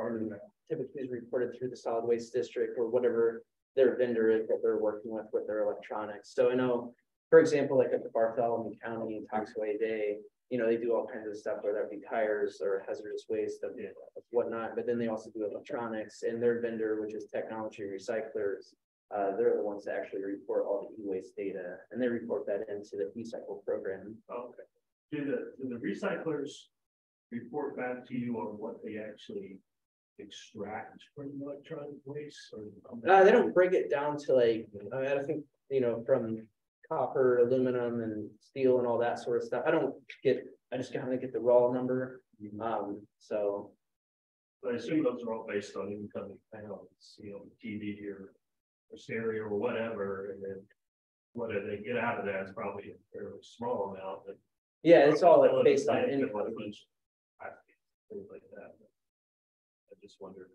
Typically is reported through the solid waste district or whatever their vendor is that they're working with with their electronics. So I know, for example, like at the Bartholomew County Toxaway Day, you know, they do all kinds of stuff, whether it be tires or hazardous waste and whatnot, but then they also do electronics and their vendor, which is technology recyclers. Uh, they're the ones that actually report all the e-waste data and they report that into the e-cycle program. Okay. Do the, do the recyclers report back to you on what they actually extract from electronic waste or? Uh, they don't break it down to like, I mean, I think, you know, from copper, aluminum and steel and all that sort of stuff. I don't get, I just kind of get the raw number. Um, so, But I assume those are all based on incoming panels, you know, TV or, or stereo or whatever, and then. What do they get out of that is probably a fairly small amount, but. yeah, it's all like based on. Things like that. I just wonder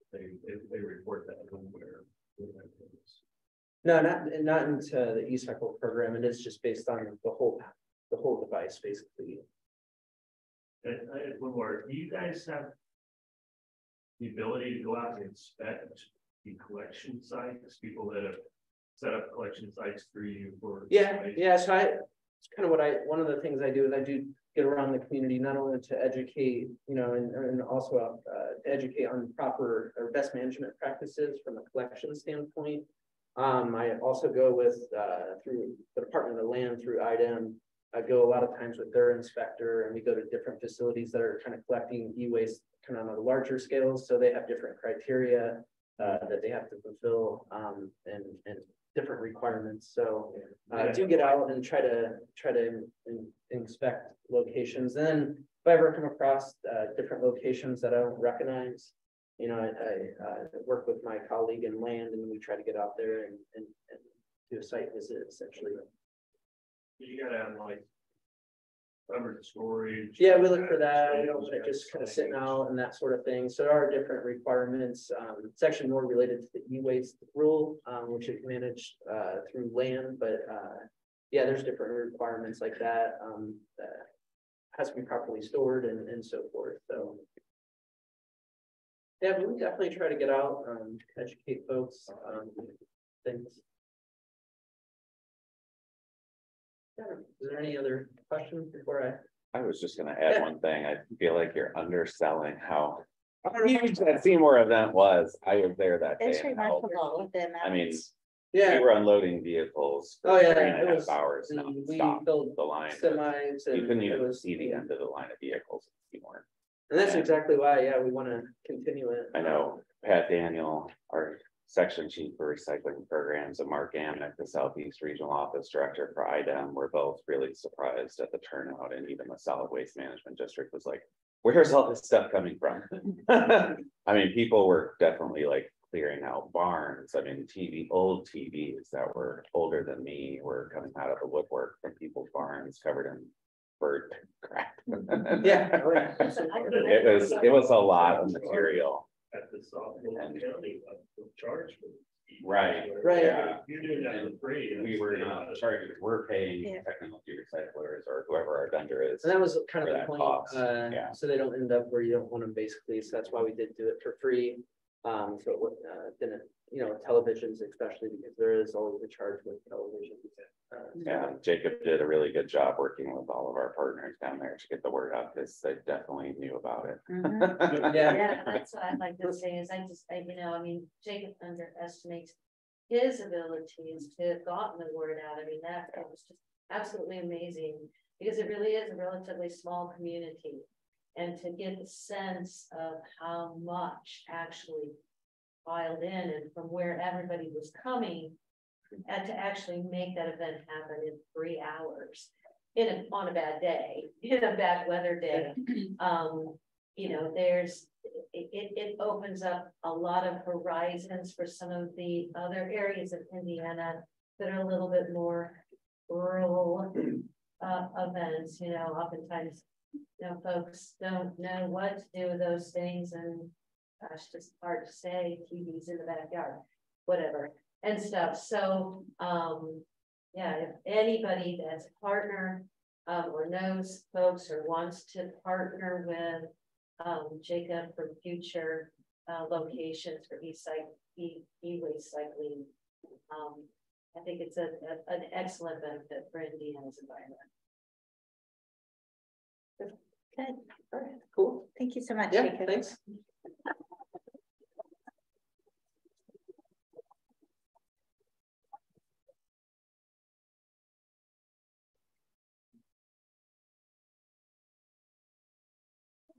if They, they, they report that somewhere. No, not, not into the e-cycle program. And It is just based on the whole, the whole device, basically. And I had one more, do you guys have? The ability to go out and inspect the collection sites, people that have set up collection sites for you for. Yeah, yeah, so I, it's kind of what I, one of the things I do is I do get around the community, not only to educate, you know, and, and also uh, to educate on proper or best management practices from a collection standpoint. Um, I also go with, uh, through the Department of Land, through IDEM. I go a lot of times with their inspector and we go to different facilities that are kind of collecting e-waste kind of on a larger scale, so they have different criteria uh, that they have to fulfill, um, and, and different requirements, so uh, I do get out and try to, try to in- inspect locations, And then if I ever come across, uh, different locations that I don't recognize, you know, I, I, uh, work with my colleague in land and we try to get out there and, and, and do a site visit essentially. You gotta have like. Covered storage. Yeah, we look for that, we don't want it just kind of sitting out and that sort of thing, so there are different requirements, um, it's actually more related to the e-waste rule, um, which is managed, uh, through land, but, uh. Yeah, there's different requirements like that, um, that has to be properly stored and, and so forth, so. Yeah, but we definitely try to get out, um, educate folks, on things. Yeah, Is there any other questions before I? I was just gonna Yeah. add one thing. I feel like you're underselling how huge that Seymour event was. I was there that day. It's remarkable with the I mean, yeah. we Yeah, were unloading vehicles. for Oh, yeah, three and it half was- Hours and we nonstop. built The line, semis you and couldn't even was, see the end of the line of vehicles. in Seymour. And that's exactly why, yeah, we wanna continue it. I know Pat Daniel, our section chief for recycling programs, and Mark Amick, the Southeast Regional Office Director for IDEM, were both really surprised at the turnout, and even the Solid Waste Management District was like, where's all this stuff coming from? I mean, people were definitely like clearing out barns, I mean, TV, old TVs that were older than me were coming out of the woodwork from people's barns covered in bird crap. Yeah, oh. It was, it was a lot of material. At the softball county, charge. Right, Right. yeah. You're doing that for free. We were not charging, we're paying Yeah. technology recyclers or whoever our vendor is. And that was kind of the point, uh, yeah. so they don't end up where you don't want them basically, so that's why we did do it for free. Um, so it would, uh, didn't, you know, televisions especially, because there is always a charge with televisions. uh, Yeah, Jacob did a really good job working with all of our partners down there to get the word out, because they definitely knew about it. Yeah, Yeah, that's what I'd like to say is I just, I, you know, I mean, Jacob underestimates his abilities to have gotten the word out. I mean, that that was just absolutely amazing. Because it really is a relatively small community. And to get the sense of how much actually filed in and from where everybody was coming. And to actually make that event happen in three hours. In a, on a bad day, in a bad weather day. Um, you know, there's, it, it, it opens up a lot of horizons for some of the other areas of Indiana that are a little bit more rural uh, events, you know, oftentimes, you know, folks don't know what to do with those things and gosh, just hard to say, TVs in the backyard, whatever, and stuff. So, um, yeah, if anybody that's a partner um, or knows folks or wants to partner with um, Jacob for future uh, locations for e-cycle, e, e-waste cycling. Um, I think it's a, a- an excellent benefit for Indiana's environment. Good, all right, cool. thank you so much. Yeah, Jacob. thanks.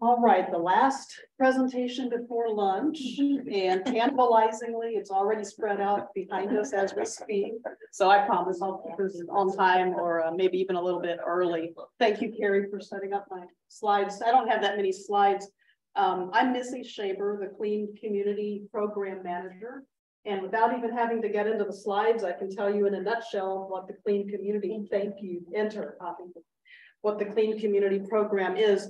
All right, the last presentation before lunch and tantalizingly, it's already spread out behind us as we speak. So I promise I'll keep this on time or uh, maybe even a little bit early. Thank you, Carrie, for setting up my slides. I don't have that many slides. Um, I'm Missy Shaber, the Clean Community Program Manager. And without even having to get into the slides, I can tell you in a nutshell what the Clean Community, thank you, enter copy. What the Clean Community Program is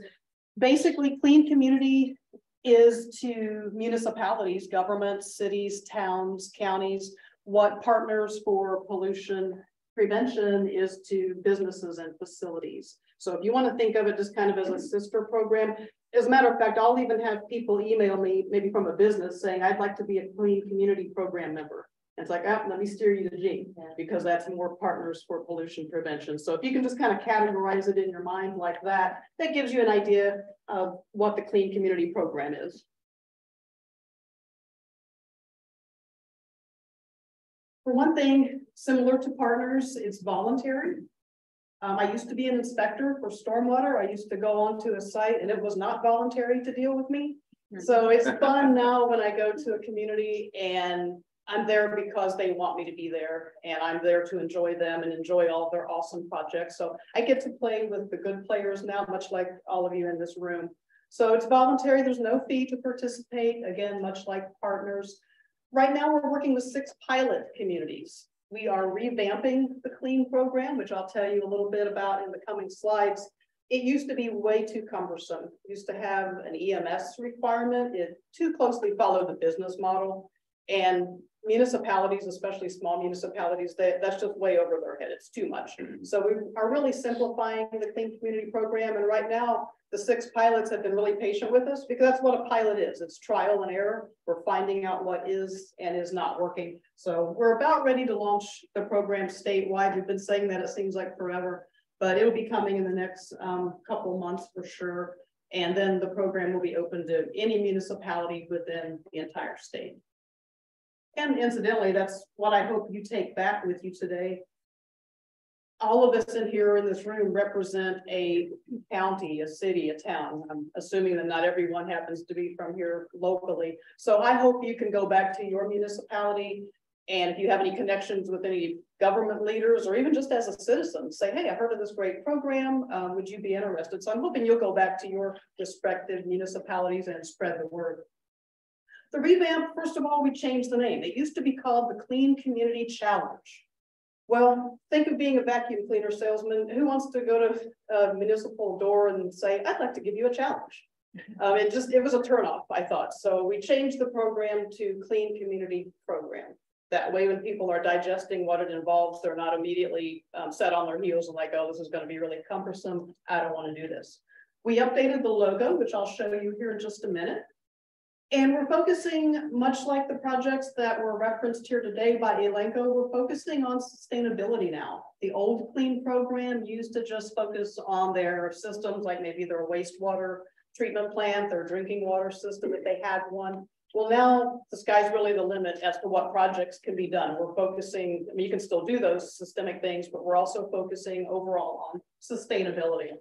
basically clean community is to municipalities, governments, cities, towns, counties, what partners for pollution prevention is to businesses and facilities. So if you want to think of it just kind of as a sister program, as a matter of fact, I'll even have people email me, maybe from a business saying, I'd like to be a clean community program member. It's like, oh, let me steer you to G because that's more partners for pollution prevention. So if you can just kind of categorize it in your mind like that, that gives you an idea of what the clean community program is. For one thing, similar to partners, it's voluntary. Um, I used to be an inspector for stormwater. I used to go onto a site and it was not voluntary to deal with me. So it's fun now when I go to a community and I'm there because they want me to be there and I'm there to enjoy them and enjoy all their awesome projects. So I get to play with the good players now, much like all of you in this room. So it's voluntary. There's no fee to participate. Again, much like partners. Right now, we're working with six pilot communities. We are revamping the CLEAN program, which I'll tell you a little bit about in the coming slides. It used to be way too cumbersome. It used to have an EMS requirement. It too closely followed the business model. And municipalities, especially small municipalities, they, that's just way over their head. It's too much. So we are really simplifying the clean community program. And right now, the six pilots have been really patient with us because that's what a pilot is. It's trial and error. We're finding out what is and is not working. So we're about ready to launch the program statewide. We've been saying that it seems like forever, but it'll be coming in the next um, couple months for sure. And then the program will be open to any municipality within the entire state. And incidentally, that's what I hope you take back with you today. All of us in here in this room represent a county, a city, a town. I'm assuming that not everyone happens to be from here locally. So I hope you can go back to your municipality. And if you have any connections with any government leaders or even just as a citizen, say, hey, I heard of this great program. Um, would you be interested? So I'm hoping you'll go back to your respective municipalities and spread the word. The revamp, first of all, we changed the name. It used to be called the Clean Community Challenge. Well, think of being a vacuum cleaner salesman. Who wants to go to a municipal door and say, I'd like to give you a challenge? Um, it just, it was a turnoff, I thought. So we changed the program to Clean Community Program. That way, when people are digesting what it involves, they're not immediately um, set on their heels and like, oh, this is going to be really cumbersome. I don't want to do this. We updated the logo, which I'll show you here in just a minute. And we're focusing, much like the projects that were referenced here today by Elanco, we're focusing on sustainability now. The old clean program used to just focus on their systems, like maybe their wastewater treatment plant, their drinking water system, if they had one. Well, now the sky's really the limit as to what projects can be done. We're focusing, I mean, you can still do those systemic things, but we're also focusing overall on sustainability.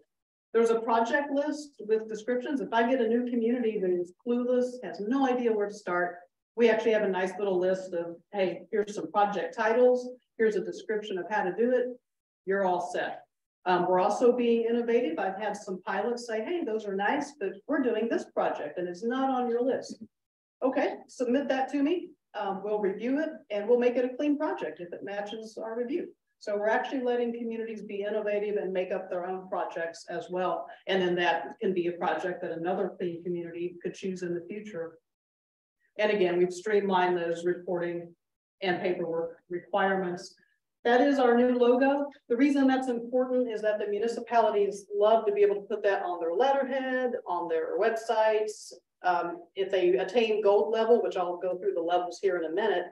There's a project list with descriptions. If I get a new community that is clueless, has no idea where to start, we actually have a nice little list of, hey, here's some project titles. Here's a description of how to do it. You're all set. Um, we're also being innovative. I've had some pilots say, hey, those are nice, but we're doing this project and it's not on your list. Okay, submit that to me. Um, we'll review it and we'll make it a clean project if it matches our review. So we're actually letting communities be innovative and make up their own projects as well. And then that can be a project that another clean community could choose in the future. And again, we've streamlined those reporting and paperwork requirements. That is our new logo. The reason that's important is that the municipalities love to be able to put that on their letterhead, on their websites. Um, if they attain gold level, which I'll go through the levels here in a minute,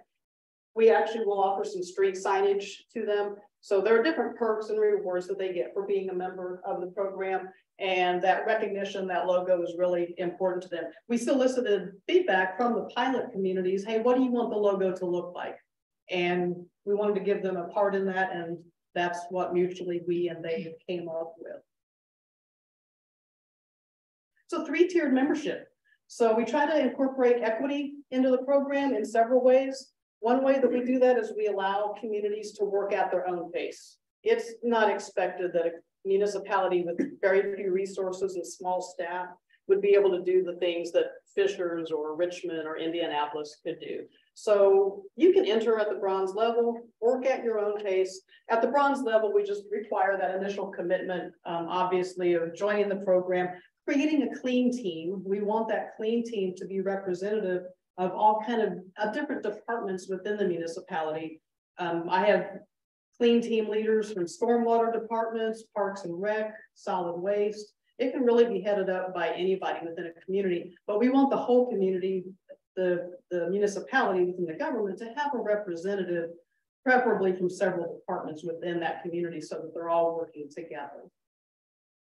we actually will offer some street signage to them. So there are different perks and rewards that they get for being a member of the program. And that recognition, that logo is really important to them. We solicited feedback from the pilot communities. Hey, what do you want the logo to look like? And we wanted to give them a part in that. And that's what mutually we and they came up with. So three-tiered membership. So we try to incorporate equity into the program in several ways. One way that we do that is we allow communities to work at their own pace. It's not expected that a municipality with very few resources and small staff would be able to do the things that Fishers or Richmond or Indianapolis could do. So you can enter at the bronze level, work at your own pace. At the bronze level, we just require that initial commitment, um, obviously, of joining the program, creating a clean team. We want that clean team to be representative of all kind of uh, different departments within the municipality. Um, I have clean team leaders from stormwater departments, parks and rec, solid waste. It can really be headed up by anybody within a community, but we want the whole community, the, the municipality within the government to have a representative, preferably from several departments within that community so that they're all working together.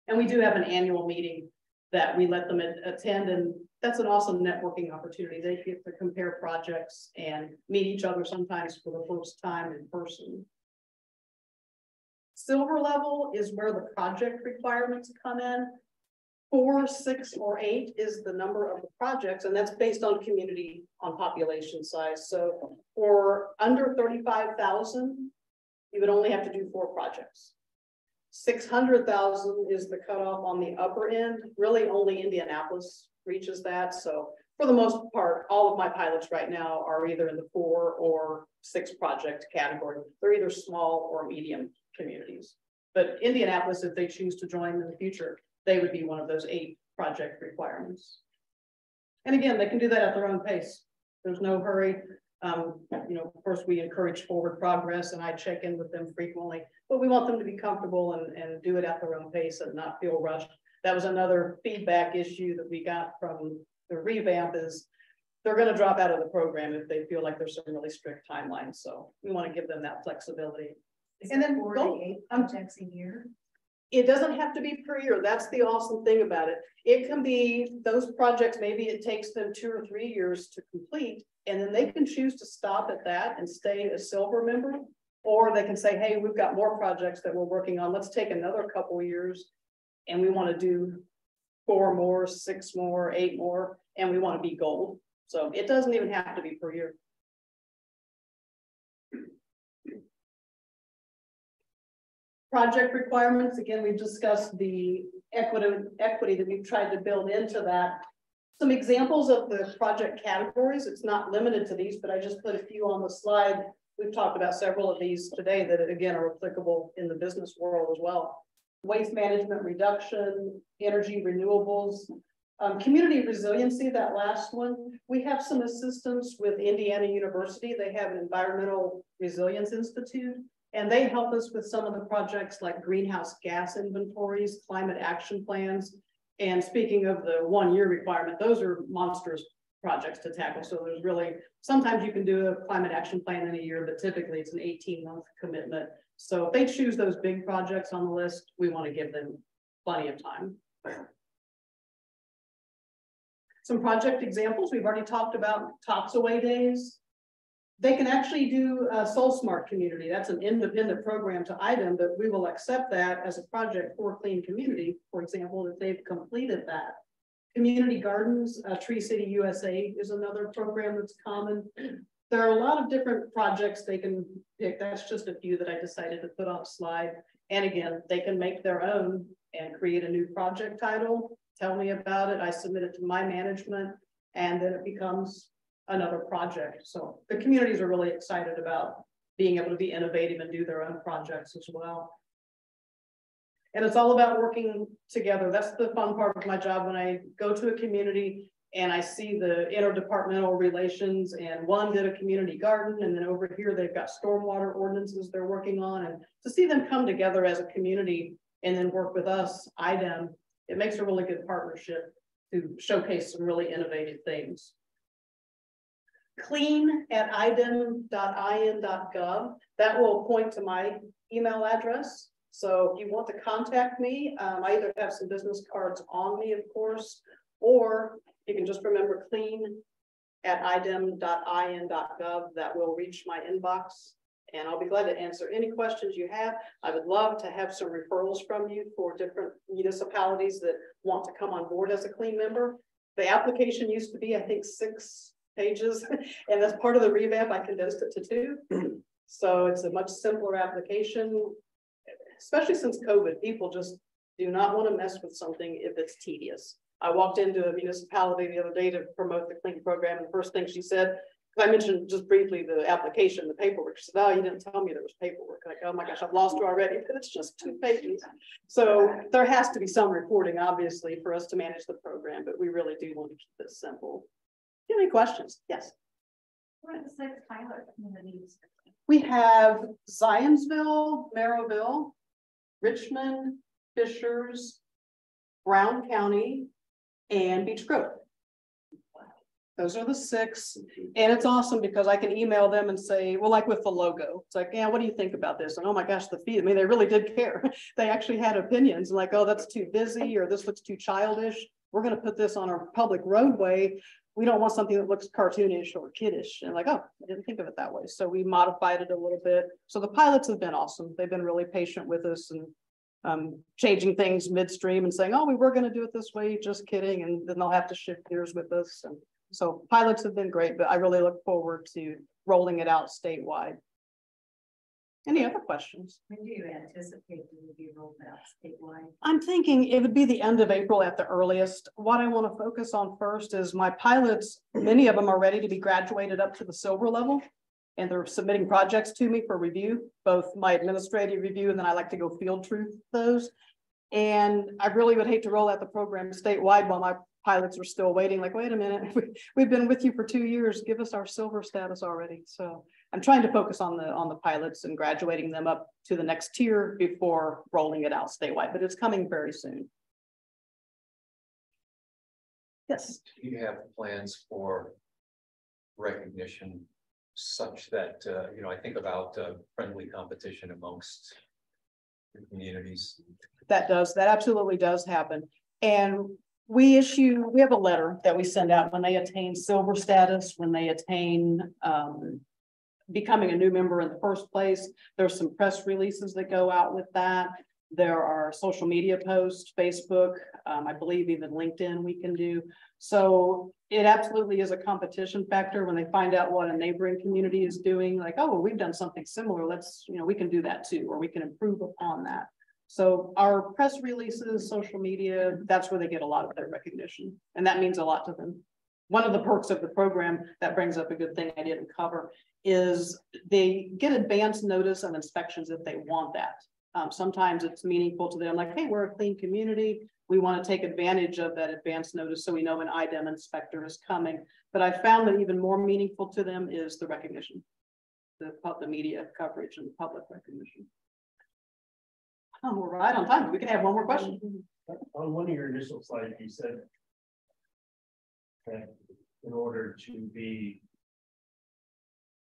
And we do have an annual meeting that we let them attend and that's an awesome networking opportunity. They get to compare projects and meet each other sometimes for the first time in person. Silver level is where the project requirements come in. Four, six, or eight is the number of the projects, and that's based on community on population size. So for under 35,000, you would only have to do four projects. 600,000 is the cutoff on the upper end. Really only Indianapolis reaches that. So for the most part, all of my pilots right now are either in the four or six project category. They're either small or medium communities. But Indianapolis, if they choose to join in the future, they would be one of those eight project requirements. And again, they can do that at their own pace. There's no hurry. Um, you know, of course, we encourage forward progress and I check in with them frequently, but we want them to be comfortable and, and do it at their own pace and not feel rushed. That was another feedback issue that we got from the revamp is they're going to drop out of the program if they feel like there's some really strict timelines. So we want to give them that flexibility. Is and then four to eight projects a year? It doesn't have to be per year. That's the awesome thing about it. It can be those projects, maybe it takes them two or three years to complete, and then they can choose to stop at that and stay a silver member. Or they can say, hey, we've got more projects that we're working on. Let's take another couple years and we want to do four more, six more, eight more, and we want to be gold. So it doesn't even have to be per year. Project requirements, again, we've discussed the equity, equity that we've tried to build into that. Some examples of the project categories, it's not limited to these, but I just put a few on the slide. We've talked about several of these today that again are applicable in the business world as well. Waste management reduction, energy renewables, um, community resiliency, that last one. We have some assistance with Indiana University. They have an environmental resilience institute and they help us with some of the projects like greenhouse gas inventories, climate action plans. And speaking of the one year requirement, those are monstrous projects to tackle. So there's really, sometimes you can do a climate action plan in a year, but typically it's an 18 month commitment. So if they choose those big projects on the list, we want to give them plenty of time. Some project examples, we've already talked about Tox-Away Days, they can actually do a SolSmart Community. That's an independent program to IDEM, but we will accept that as a project for Clean Community, for example, if they've completed that. Community Gardens, uh, Tree City USA is another program that's common. There are a lot of different projects they can pick. That's just a few that I decided to put on a slide. And again, they can make their own and create a new project title, tell me about it. I submit it to my management and then it becomes another project. So the communities are really excited about being able to be innovative and do their own projects as well. And it's all about working together. That's the fun part of my job when I go to a community and I see the interdepartmental relations and one did a community garden and then over here they've got stormwater ordinances they're working on and to see them come together as a community and then work with us, IDEM, it makes a really good partnership to showcase some really innovative things clean at idem.in.gov. That will point to my email address. So if you want to contact me, um, I either have some business cards on me, of course, or you can just remember clean at idem.in.gov. That will reach my inbox And I'll be glad to answer any questions you have. I would love to have some referrals from you for different municipalities that want to come on board as a clean member. The application used to be, I think, six pages, and as part of the revamp, I condensed it to two. So it's a much simpler application, especially since COVID, people just do not want to mess with something if it's tedious. I walked into a municipality the other day to promote the clean program, and the first thing she said, I mentioned just briefly the application, the paperwork, she said, oh, you didn't tell me there was paperwork. Like, oh my gosh, I've lost her already, but it's just two pages. So there has to be some reporting, obviously, for us to manage the program, but we really do want to keep this simple. Do you have any questions? Yes. What are the six pilot communities? We have Zionsville, Merrillville, Richmond, Fishers, Brown County, and Beech Grove. Those are the six, and it's awesome because I can email them and say, well, like with the logo, it's like, yeah, what do you think about this? And oh my gosh, the fee, I mean, they really did care. They actually had opinions like, oh, that's too busy, or this looks too childish. We're gonna put this on our public roadway. We don't want something that looks cartoonish or kiddish, and like, oh, I didn't think of it that way. So we modified it a little bit. So the pilots have been awesome. They've been really patient with us and um, changing things midstream and saying, oh, we were gonna do it this way, just kidding, and then they'll have to shift gears with us. And so pilots have been great, but I really look forward to rolling it out statewide. Any other questions? When do you anticipate it will be rolled out statewide? I'm thinking it would be the end of April at the earliest. What I want to focus on first is my pilots, many of them are ready to be graduated up to the silver level. And they're submitting projects to me for review, both my administrative review and then I like to go field truth those. And I really would hate to roll out the program statewide while my pilots are still waiting, like, wait a minute, we've been with you for two years, give us our silver status already. So I'm trying to focus on the, on the pilots and graduating them up to the next tier before rolling it out statewide, but it's coming very soon. Yes. Do you have plans for recognition such that, uh, you know, I think about uh, friendly competition amongst communities? That does, that absolutely does happen. And we issue, we have a letter that we send out when they attain silver status, when they attain um, becoming a new member in the first place. There's some press releases that go out with that. There are social media posts, Facebook, um, I believe even LinkedIn we can do. So it absolutely is a competition factor when they find out what a neighboring community is doing, like, oh, well, we've done something similar. Let's, you know, we can do that too, or we can improve upon that. So our press releases, social media, that's where they get a lot of their recognition. And that means a lot to them. One of the perks of the program that brings up a good thing I didn't cover is they get advance notice of inspections if they want that. Um, sometimes it's meaningful to them, like, hey, we're a clean community. We want to take advantage of that advance notice so we know an IDEM inspector is coming. But I found that even more meaningful to them is the recognition, the, the media coverage and public recognition. Oh, we're right on time. We can have one more question. On one of your initial slides, you said that in order to be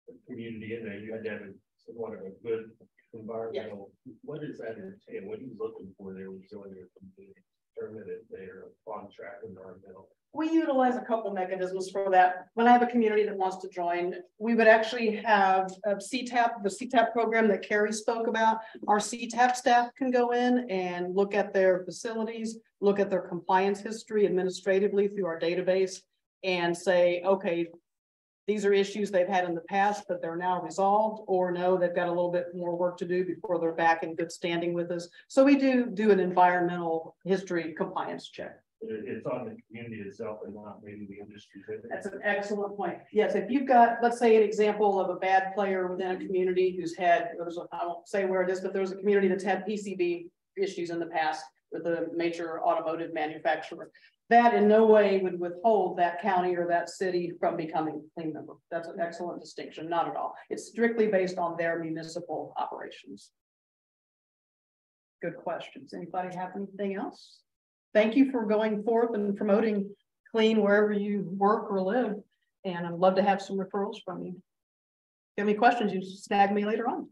a community in there, you had to have of a good environmental. What does that entail? What are you looking for there when you're your community? Determine if they're on track environmental. We utilize a couple mechanisms for that. When I have a community that wants to join, we would actually have a CTAP, the CTAP program that Carrie spoke about. Our CTAP staff can go in and look at their facilities, look at their compliance history administratively through our database and say, okay, these are issues they've had in the past, but they're now resolved, or no, they've got a little bit more work to do before they're back in good standing with us. So we do do an environmental history compliance check. It's on the community itself and not maybe the industry. That's an excellent point. Yes, if you've got, let's say, an example of a bad player within a community who's had, there's a, I won't say where it is, but there's a community that's had PCB issues in the past with a major automotive manufacturer. That in no way would withhold that county or that city from becoming a clean member. That's an excellent distinction, not at all. It's strictly based on their municipal operations. Good questions. Anybody have anything else? thank you for going forth and promoting clean wherever you work or live. And I'd love to have some referrals from you. If you have any questions, you snag me later on.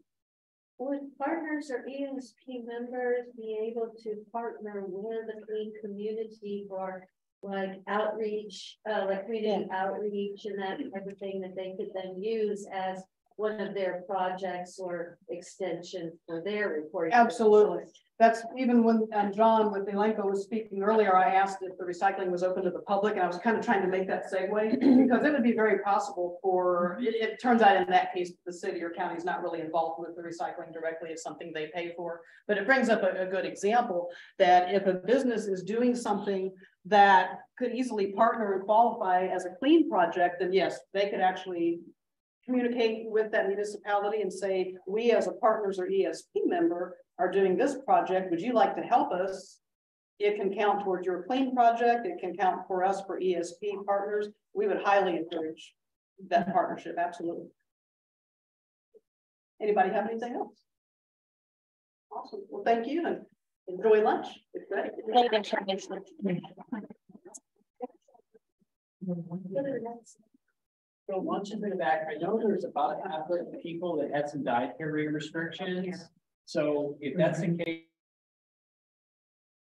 Would partners or ESP members be able to partner with a clean community for like outreach, uh, like community yeah. outreach and that type of thing that they could then use as one of their projects or extension for their reporting. Absolutely. That's even when, um, John with Elanco was speaking earlier, I asked if the recycling was open to the public, and I was kind of trying to make that segue. Because it would be very possible for, it, it turns out in that case, the city or county is not really involved with the recycling directly, it's something they pay for. But it brings up a, a good example that if a business is doing something that could easily partner and qualify as a clean project, then yes, they could actually communicate with that municipality and say, we as a partners or ESP member are doing this project, would you like to help us? It can count towards your clean project, it can count for us for ESP partners, we would highly encourage that partnership, absolutely. Anybody have anything else? Awesome, well, thank you and enjoy lunch, it's ready. So lunch is in the back. I know there's about a half of people that had some dietary restrictions. So if that's the mm-hmm. case,